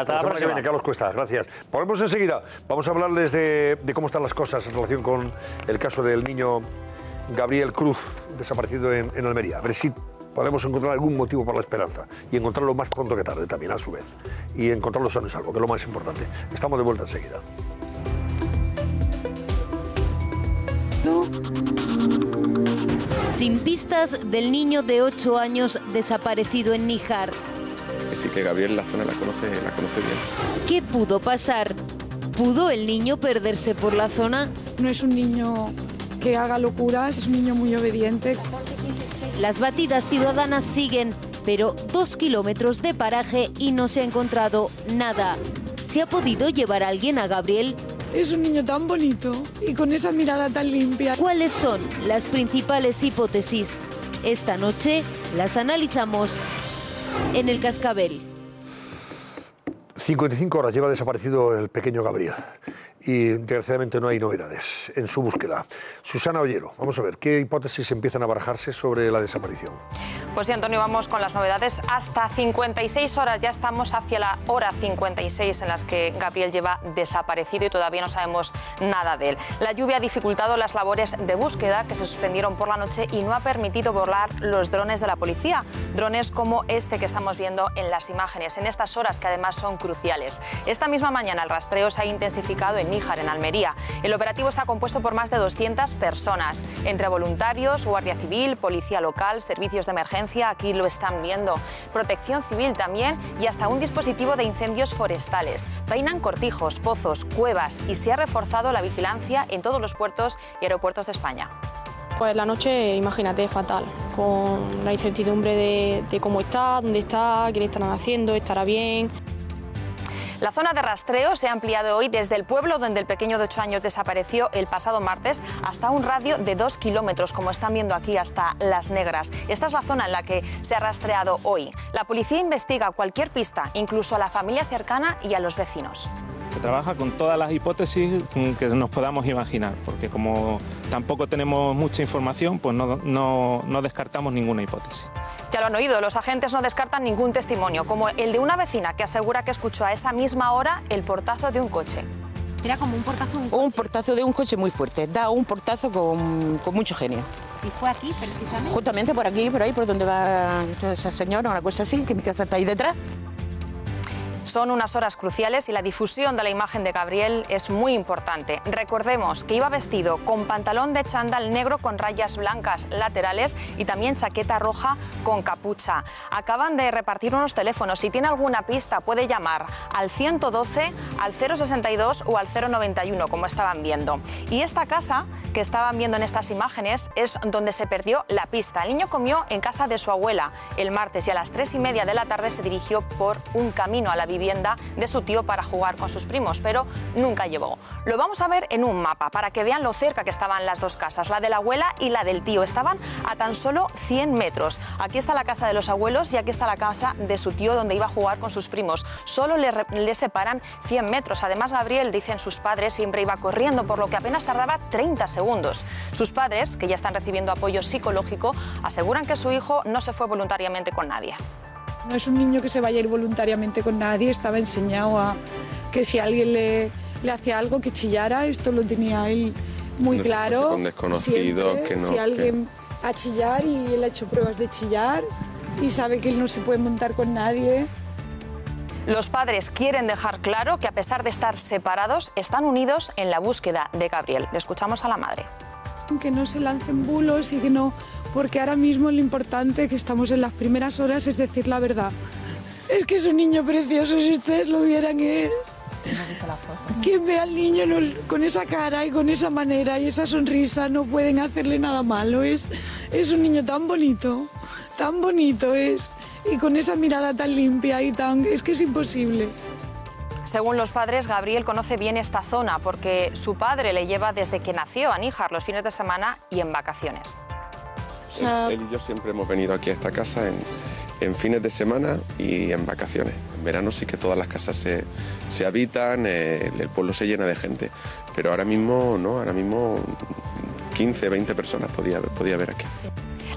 Hasta la semana que próxima. viene, Carlos Cuesta, gracias. Volvemos enseguida. Vamos a hablarles de, de cómo están las cosas en relación con el caso del niño Gabriel Cruz, desaparecido en, en Almería. A ver si podemos encontrar algún motivo para la esperanza y encontrarlo más pronto que tarde también, a su vez. Y encontrarlo sano y salvo, que es lo más importante. Estamos de vuelta enseguida. Sin pistas del niño de 8 años desaparecido en Níjar. Que sí que Gabriel la zona la conoce, la conoce bien. ¿Qué pudo pasar? ¿Pudo el niño perderse por la zona? No es un niño que haga locuras, es un niño muy obediente. Las batidas ciudadanas siguen, pero dos kilómetros de paraje y no se ha encontrado nada. ¿Se ha podido llevar a alguien a Gabriel? Es un niño tan bonito y con esa mirada tan limpia. ¿Cuáles son las principales hipótesis? Esta noche las analizamos en el cascabel. 55 horas lleva desaparecido el pequeño Gabriel y desgraciadamente no hay novedades en su búsqueda. Susana Ollero, vamos a ver, ¿qué hipótesis empiezan a barajarse sobre la desaparición? Pues sí, Antonio, vamos con las novedades. Hasta 56 horas, ya estamos hacia la hora 56 en las que Gabriel lleva desaparecido y todavía no sabemos nada de él. La lluvia ha dificultado las labores de búsqueda que se suspendieron por la noche y no ha permitido volar los drones de la policía. Drones como este que estamos viendo en las imágenes, en estas horas que además son cruciales. Esta misma mañana el rastreo se ha intensificado en En Almería. El operativo está compuesto por más de 200 personas, entre voluntarios, Guardia Civil, Policía Local, servicios de emergencia, aquí lo están viendo, Protección Civil también y hasta un dispositivo de incendios forestales. Peinan cortijos, pozos, cuevas y se ha reforzado la vigilancia en todos los puertos y aeropuertos de España. Pues la noche, imagínate, fatal, con la incertidumbre de, de cómo está, dónde está, qué le estarán haciendo, estará bien. La zona de rastreo se ha ampliado hoy desde el pueblo donde el pequeño de 8 años desapareció el pasado martes hasta un radio de 2 kilómetros, como están viendo aquí, hasta Las Negras. Esta es la zona en la que se ha rastreado hoy. La policía investiga cualquier pista, incluso a la familia cercana y a los vecinos. Se trabaja con todas las hipótesis que nos podamos imaginar, porque como tampoco tenemos mucha información, pues no descartamos ninguna hipótesis. Ya lo han oído, los agentes no descartan ningún testimonio, como el de una vecina que asegura que escuchó a esa misma hora el portazo de un coche. Era como un portazo. Un portazo de un coche muy fuerte, da un portazo con, con mucho genio. ¿Y fue aquí precisamente? Justamente por aquí, por ahí, por donde va esa señora, una cosa así, que mi casa está ahí detrás. Son unas horas cruciales y la difusión de la imagen de Gabriel es muy importante. Recordemos que iba vestido con pantalón de chándal negro con rayas blancas laterales y también chaqueta roja con capucha. Acaban de repartir unos teléfonos. Si tiene alguna pista puede llamar al 112, al 062 o al 091, como estaban viendo. Y esta casa que estaban viendo en estas imágenes es donde se perdió la pista. El niño comió en casa de su abuela el martes y a las tres y media de la tarde se dirigió por un camino a la vivienda de su tío para jugar con sus primos, pero nunca llegó. Lo vamos a ver en un mapa para que vean lo cerca que estaban las dos casas, la de la abuela y la del tío. Estaban a tan solo 100 metros. Aquí está la casa de los abuelos y aquí está la casa de su tío donde iba a jugar con sus primos. Solo le, le separan 100 metros. Además, Gabriel, dicen sus padres, siempre iba corriendo, por lo que apenas tardaba 30 segundos. Sus padres, que ya están recibiendo apoyo psicológico, aseguran que su hijo no se fue voluntariamente con nadie. No es un niño que se vaya a ir voluntariamente con nadie, estaba enseñado a que si alguien le, le hacía algo que chillara, esto lo tenía él muy No claro. pase con desconocidos, siempre, que no- Si que- alguien a chillar y él ha hecho pruebas de chillar y sabe que él no se puede montar con nadie. Los padres quieren dejar claro que a pesar de estar separados, están unidos en la búsqueda de Gabriel. Le escuchamos a la madre. que no se lancen bulos y que no, porque ahora mismo lo importante que estamos en las primeras horas es decir la verdad. Es que es un niño precioso, si ustedes lo vieran es... Quien ve al niño con esa cara y con esa manera y esa sonrisa no pueden hacerle nada malo. Es, es un niño tan bonito, tan bonito es. Y con esa mirada tan limpia y tan... Es que es imposible. Según los padres, Gabriel conoce bien esta zona porque su padre le lleva desde que nació a Níjar los fines de semana y en vacaciones. Él, él y yo siempre hemos venido aquí a esta casa en, en fines de semana y en vacaciones. En verano sí que todas las casas se, se habitan, eh, el pueblo se llena de gente, pero ahora mismo no, ahora mismo 15, 20 personas podía, podía haber aquí.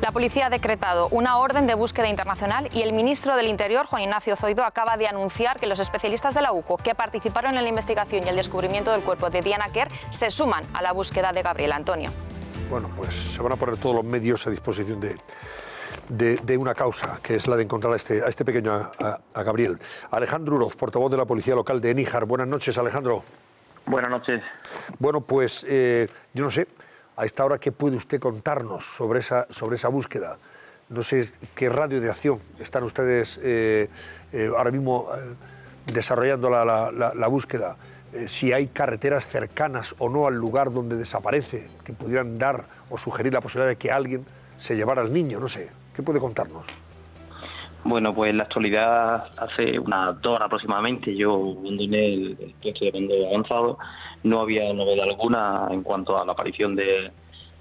La policía ha decretado una orden de búsqueda internacional y el ministro del Interior, Juan Ignacio Zoido, acaba de anunciar que los especialistas de la UCO que participaron en la investigación y el descubrimiento del cuerpo de Diana Kerr se suman a la búsqueda de Gabriel Antonio. Bueno, pues se van a poner todos los medios a disposición de, de, de una causa, que es la de encontrar a este, a este pequeño, a, Gabriel. Alejandro Uroz, portavoz de la Policía Local de Níjar. Buenas noches, Alejandro. Buenas noches. Bueno, pues eh, yo no sé, a esta hora, ¿qué puede usted contarnos sobre esa, sobre esa búsqueda? No sé qué radio de acción están ustedes eh, eh, ahora mismo desarrollando la, la- la- la búsqueda. Eh, si hay carreteras cercanas o no al lugar donde desaparece, que pudieran dar o sugerir la posibilidad de que alguien se llevara al niño, no sé. ¿Qué puede contarnos? Bueno, pues en la actualidad, hace unas dos aproximadamente, yo abandoné el, puesto de mando avanzado, no había novedad alguna en cuanto a la aparición de,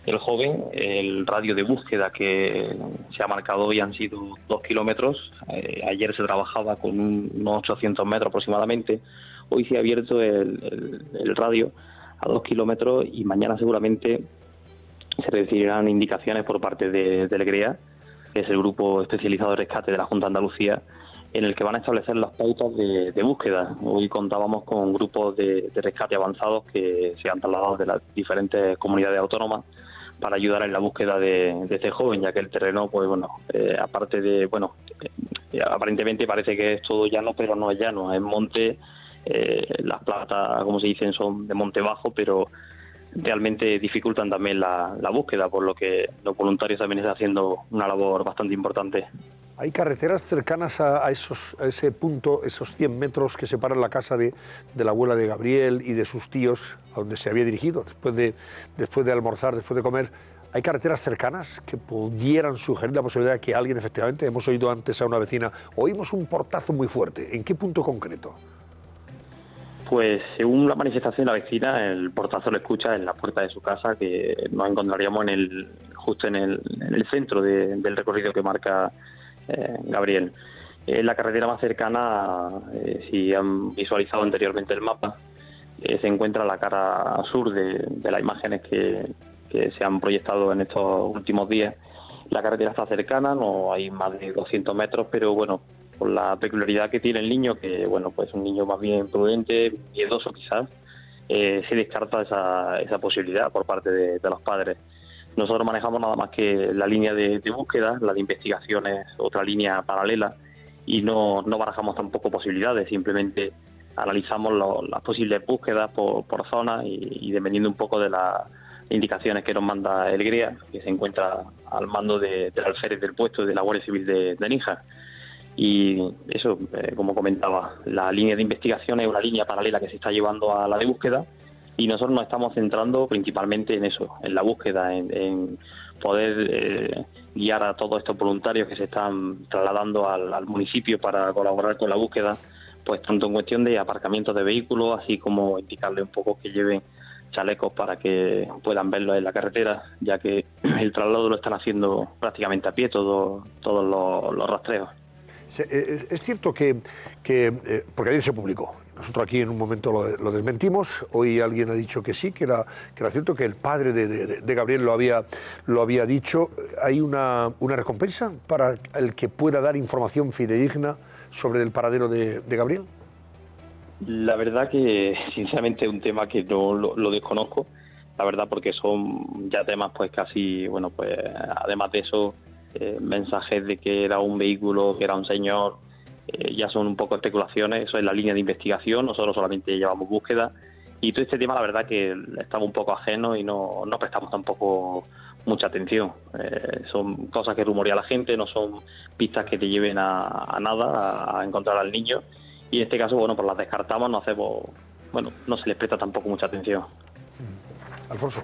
del joven. El radio de búsqueda que se ha marcado hoy han sido dos kilómetros. Eh, ayer se trabajaba con un- unos 800 metros aproximadamente. Hoy se ha abierto el, radio a dos kilómetros y mañana seguramente se recibirán indicaciones por parte de, del GREA, que es el grupo especializado de rescate de la Junta de Andalucía, en el que van a establecer las pautas de, búsqueda. Hoy contábamos con grupos de, rescate avanzados que se han trasladado de las diferentes comunidades autónomas para ayudar en la búsqueda de, de este joven, ya que el terreno, pues bueno, eh, aparte de, bueno, eh, aparentemente parece que es todo llano, pero no es llano, es monte, eh, las platas, como se dicen, son de monte bajo, pero realmente dificultan también la, búsqueda, por lo que los voluntarios también están haciendo una labor bastante importante. ¿Hay carreteras cercanas a, a esos, a ese punto, esos 100 metros que separan la casa de, de la abuela de Gabriel y de sus tíos, a donde se había dirigido después de, después de almorzar, después de comer? ¿Hay carreteras cercanas que pudieran sugerir la posibilidad de que alguien efectivamente, hemos oído antes a una vecina, oímos un portazo muy fuerte? ¿En qué punto concreto? Pues según la manifestación de la vecina, el portazo lo escucha en la puerta de su casa, que nos encontraríamos en el, justo en el, en el centro de- del recorrido que marca eh, Gabriel. Es la carretera más cercana, eh, si han visualizado anteriormente el mapa, eh, se encuentra la cara sur de, de las imágenes que, que se han proyectado en estos últimos días. La carretera está cercana, no hay más de 200 metros, pero bueno, por la peculiaridad que tiene el niño, que bueno, pues un niño más bien prudente, miedoso quizás, eh, se descarta esa, esa posibilidad por parte de, los padres. Nosotros manejamos nada más que la línea de, búsqueda, la de investigación es otra línea paralela y no, no barajamos tampoco posibilidades, simplemente analizamos lo- las posibles búsquedas por, por zona y, dependiendo un poco de las indicaciones que nos manda el GREA, que se encuentra al mando de- del alférez del puesto de la Guardia Civil de, de. Y eso, eh, como comentaba, la línea de investigación es una línea paralela que se está llevando a la de búsqueda y nosotros nos estamos centrando principalmente en eso, en la búsqueda, en, poder eh, guiar a todos estos voluntarios que se están trasladando al, municipio para colaborar con la búsqueda, pues tanto en cuestión de aparcamientos de vehículos, así como indicarle un poco que lleven chalecos para que puedan verlo en la carretera, ya que el traslado lo están haciendo prácticamente a pie todo, todos los rastreos. Eh, Es cierto que, eh, porque ayer se publicó, nosotros aquí en un momento lo, desmentimos, hoy alguien ha dicho que sí, que era, que era cierto, que el padre de, Gabriel lo había, lo había dicho. ¿Hay una, una recompensa para el que pueda dar información fidedigna sobre el paradero de, de Gabriel? La verdad que sinceramente es un tema que no lo, lo desconozco, la verdad porque son ya temas pues casi, bueno pues además de eso, eh, mensajes de que era un vehículo, que era un señor, eh, ya son un poco especulaciones, eso es la línea de investigación, nosotros solamente llevamos búsqueda y todo este tema la verdad que estaba un poco ajeno y no, no prestamos tampoco mucha atención. Eh, son cosas que rumorea la gente, no son pistas que te lleven a, nada, a, a encontrar al niño y en este caso, bueno, pues las descartamos, no hacemos, bueno, no se les presta tampoco mucha atención. Alfonso.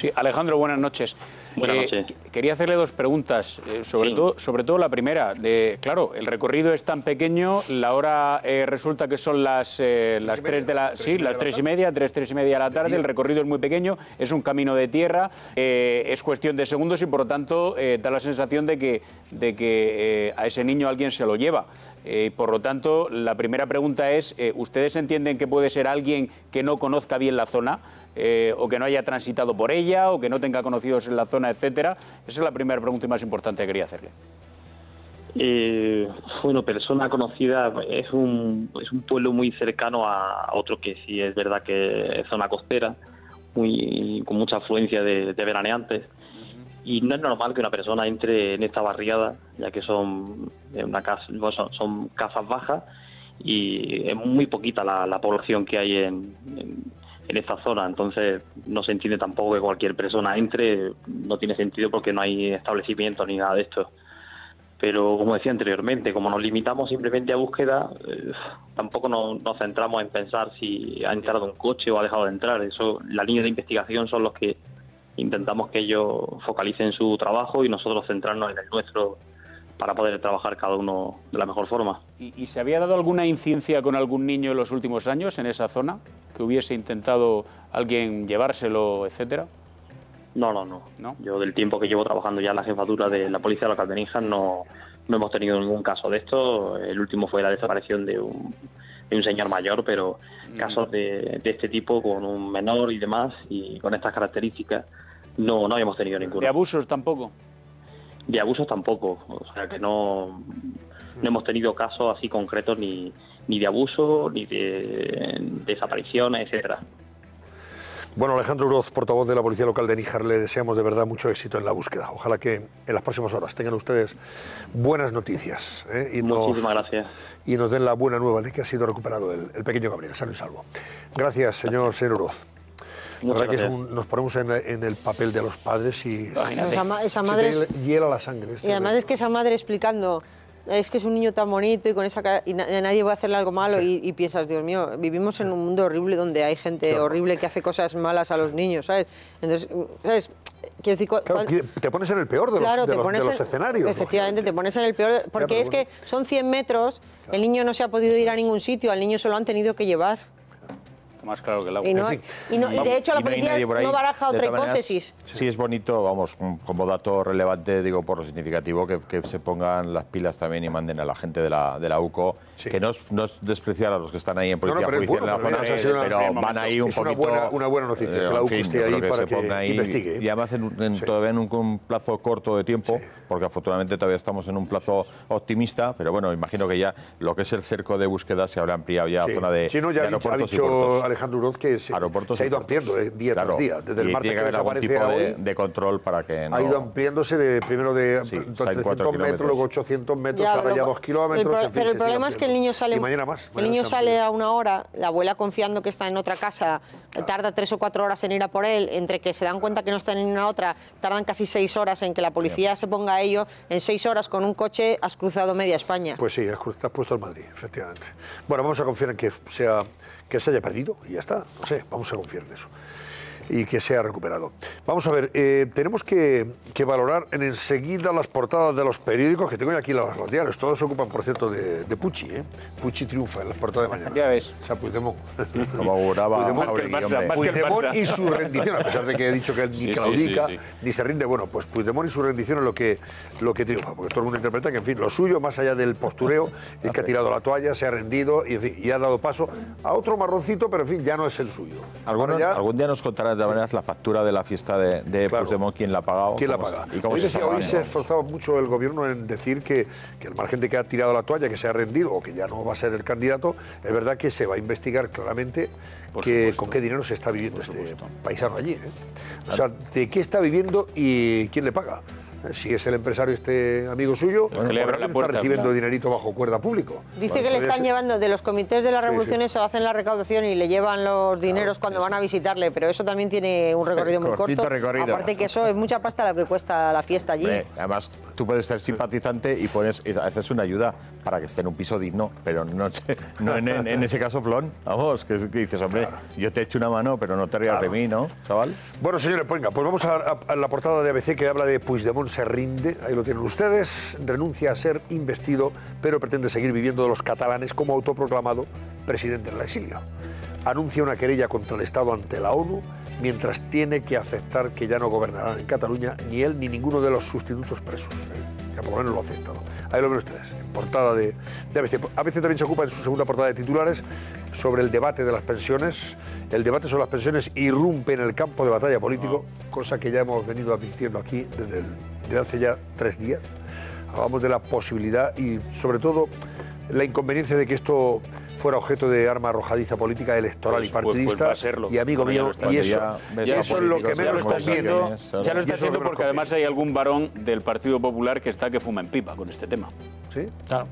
Sí, Alejandro, buenas noches. Buenas Eh, noches. qu- Quería hacerle dos preguntas, eh, sobre, todo, sobre todo la primera. De, claro, el recorrido es tan pequeño, la hora eh, resulta que son las, eh, las tres de la, sí, las tres y media, tres, tres y media de la tarde, el recorrido es muy pequeño, es un camino de tierra, eh, es cuestión de segundos y por lo tanto eh, da la sensación de que, de que eh, a ese niño alguien se lo lleva. Eh, y por lo tanto, la primera pregunta es, eh, ¿ustedes entienden que puede ser alguien que no conozca bien la zona eh, o que no haya transitado por ella o que no tenga conocidos en la zona, etcétera? Esa es la primera pregunta y más importante que quería hacerle. Eh, bueno, persona conocida es un, es un pueblo muy cercano a otro que sí es verdad que es zona costera, muy con mucha afluencia de, veraneantes. Y no es normal que una persona entre en esta barriada, ya que son, una casa, bueno, son, casas bajas y es muy poquita la, la población que hay en, en esta zona. Entonces no se entiende tampoco que cualquier persona entre, no tiene sentido porque no hay establecimiento ni nada de esto pero como decía anteriormente, como nos limitamos simplemente a búsqueda, eh, tampoco nos, nos centramos en pensar si ha entrado un coche o ha dejado de entrar. Eso, la línea de investigación son los que intentamos que ellos focalicen su trabajo y nosotros centrarnos en el nuestro para poder trabajar cada uno de la mejor forma. ¿Y, y se había dado alguna incidencia con algún niño en los últimos años en esa zona? ¿Que hubiese intentado alguien llevárselo, etcétera? No, no, no, Yo del tiempo que llevo trabajando ya en la jefatura de la policía local de Níjar no, no hemos tenido ningún caso de esto. El último fue la desaparición de un, de un señor mayor, pero casos de, de este tipo con un menor y demás y con estas características no, no habíamos tenido ninguno. ¿De abusos tampoco? De abusos tampoco, o sea que no, no hemos tenido casos así concretos ni, ni de abuso, ni de desapariciones, etcétera. Bueno, Alejandro Uroz, portavoz de la Policía Local de Níjar, le deseamos de verdad mucho éxito en la búsqueda. Ojalá que en las próximas horas tengan ustedes buenas noticias ¿eh? y, nos, Muchísimas gracias. y nos den la buena nueva de que ha sido recuperado el, el pequeño Gabriel, sano y salvo. Gracias, señor señor Uroz. La verdad que es un- nos ponemos en, en el papel de los padres y Esa esa se madre te es- hiela la sangre. Y además de- es que esa madre explicando, es que es un niño tan bonito y con esa cara, y na- nadie va a hacerle algo malo y, y piensas, Dios mío, vivimos en un mundo horrible donde hay gente horrible que hace cosas malas a los niños, ¿sabes? Entonces, ¿sabes? Quiero decir, Claro, te pones en el peor de los, Claro, de te los- de los en- escenarios. Efectivamente, te pones en el peor. Porque pero es que bueno. son 100 metros, el niño no se ha podido ir a ningún sitio, al niño se lo han tenido que llevar. Más claro que el agua. Y, no, y, no- y de hecho la no policía ahí. no baraja otra maneras, hipótesis. Sí, es bonito, vamos, como dato relevante, digo, por lo significativo, que, que se pongan las pilas también y manden a la gente de la, de la UCO, que no es, no es despreciar a los que están ahí en No, no, policía pero judicial bueno, en la pero zona, una- pero van momento. ahí un Es una poquito... buena- una buena noticia, que la UCO fin, esté ahí que para se que ponga ahí, investigue. Y además en, un- en- todavía en un, un plazo corto de tiempo, porque afortunadamente todavía estamos en un plazo optimista, pero bueno, imagino que ya lo que es el cerco de búsqueda se habrá ampliado Sí. a zona de, Sí, no, ya de ha dicho- ha aeropuertos y puertos. Alejandro Uroz que se, Aeropuertos se ha ido ampliando eh, día Claro, tras día. Desde el y martes tiene que haber algún desaparece tipo de, hoy, de control para que no... ha ido ampliándose de primero de Sí, está en 300 cuatro metros, luego 800 metros, Ya, ahora ya lo- 2 kilómetros. el pro- en fin, pero el problema es que el niño sale. Y mañana más. El niño sale a una hora, la abuela confiando que está en otra casa, tarda tres o cuatro horas en ir a por él, entre que se dan cuenta que no está en una otra, tardan casi seis horas en que la policía se ponga a ello. En seis horas con un coche has cruzado media España. Pues sí, has has puesto en Madrid, efectivamente. Bueno, vamos a confiar en que, sea, que se haya perdido y ya está. No sé, vamos a confiar en eso. Y que sea recuperado. Vamos a ver, eh, tenemos que, que valorar en enseguida las portadas de los periódicos, que tengo aquí los, los diarios. Todos se ocupan, por cierto, de, de Pucci. ¿eh? Pucci triunfa en las portadas de mañana. Ya ves. O sea, Puigdemont. Como auguraba Puigdemont, Barça, Puigdemont y su rendición, a pesar de que he dicho que él ni Sí, claudica, sí, sí. ni se rinde. Bueno, pues Puigdemont y su rendición es lo que, lo que triunfa, porque todo el mundo interpreta que, en fin, lo suyo, más allá del postureo, es que ha tirado la toalla, se ha rendido y, en fin, y ha dado paso a otro marroncito, pero, en fin, ya no es el suyo. Ahora ya- algún día nos contarás de maneras la factura de la fiesta de, de Puigdemont, quién la ha pagado. ¿Quién la paga? se- Y cómo hoy se decía, hoy se ha esforzado mucho el gobierno en decir que, que al margen de que ha tirado la toalla, que se ha rendido o que ya no va a ser el candidato, es verdad que se va a investigar claramente que, con qué dinero se está viviendo este paisano allí. ¿eh? O sea, de qué está viviendo y quién le paga. Si es el empresario este amigo suyo, que le o la puerta, está recibiendo claro. dinerito bajo cuerda público. Dice Bueno, que le están ser- llevando de los comités de las Sí, sí. revoluciones o hacen la recaudación y le llevan los dineros cuando van a visitarle, pero eso también tiene un recorrido muy corto. recorrido. Aparte que eso es mucha pasta lo que cuesta la fiesta allí. Además, tú puedes ser simpatizante y pones, y haces una ayuda para que esté en un piso digno, pero no, te- no en, en- en ese caso, Flon. Vamos, que, que dices, hombre, yo te echo una mano, pero no te rías de mí, ¿no, chaval? Bueno, señores, pues venga, pues vamos a, a- a la portada de ABC que habla de Puigdemont se rinde, ahí lo tienen ustedes, renuncia a ser investido, pero pretende seguir viviendo de los catalanes como autoproclamado presidente en el exilio. Anuncia una querella contra el Estado ante la ONU, mientras tiene que aceptar que ya no gobernarán en Cataluña ni él ni ninguno de los sustitutos presos. ¿eh? Que por lo menos lo ha aceptado. Ahí lo ven ustedes, en portada de, de ABC. ABC también se ocupa en su segunda portada de titulares sobre el debate de las pensiones. El debate sobre las pensiones irrumpe en el campo de batalla político, cosa que ya hemos venido advirtiendo aquí desde, el- desde hace ya tres días. Hablamos de la posibilidad y sobre todo la inconveniencia de que esto fuera objeto de arma arrojadiza política electoral Pues- y pues- pues partidista. va a serlo. Y amigo mío, y eso, Ya- y eso es lo que menos lo está haciendo, ya lo está haciendo porque además hay algún varón del Partido Popular que está que fuma en pipa con este tema. ¿Sí? Claro.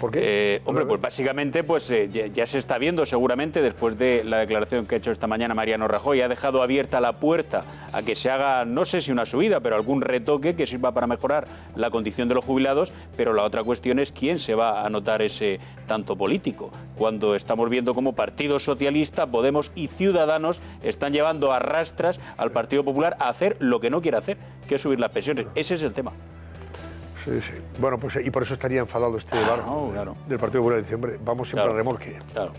¿Por qué? hombre, pues básicamente pues eh, ya, ya se está viendo seguramente después de la declaración que ha hecho esta mañana Mariano Rajoy. Ha dejado abierta la puerta a que se haga, no sé si una subida, pero algún retoque que sirva para mejorar la condición de los jubilados. Pero la otra cuestión es quién se va a anotar ese tanto político. Cuando estamos viendo cómo Partido Socialista, Podemos y Ciudadanos están llevando a rastras al Partido Popular a hacer lo que no quiere hacer, que es subir las pensiones. Ese es el tema. Sí, sí. Bueno, pues y por eso estaría enfadado este barco del Partido Popular. Dice, hombre, vamos siempre Claro. a remolque. Claro.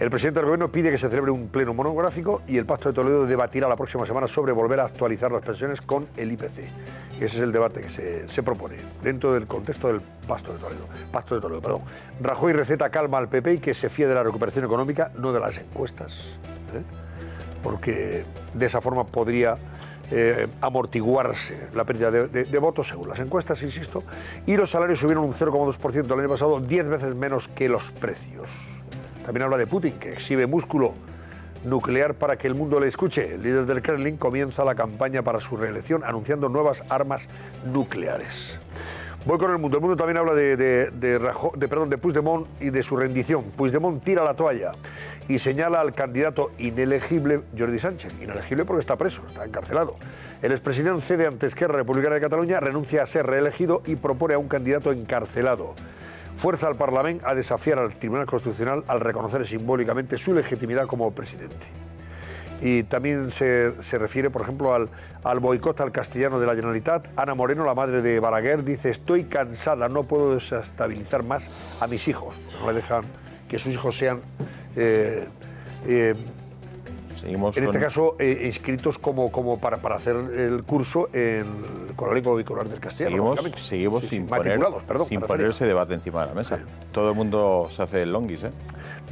El presidente del gobierno pide que se celebre un pleno monográfico y el Pacto de Toledo debatirá la próxima semana sobre volver a actualizar las pensiones con el IPC. Ese es el debate que se, se propone dentro del contexto del Pacto de Toledo. Pacto de Toledo, perdón. Rajoy receta calma al PP y que se fíe de la recuperación económica, no de las encuestas, ¿eh? porque de esa forma podría eh, amortiguarse la pérdida de, de- votos, según las encuestas, insisto, y los salarios subieron un 0,2% el año pasado, 10 veces menos que los precios. También habla de Putin, que exhibe músculo nuclear para que el mundo le escuche. El líder del Kremlin comienza la campaña para su reelección anunciando nuevas armas nucleares. Voy con el mundo. El mundo también habla de, perdón, de Puigdemont y de su rendición. Puigdemont tira la toalla y señala al candidato inelegible Jordi Sánchez. Inelegible porque está preso, está encarcelado. El expresidente cede ante Esquerra Republicana de Cataluña, renuncia a ser reelegido y propone a un candidato encarcelado. Fuerza al Parlamento a desafiar al Tribunal Constitucional al reconocer simbólicamente su legitimidad como presidente. Y también se, se refiere, por ejemplo, al, al boicot al castellano de la Generalitat. Ana Moreno, la madre de Balaguer, dice, estoy cansada, no puedo desestabilizar más a mis hijos. No le dejan que sus hijos sean, eh, eh, Seguimos en este caso, eh, inscritos como, como para, para hacer el curso en- la lengua vehicular del castellano. Seguimos, seguimos Sí, sí, sin, poner, matriculados, perdón, sin poner ese debate encima de la mesa. Todo el mundo se hace el longuis, ¿eh?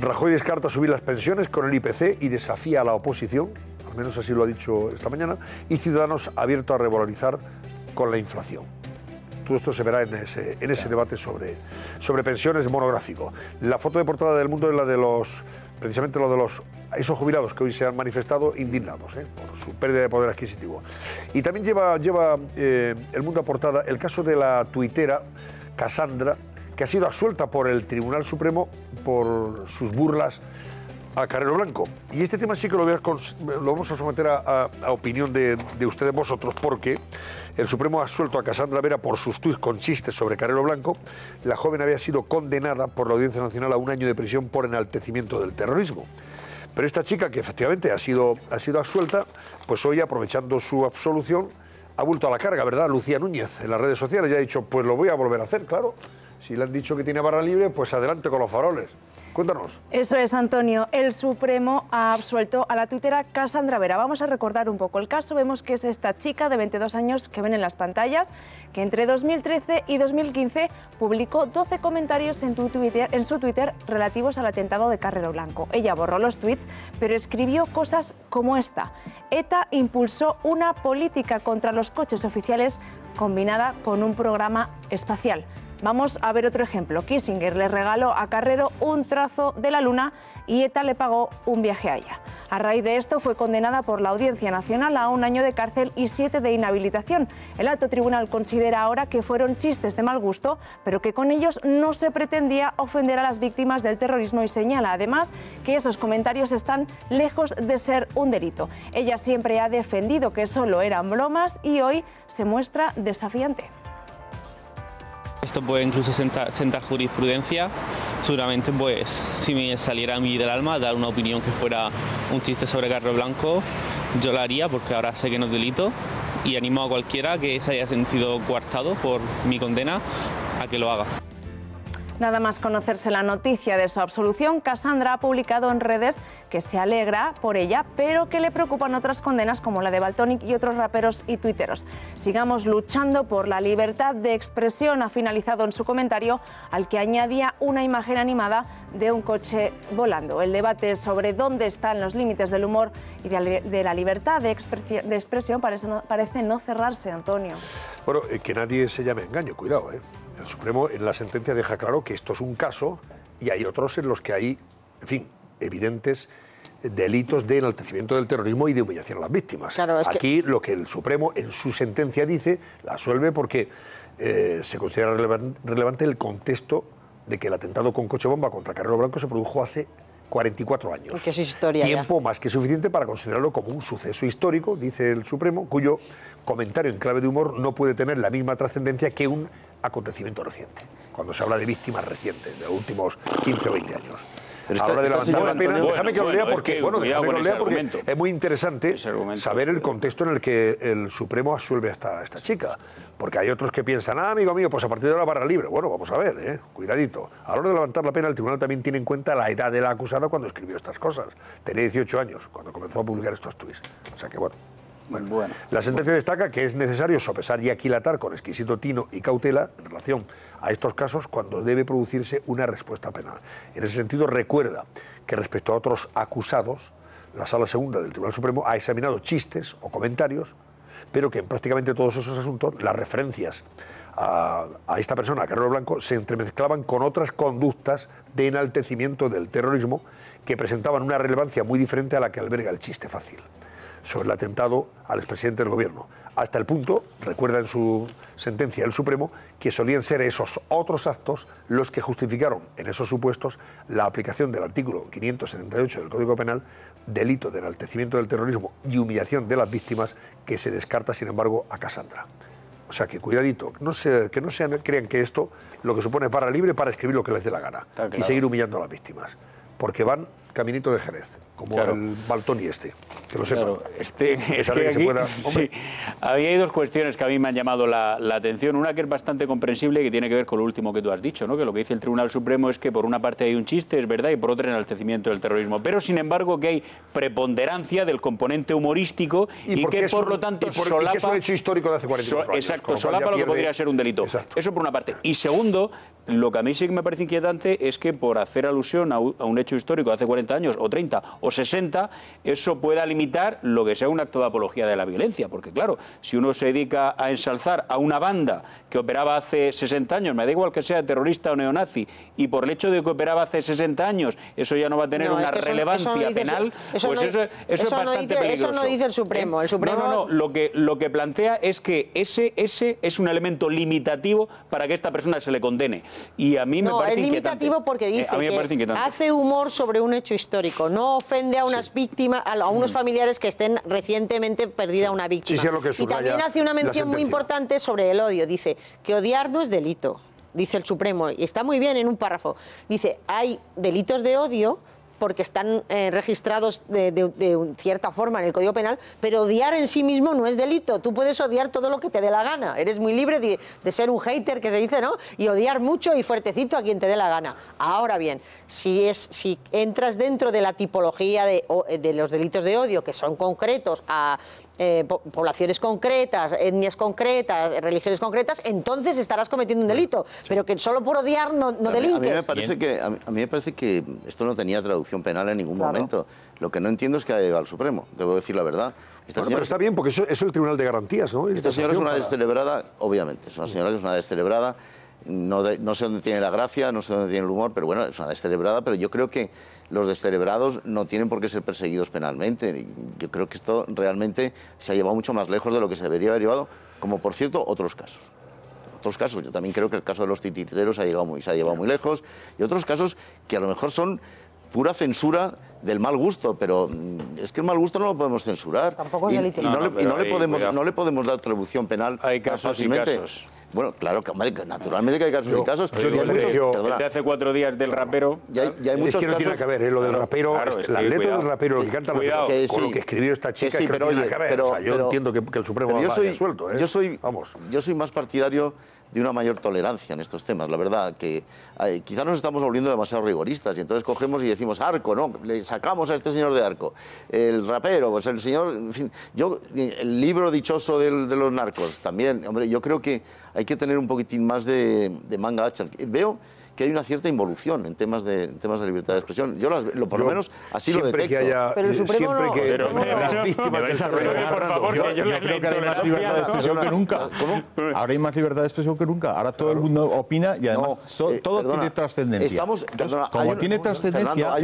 Rajoy descarta subir las pensiones con el IPC y desafía a la oposición, al menos así lo ha dicho esta mañana, y Ciudadanos abierto a revalorizar con la inflación. todo esto se verá en ese, en ese debate sobre, sobre pensiones monográfico. La foto de portada del mundo es la de los, precisamente lo de los esos jubilados que hoy se han manifestado indignados ¿eh? por su pérdida de poder adquisitivo. Y también lleva, lleva eh, el mundo a portada el caso de la tuitera Cassandra, que ha sido absuelta por el Tribunal Supremo por sus burlas a Carrero Blanco. Y este tema sí que lo, a vamos a someter a, opinión de, de ustedes vosotros, porque el Supremo ha suelto a Casandra Vera por sus tuits con chistes sobre Carrero Blanco. La joven había sido condenada por la Audiencia Nacional a un año de prisión por enaltecimiento del terrorismo. Pero esta chica, que efectivamente ha sido, ha sido absuelta, pues hoy, aprovechando su absolución, ha vuelto a la carga, ¿verdad? Lucía Núñez, en las redes sociales, ya ha dicho, pues lo voy a volver a hacer, claro. Si le han dicho que tiene barra libre, pues adelante con los faroles. Cuéntanos. Eso es, Antonio. El Supremo ha absuelto a la tuitera Cassandra Vera. Vamos a recordar un poco el caso. Vemos que es esta chica de 22 años que ven en las pantallas, que entre 2013 y 2015 publicó 12 comentarios en, en su Twitter relativos al atentado de Carrero Blanco. Ella borró los tweets, pero escribió cosas como esta. ETA impulsó una política contra los coches oficiales combinada con un programa espacial. Vamos a ver otro ejemplo. Kissinger le regaló a Carrero un trazo de la Luna y ETA le pagó un viaje a ella. A raíz de esto fue condenada por la Audiencia Nacional a un año de cárcel y siete de inhabilitación. El alto tribunal considera ahora que fueron chistes de mal gusto, pero que con ellos no se pretendía ofender a las víctimas del terrorismo y señala además que esos comentarios están lejos de ser un delito. Ella siempre ha defendido que solo eran bromas y hoy se muestra desafiante. Esto puede incluso sentar, jurisprudencia. Seguramente, pues, si me saliera a mí del alma dar una opinión que fuera un chiste sobre Carlos Blanco, yo la haría porque ahora sé que no es delito y animo a cualquiera que se haya sentido coartado por mi condena a que lo haga. Nada más conocerse la noticia de su absolución, Cassandra ha publicado en redes que se alegra por ella, pero que le preocupan otras condenas como la de Baltonic y otros raperos y tuiteros. Sigamos luchando por la libertad de expresión, ha finalizado en su comentario, al que añadía una imagen animada de un coche volando. El debate sobre dónde están los límites del humor y de la- libertad de expresión parece no, parece no cerrarse, Antonio. Bueno, eh, que nadie se llame engaño, cuidado. ¿eh? El Supremo en la sentencia deja claro que esto es un caso y hay otros en los que hay, en fin, evidentes delitos de enaltecimiento del terrorismo y de humillación a las víctimas. Claro, es que- Aquí lo que el Supremo en su sentencia dice, la suelve porque eh, se considera relevan- relevante el contexto de que el atentado con coche bomba contra Carrero Blanco se produjo hace 44 años. Que es historia ya. Tiempo más que suficiente para considerarlo como un suceso histórico, dice el Supremo, cuyo comentario en clave de humor no puede tener la misma trascendencia que un acontecimiento reciente, cuando se habla de víctimas recientes, de los últimos 15 o 20 años. Pero a la esta- hora de la pena, déjame que lo lea bueno, porque, es que bueno, cuidado déjame que con lo ese lea porque argumento. es muy interesante saber el contexto en el que el Supremo absuelve a esta, a esta chica. Porque hay otros que piensan, ah, amigo mío, pues a partir de ahora barra libre. Bueno, vamos a ver, ¿eh? cuidadito. A la hora de levantar la pena, el tribunal también tiene en cuenta la edad de la acusada cuando escribió estas cosas. Tenía 18 años cuando comenzó a publicar estos tuits. O sea que, bueno. Bueno. La sentencia destaca que es necesario sopesar y aquilatar con exquisito tino y cautela en relación a estos casos cuando debe producirse una respuesta penal. En ese sentido, recuerda que respecto a otros acusados, la Sala Segunda del Tribunal Supremo ha examinado chistes o comentarios, pero que en prácticamente todos esos asuntos las referencias a, a esta persona, a Carlos Blanco, se entremezclaban con otras conductas de enaltecimiento del terrorismo que presentaban una relevancia muy diferente a la que alberga el chiste fácil sobre el atentado al expresidente del gobierno. Hasta el punto, recuerda en su sentencia el Supremo, que solían ser esos otros actos los que justificaron en esos supuestos la aplicación del artículo 578 del Código Penal, delito de enaltecimiento del terrorismo y humillación de las víctimas, que se descarta, sin embargo, a Casandra. O sea que cuidadito, no se, que no se crean que esto lo que supone para libre para escribir lo que les dé la gana y seguir humillando a las víctimas. Porque van caminito de Jerez, como Claro. el Baltoni este, que lo. Claro, este, A es pesar que de que se aquí, pueda- sí, había hay dos cuestiones que a mí me han llamado la, la atención. Una que es bastante comprensible y que tiene que ver con lo último que tú has dicho, ¿no? que lo que dice el Tribunal Supremo es que por una parte hay un chiste, es verdad, y por otra enaltecimiento del terrorismo. Pero sin embargo que hay preponderancia del componente humorístico y, que por lo tanto y por- y que solapa... es un hecho histórico de hace 44 So- años, Exacto, solapa lo que podría ser un delito. Eso por una parte. Y segundo, lo que a mí sí que me parece inquietante es que por hacer alusión a un, a un hecho histórico de hace 40 años, o 30, o 60, eso pueda limitar lo que sea un acto de apología de la violencia. Porque claro, si uno se dedica a ensalzar a una banda que operaba hace 60 años, me da igual que sea terrorista o neonazi, y por el hecho de que operaba hace 60 años, eso ya no va a tener No, una es que relevancia eso no penal, eso pues no- eso, es eso no bastante dice- eso peligroso. no dice el Supremo. El Supremo- No, no, no. Lo que, lo que plantea es que ese, ese es un elemento limitativo para que esta persona se le condene. Y a mí me no, parece es inquietante. limitativo porque Eh, dice que hace humor sobre un hecho histórico, no ofende a unas víctimas, a, a unos familiares que estén recientemente perdida una víctima. Sí, sí, lo que y también hace una mención muy importante sobre el odio. Dice que odiar no es delito, dice el Supremo, y está muy bien en un párrafo. Dice, hay delitos de odio porque están eh, registrados de, cierta forma en el Código Penal, pero odiar en sí mismo no es delito. Tú puedes odiar todo lo que te dé la gana. Eres muy libre de, ser un hater, que se dice, ¿no? Y odiar mucho y fuertecito a quien te dé la gana. Ahora bien, si, entras dentro de la tipología de los delitos de odio, que son concretos a eh, po- poblaciones concretas, etnias concretas, religiones concretas, entonces estarás cometiendo un delito. Pero que solo por odiar no, no A mí- A mí, delinques. me parece que, a mí, a mí me parece que esto no tenía traducción penal en ningún Claro. momento. Lo que no entiendo es que haya llegado al Supremo, debo decir la verdad. Esta Bueno, señora- pero está bien, porque eso, eso es el Tribunal de Garantías, ¿no? Esta señora es una Para- descelebrada, obviamente, es una señora que es una descelebrada. No, de- no sé dónde tiene la gracia, no sé dónde tiene el humor, pero bueno, es una descelebrada. Pero yo creo que los descelebrados no tienen por qué ser perseguidos penalmente. Y Yo creo que esto realmente se ha llevado mucho más lejos de lo que se debería haber llevado, como por cierto otros casos. Otros casos, yo también creo que el caso de los titiriteros ha llegado muy, se ha llevado muy lejos. Y otros casos que a lo mejor son pura censura del mal gusto, pero mm, es que el mal gusto no lo podemos censurar. Tampoco es y, delito. y No, no, no, le, y no podemos, no le podemos dar atribución penal Hay casos y fácilmente. casos. Bueno, claro, que, hombre, que naturalmente que hay casos y casos. yo Y hay muchos- diferencio- perdona, El de hace cuatro días del rapero. ya hay, ya hay Es muchos que no tiene casos- que ver, ¿eh? lo del Claro, rapero, claro, este, es las letras del rapero, lo que canta Cuidado. con Que lo sí. que escribió esta chica, Que sí, es que pero no tiene oye, que ver. pero- O sea, yo pero- entiendo que, que el Supremo yo va soy, suelto, ¿eh? yo soy, Vamos. yo soy más partidario de una mayor tolerancia en estos temas, la verdad, que eh, quizá nos estamos volviendo demasiado rigoristas y entonces cogemos y decimos arco, ¿no? Le sacamos a este señor de arco. El rapero, pues el señor, en yo, el libro dichoso del- de los narcos, también, hombre, yo creo que hay que tener un poquitín más de, de manga ancha. Veo que hay una cierta involución en temas de, en temas de libertad de expresión. Yo, las, lo, por lo menos, así lo siempre detecto. que haya, Pero el Supremo siempre no- que Pero, pero, las pero, víctimas me del por favor, yo- yo, yo creo que hay más libertad de expresión que nunca. ¿Cómo? Ahora hay más libertad de expresión que nunca. Ahora todo el mundo opina y además No, so- eh, todo perdona, tiene trascendencia. Estamos, perdona, hay como un- tiene trascendencia, hay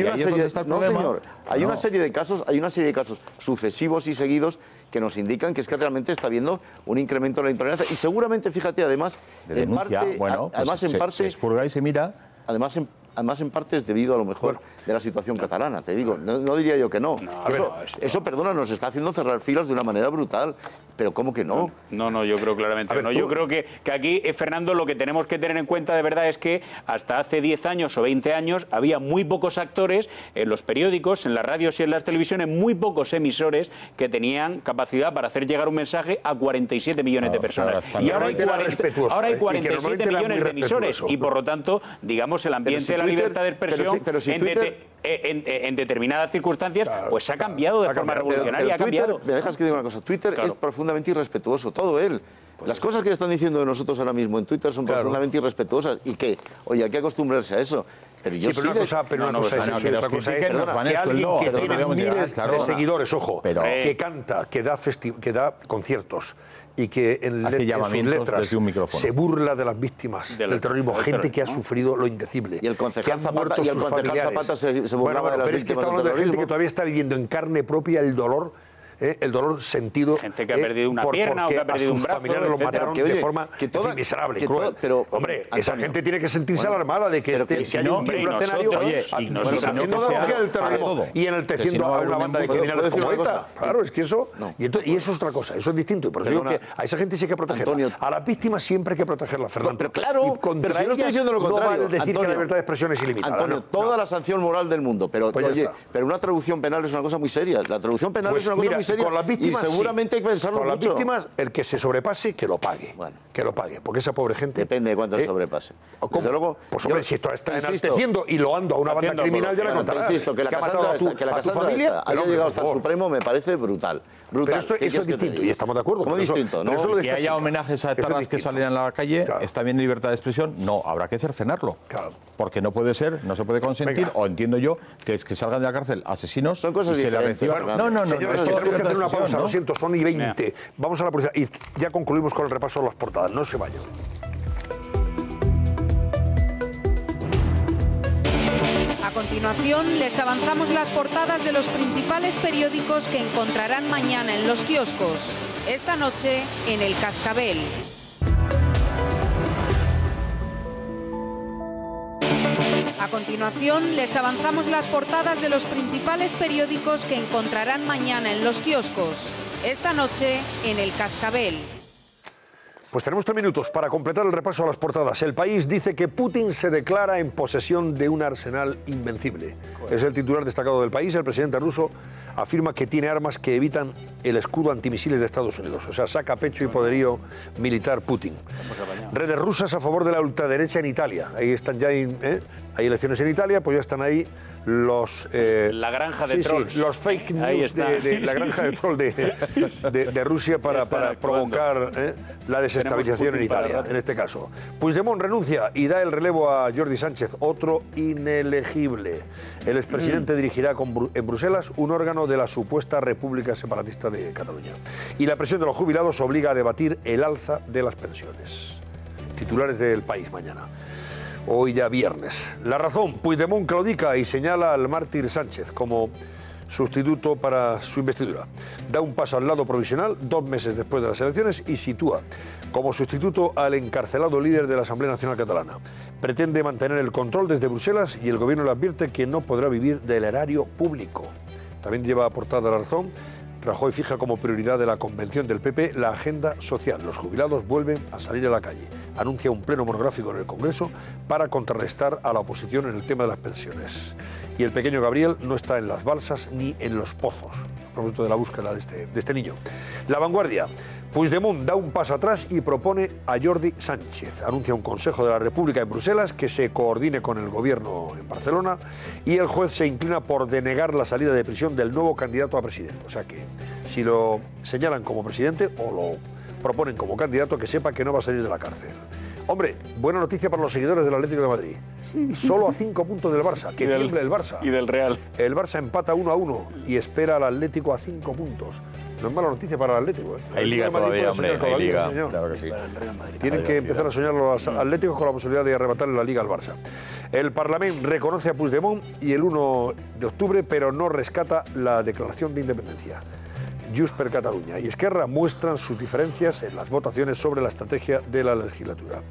no, No. una serie de casos, hay una serie de casos sucesivos y seguidos que nos indican que es que realmente está habiendo un incremento de la intolerancia y seguramente, fíjate, además, de en parte, bueno, pues además se, en parte, se y se mira. además en, además en parte es debido a lo mejor de la situación catalana, te digo, no, no diría yo que no. eso, eso, perdona, nos está haciendo cerrar filas de una manera brutal, pero ¿cómo que no? No, no, yo creo claramente ver, no. tú- Yo creo que, que aquí, eh, Fernando, lo que tenemos que tener en cuenta de verdad es que hasta hace 10 años o 20 años había muy pocos actores en los periódicos, en las radios y en las televisiones, muy pocos emisores que tenían capacidad para hacer llegar un mensaje a 47 millones de personas. claro, y ahora hay, Normalmente era 40 respetuoso, ahora hay ¿eh? Y que 47 normalmente era muy millones de emisores y por lo tanto, digamos, el ambiente si de la Twitter- libertad de pero expresión si- pero si Twitter- eh, en- en- en determinadas circunstancias pues se ha cambiado de Ha forma cambiado. Pero- revolucionaria, pero ha Twitter, cambiado. Me dejas que diga una cosa. Twitter Claro. es profundamente irrespetuoso, todo él. Las cosas que están diciendo de nosotros ahora mismo en Twitter son Claro. profundamente irrespetuosas. ¿Y qué? Oye, hay que acostumbrarse a eso. Pero yo Sí, pero sí una cosa, pero No, una no, cosa pues, es no, eso que otra cosa es van que alguien que tiene miles claro. de seguidores, ojo, Pero- que canta, que da, festi- que da conciertos y que en, let- en sus letras desde un micrófono. se burla de las víctimas Del- del terrorismo, del gente que ha sufrido lo indecible. Y el que concejal han Zapata- muerto y el sus concejal familiares. Zapata se- se burlaba bueno, bueno, de las pero es que estamos hablando de gente que todavía está viviendo en carne propia el dolor ¿eh? el dolor sentido Gente que ha ¿eh? perdido una por- pierna o que ha perdido a un sus brazo, familiares los mataron Que, de forma que toda- miserable, que cruel. toda- pero, hombre esa gente tiene que sentirse bueno, alarmada de que, este- que si no, un escenario haciendo apología del terrorismo y enalteciendo a una banda de un- ¿Puedo- criminales como cosa? Claro, es que eso y, eso es otra cosa, eso es distinto y por eso digo que a esa gente sí hay que protegerla. A las víctimas siempre hay que protegerlas, Fernando. Pero claro, pero si no estoy diciendo lo contrario. decir que la libertad de expresión es ilimitada. Antonio, toda la sanción moral del mundo, pero Pues oye, pero una traducción penal es una cosa muy seria. La traducción penal es una cosa muy seria con las víctimas, y seguramente sí. hay que pensarlo Con las mucho. víctimas, el que se sobrepase, que lo pague. Que lo pague, porque esa pobre gente... Depende de cuánto eh, sobrepase. Desde luego, Pues hombre, yo si esto está insisto, enalteciendo y loando a una banda criminal, ya le apología. contarás. Insisto, que la ha matado a tu, que la a tu Casandra familia, esta pero, haya hombre, llegado hasta el. Supremo me parece brutal. Brutal. Pero esto, ¿Qué eso es distinto, y estamos de acuerdo. ¿Cómo eso- distinto? pero ¿no? eso que haya chica. homenajes a Eso etarras que salieran a la calle, está bien libertad de expresión. No, habrá que cercenarlo. Porque no puede ser, no se puede consentir, o entiendo yo, que es que salgan de la cárcel asesinos Son cosas y se reciba- Fernando. No, no, no. Señores, no, tenemos que hacer una pausa, lo siento, son y 20. Vamos a la publicidad y ya concluimos con el repaso de las portadas. No se vayan. A continuación, les avanzamos las portadas de los principales periódicos que encontrarán mañana en los kioscos. Esta noche, en El Cascabel. A continuación, les avanzamos las portadas de los principales periódicos que encontrarán mañana en los kioscos. Esta noche, en El Cascabel. Pues tenemos tres minutos para completar el repaso a las portadas. El país dice que Putin se declara en posesión de un arsenal invencible. Es el titular destacado del país. El presidente ruso afirma que tiene armas que evitan el escudo antimisiles de Estados Unidos. O sea, saca pecho y poderío militar Putin. Redes rusas a favor de la ultraderecha en Italia. Ahí están ya, in- ¿eh? Hay elecciones en Italia, pues ya están ahí los... eh, La granja de sí, sí, trolls. los fake news Ahí está. de, la granja de troll de, Rusia para, provocar ¿eh? la desestabilización en Italia, en este caso. Puigdemont renuncia y da el relevo a Jordi Sánchez, otro inelegible. El expresidente Mm. dirigirá con Bru- en Bruselas un órgano de la supuesta República Separatista de Cataluña. Y la presión de los jubilados obliga a debatir el alza de las pensiones. Titulares del país mañana. Hoy ya viernes. La razón, Puigdemont claudica y señala al mártir Sánchez como sustituto para su investidura. Da un paso al lado provisional dos meses después de las elecciones y sitúa como sustituto al encarcelado líder de la Asamblea Nacional Catalana. Pretende mantener el control desde Bruselas y el gobierno le advierte que no podrá vivir del erario público. También lleva aportada la razón. Rajoy fija como prioridad de la convención del PP la agenda social. Los jubilados vuelven a salir a la calle. Anuncia un pleno monográfico en el Congreso para contrarrestar a la oposición en el tema de las pensiones. Y el pequeño Gabriel no está en las balsas ni en los pozos. Propósito de la búsqueda de este, de este niño. La vanguardia. Puigdemont da un paso atrás y propone a Jordi Sánchez. Anuncia un Consejo de la República en Bruselas que se coordine con el gobierno en Barcelona y el juez se inclina por denegar la salida de prisión del nuevo candidato a presidente. O sea que si lo señalan como presidente o lo proponen como candidato, que sepa que no va a salir de la cárcel. Hombre, buena noticia para los seguidores del Atlético de Madrid. Solo a cinco puntos del Barça, que del- el Barça. y del Real. El Barça empata uno a uno y espera al Atlético a cinco puntos. No es mala noticia para el Atlético. ¿eh? El Hay liga todavía, hombre, hay la liga. señor. Claro que sí. Tienen que empezar a soñar los Atléticos con la posibilidad de arrebatarle la liga al Barça. El Parlamento reconoce a Puigdemont y el 1 de octubre, pero no rescata la declaración de independencia. Junts per Cataluña y Esquerra muestran sus diferencias en las votaciones sobre la estrategia de la legislatura.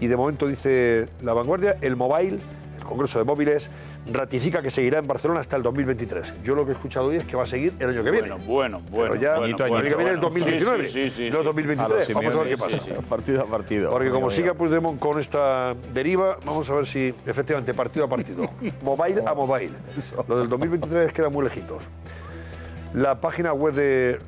Y de momento dice la vanguardia, el Mobile, el Congreso de Móviles, ratifica que seguirá en Barcelona hasta el 2023. Yo lo que he escuchado hoy es que va a seguir el año que viene. Bueno, bueno, bueno. Pero ya bueno, el año que viene es bueno. 2019, Sí, sí, sí, no sí. 2023. Vamos a ver qué pasa. Partido a partido. Porque como siga. Puigdemont con esta deriva, vamos a ver si efectivamente partido a partido, mobile a mobile. Lo del 2023 queda muy lejitos. La página web de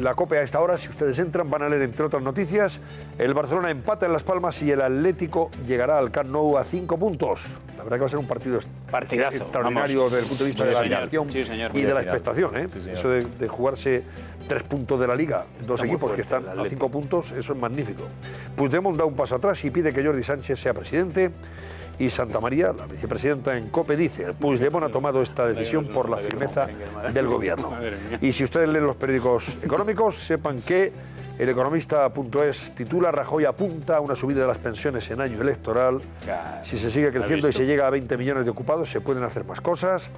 la COPE a esta hora, si ustedes entran, van a leer, entre otras noticias, el Barcelona empata en Las Palmas y el Atlético llegará al Camp Nou a cinco puntos. La verdad que va a ser un partido Partidazo, extraordinario vamos. desde el punto de vista Sí, de la Sí, señor. y de la expectación. ¿eh? Sí. Eso de, de jugarse tres puntos de la Liga, dos equipos que están a cinco puntos, eso es magnífico. Puigdemont da un paso atrás y pide que Jordi Sánchez sea presidente. Y Santa María, la vicepresidenta en COPE, dice, Puigdemont ha tomado esta decisión por la firmeza del gobierno. Y si ustedes leen los periódicos económicos, sepan que el economista.es titula Rajoy apunta a una subida de las pensiones en año electoral. Si se sigue creciendo y se llega a 20 millones de ocupados, se pueden hacer más cosas.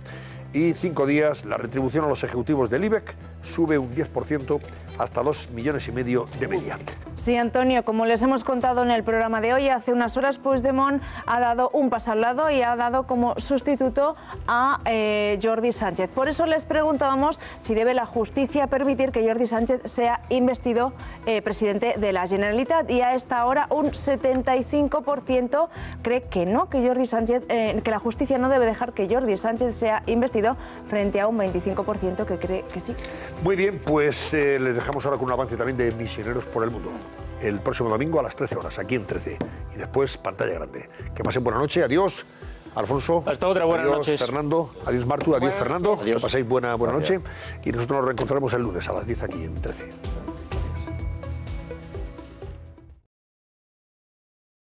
Y cinco días, la retribución a los ejecutivos del IBEC sube un 10% hasta 2 millones y medio de media. Sí, Antonio, como les hemos contado en el programa de hoy, hace unas horas Puigdemont ha dado un paso al lado y ha dado como sustituto a eh, Jordi Sánchez. Por eso les preguntábamos si debe la justicia permitir que Jordi Sánchez sea investido eh, presidente de la Generalitat y a esta hora un 75% cree que no, que Jordi Sánchez, eh, que la justicia no debe dejar que Jordi Sánchez sea investido sido frente a un 25% que cree que sí. Muy bien, pues eh, les dejamos ahora con un avance también de Misioneros por el Mundo. El próximo domingo a las 13 horas, aquí en 13. Y después, pantalla grande. Que pasen buena noche, adiós. Alfonso. Hasta otra, buenas adiós, noches. Fernando. Adiós, Martu. Adiós, Fernando. Adiós. Que paséis buena, buena Gracias. noche. Y nosotros nos reencontraremos el lunes a las 10 aquí en 13.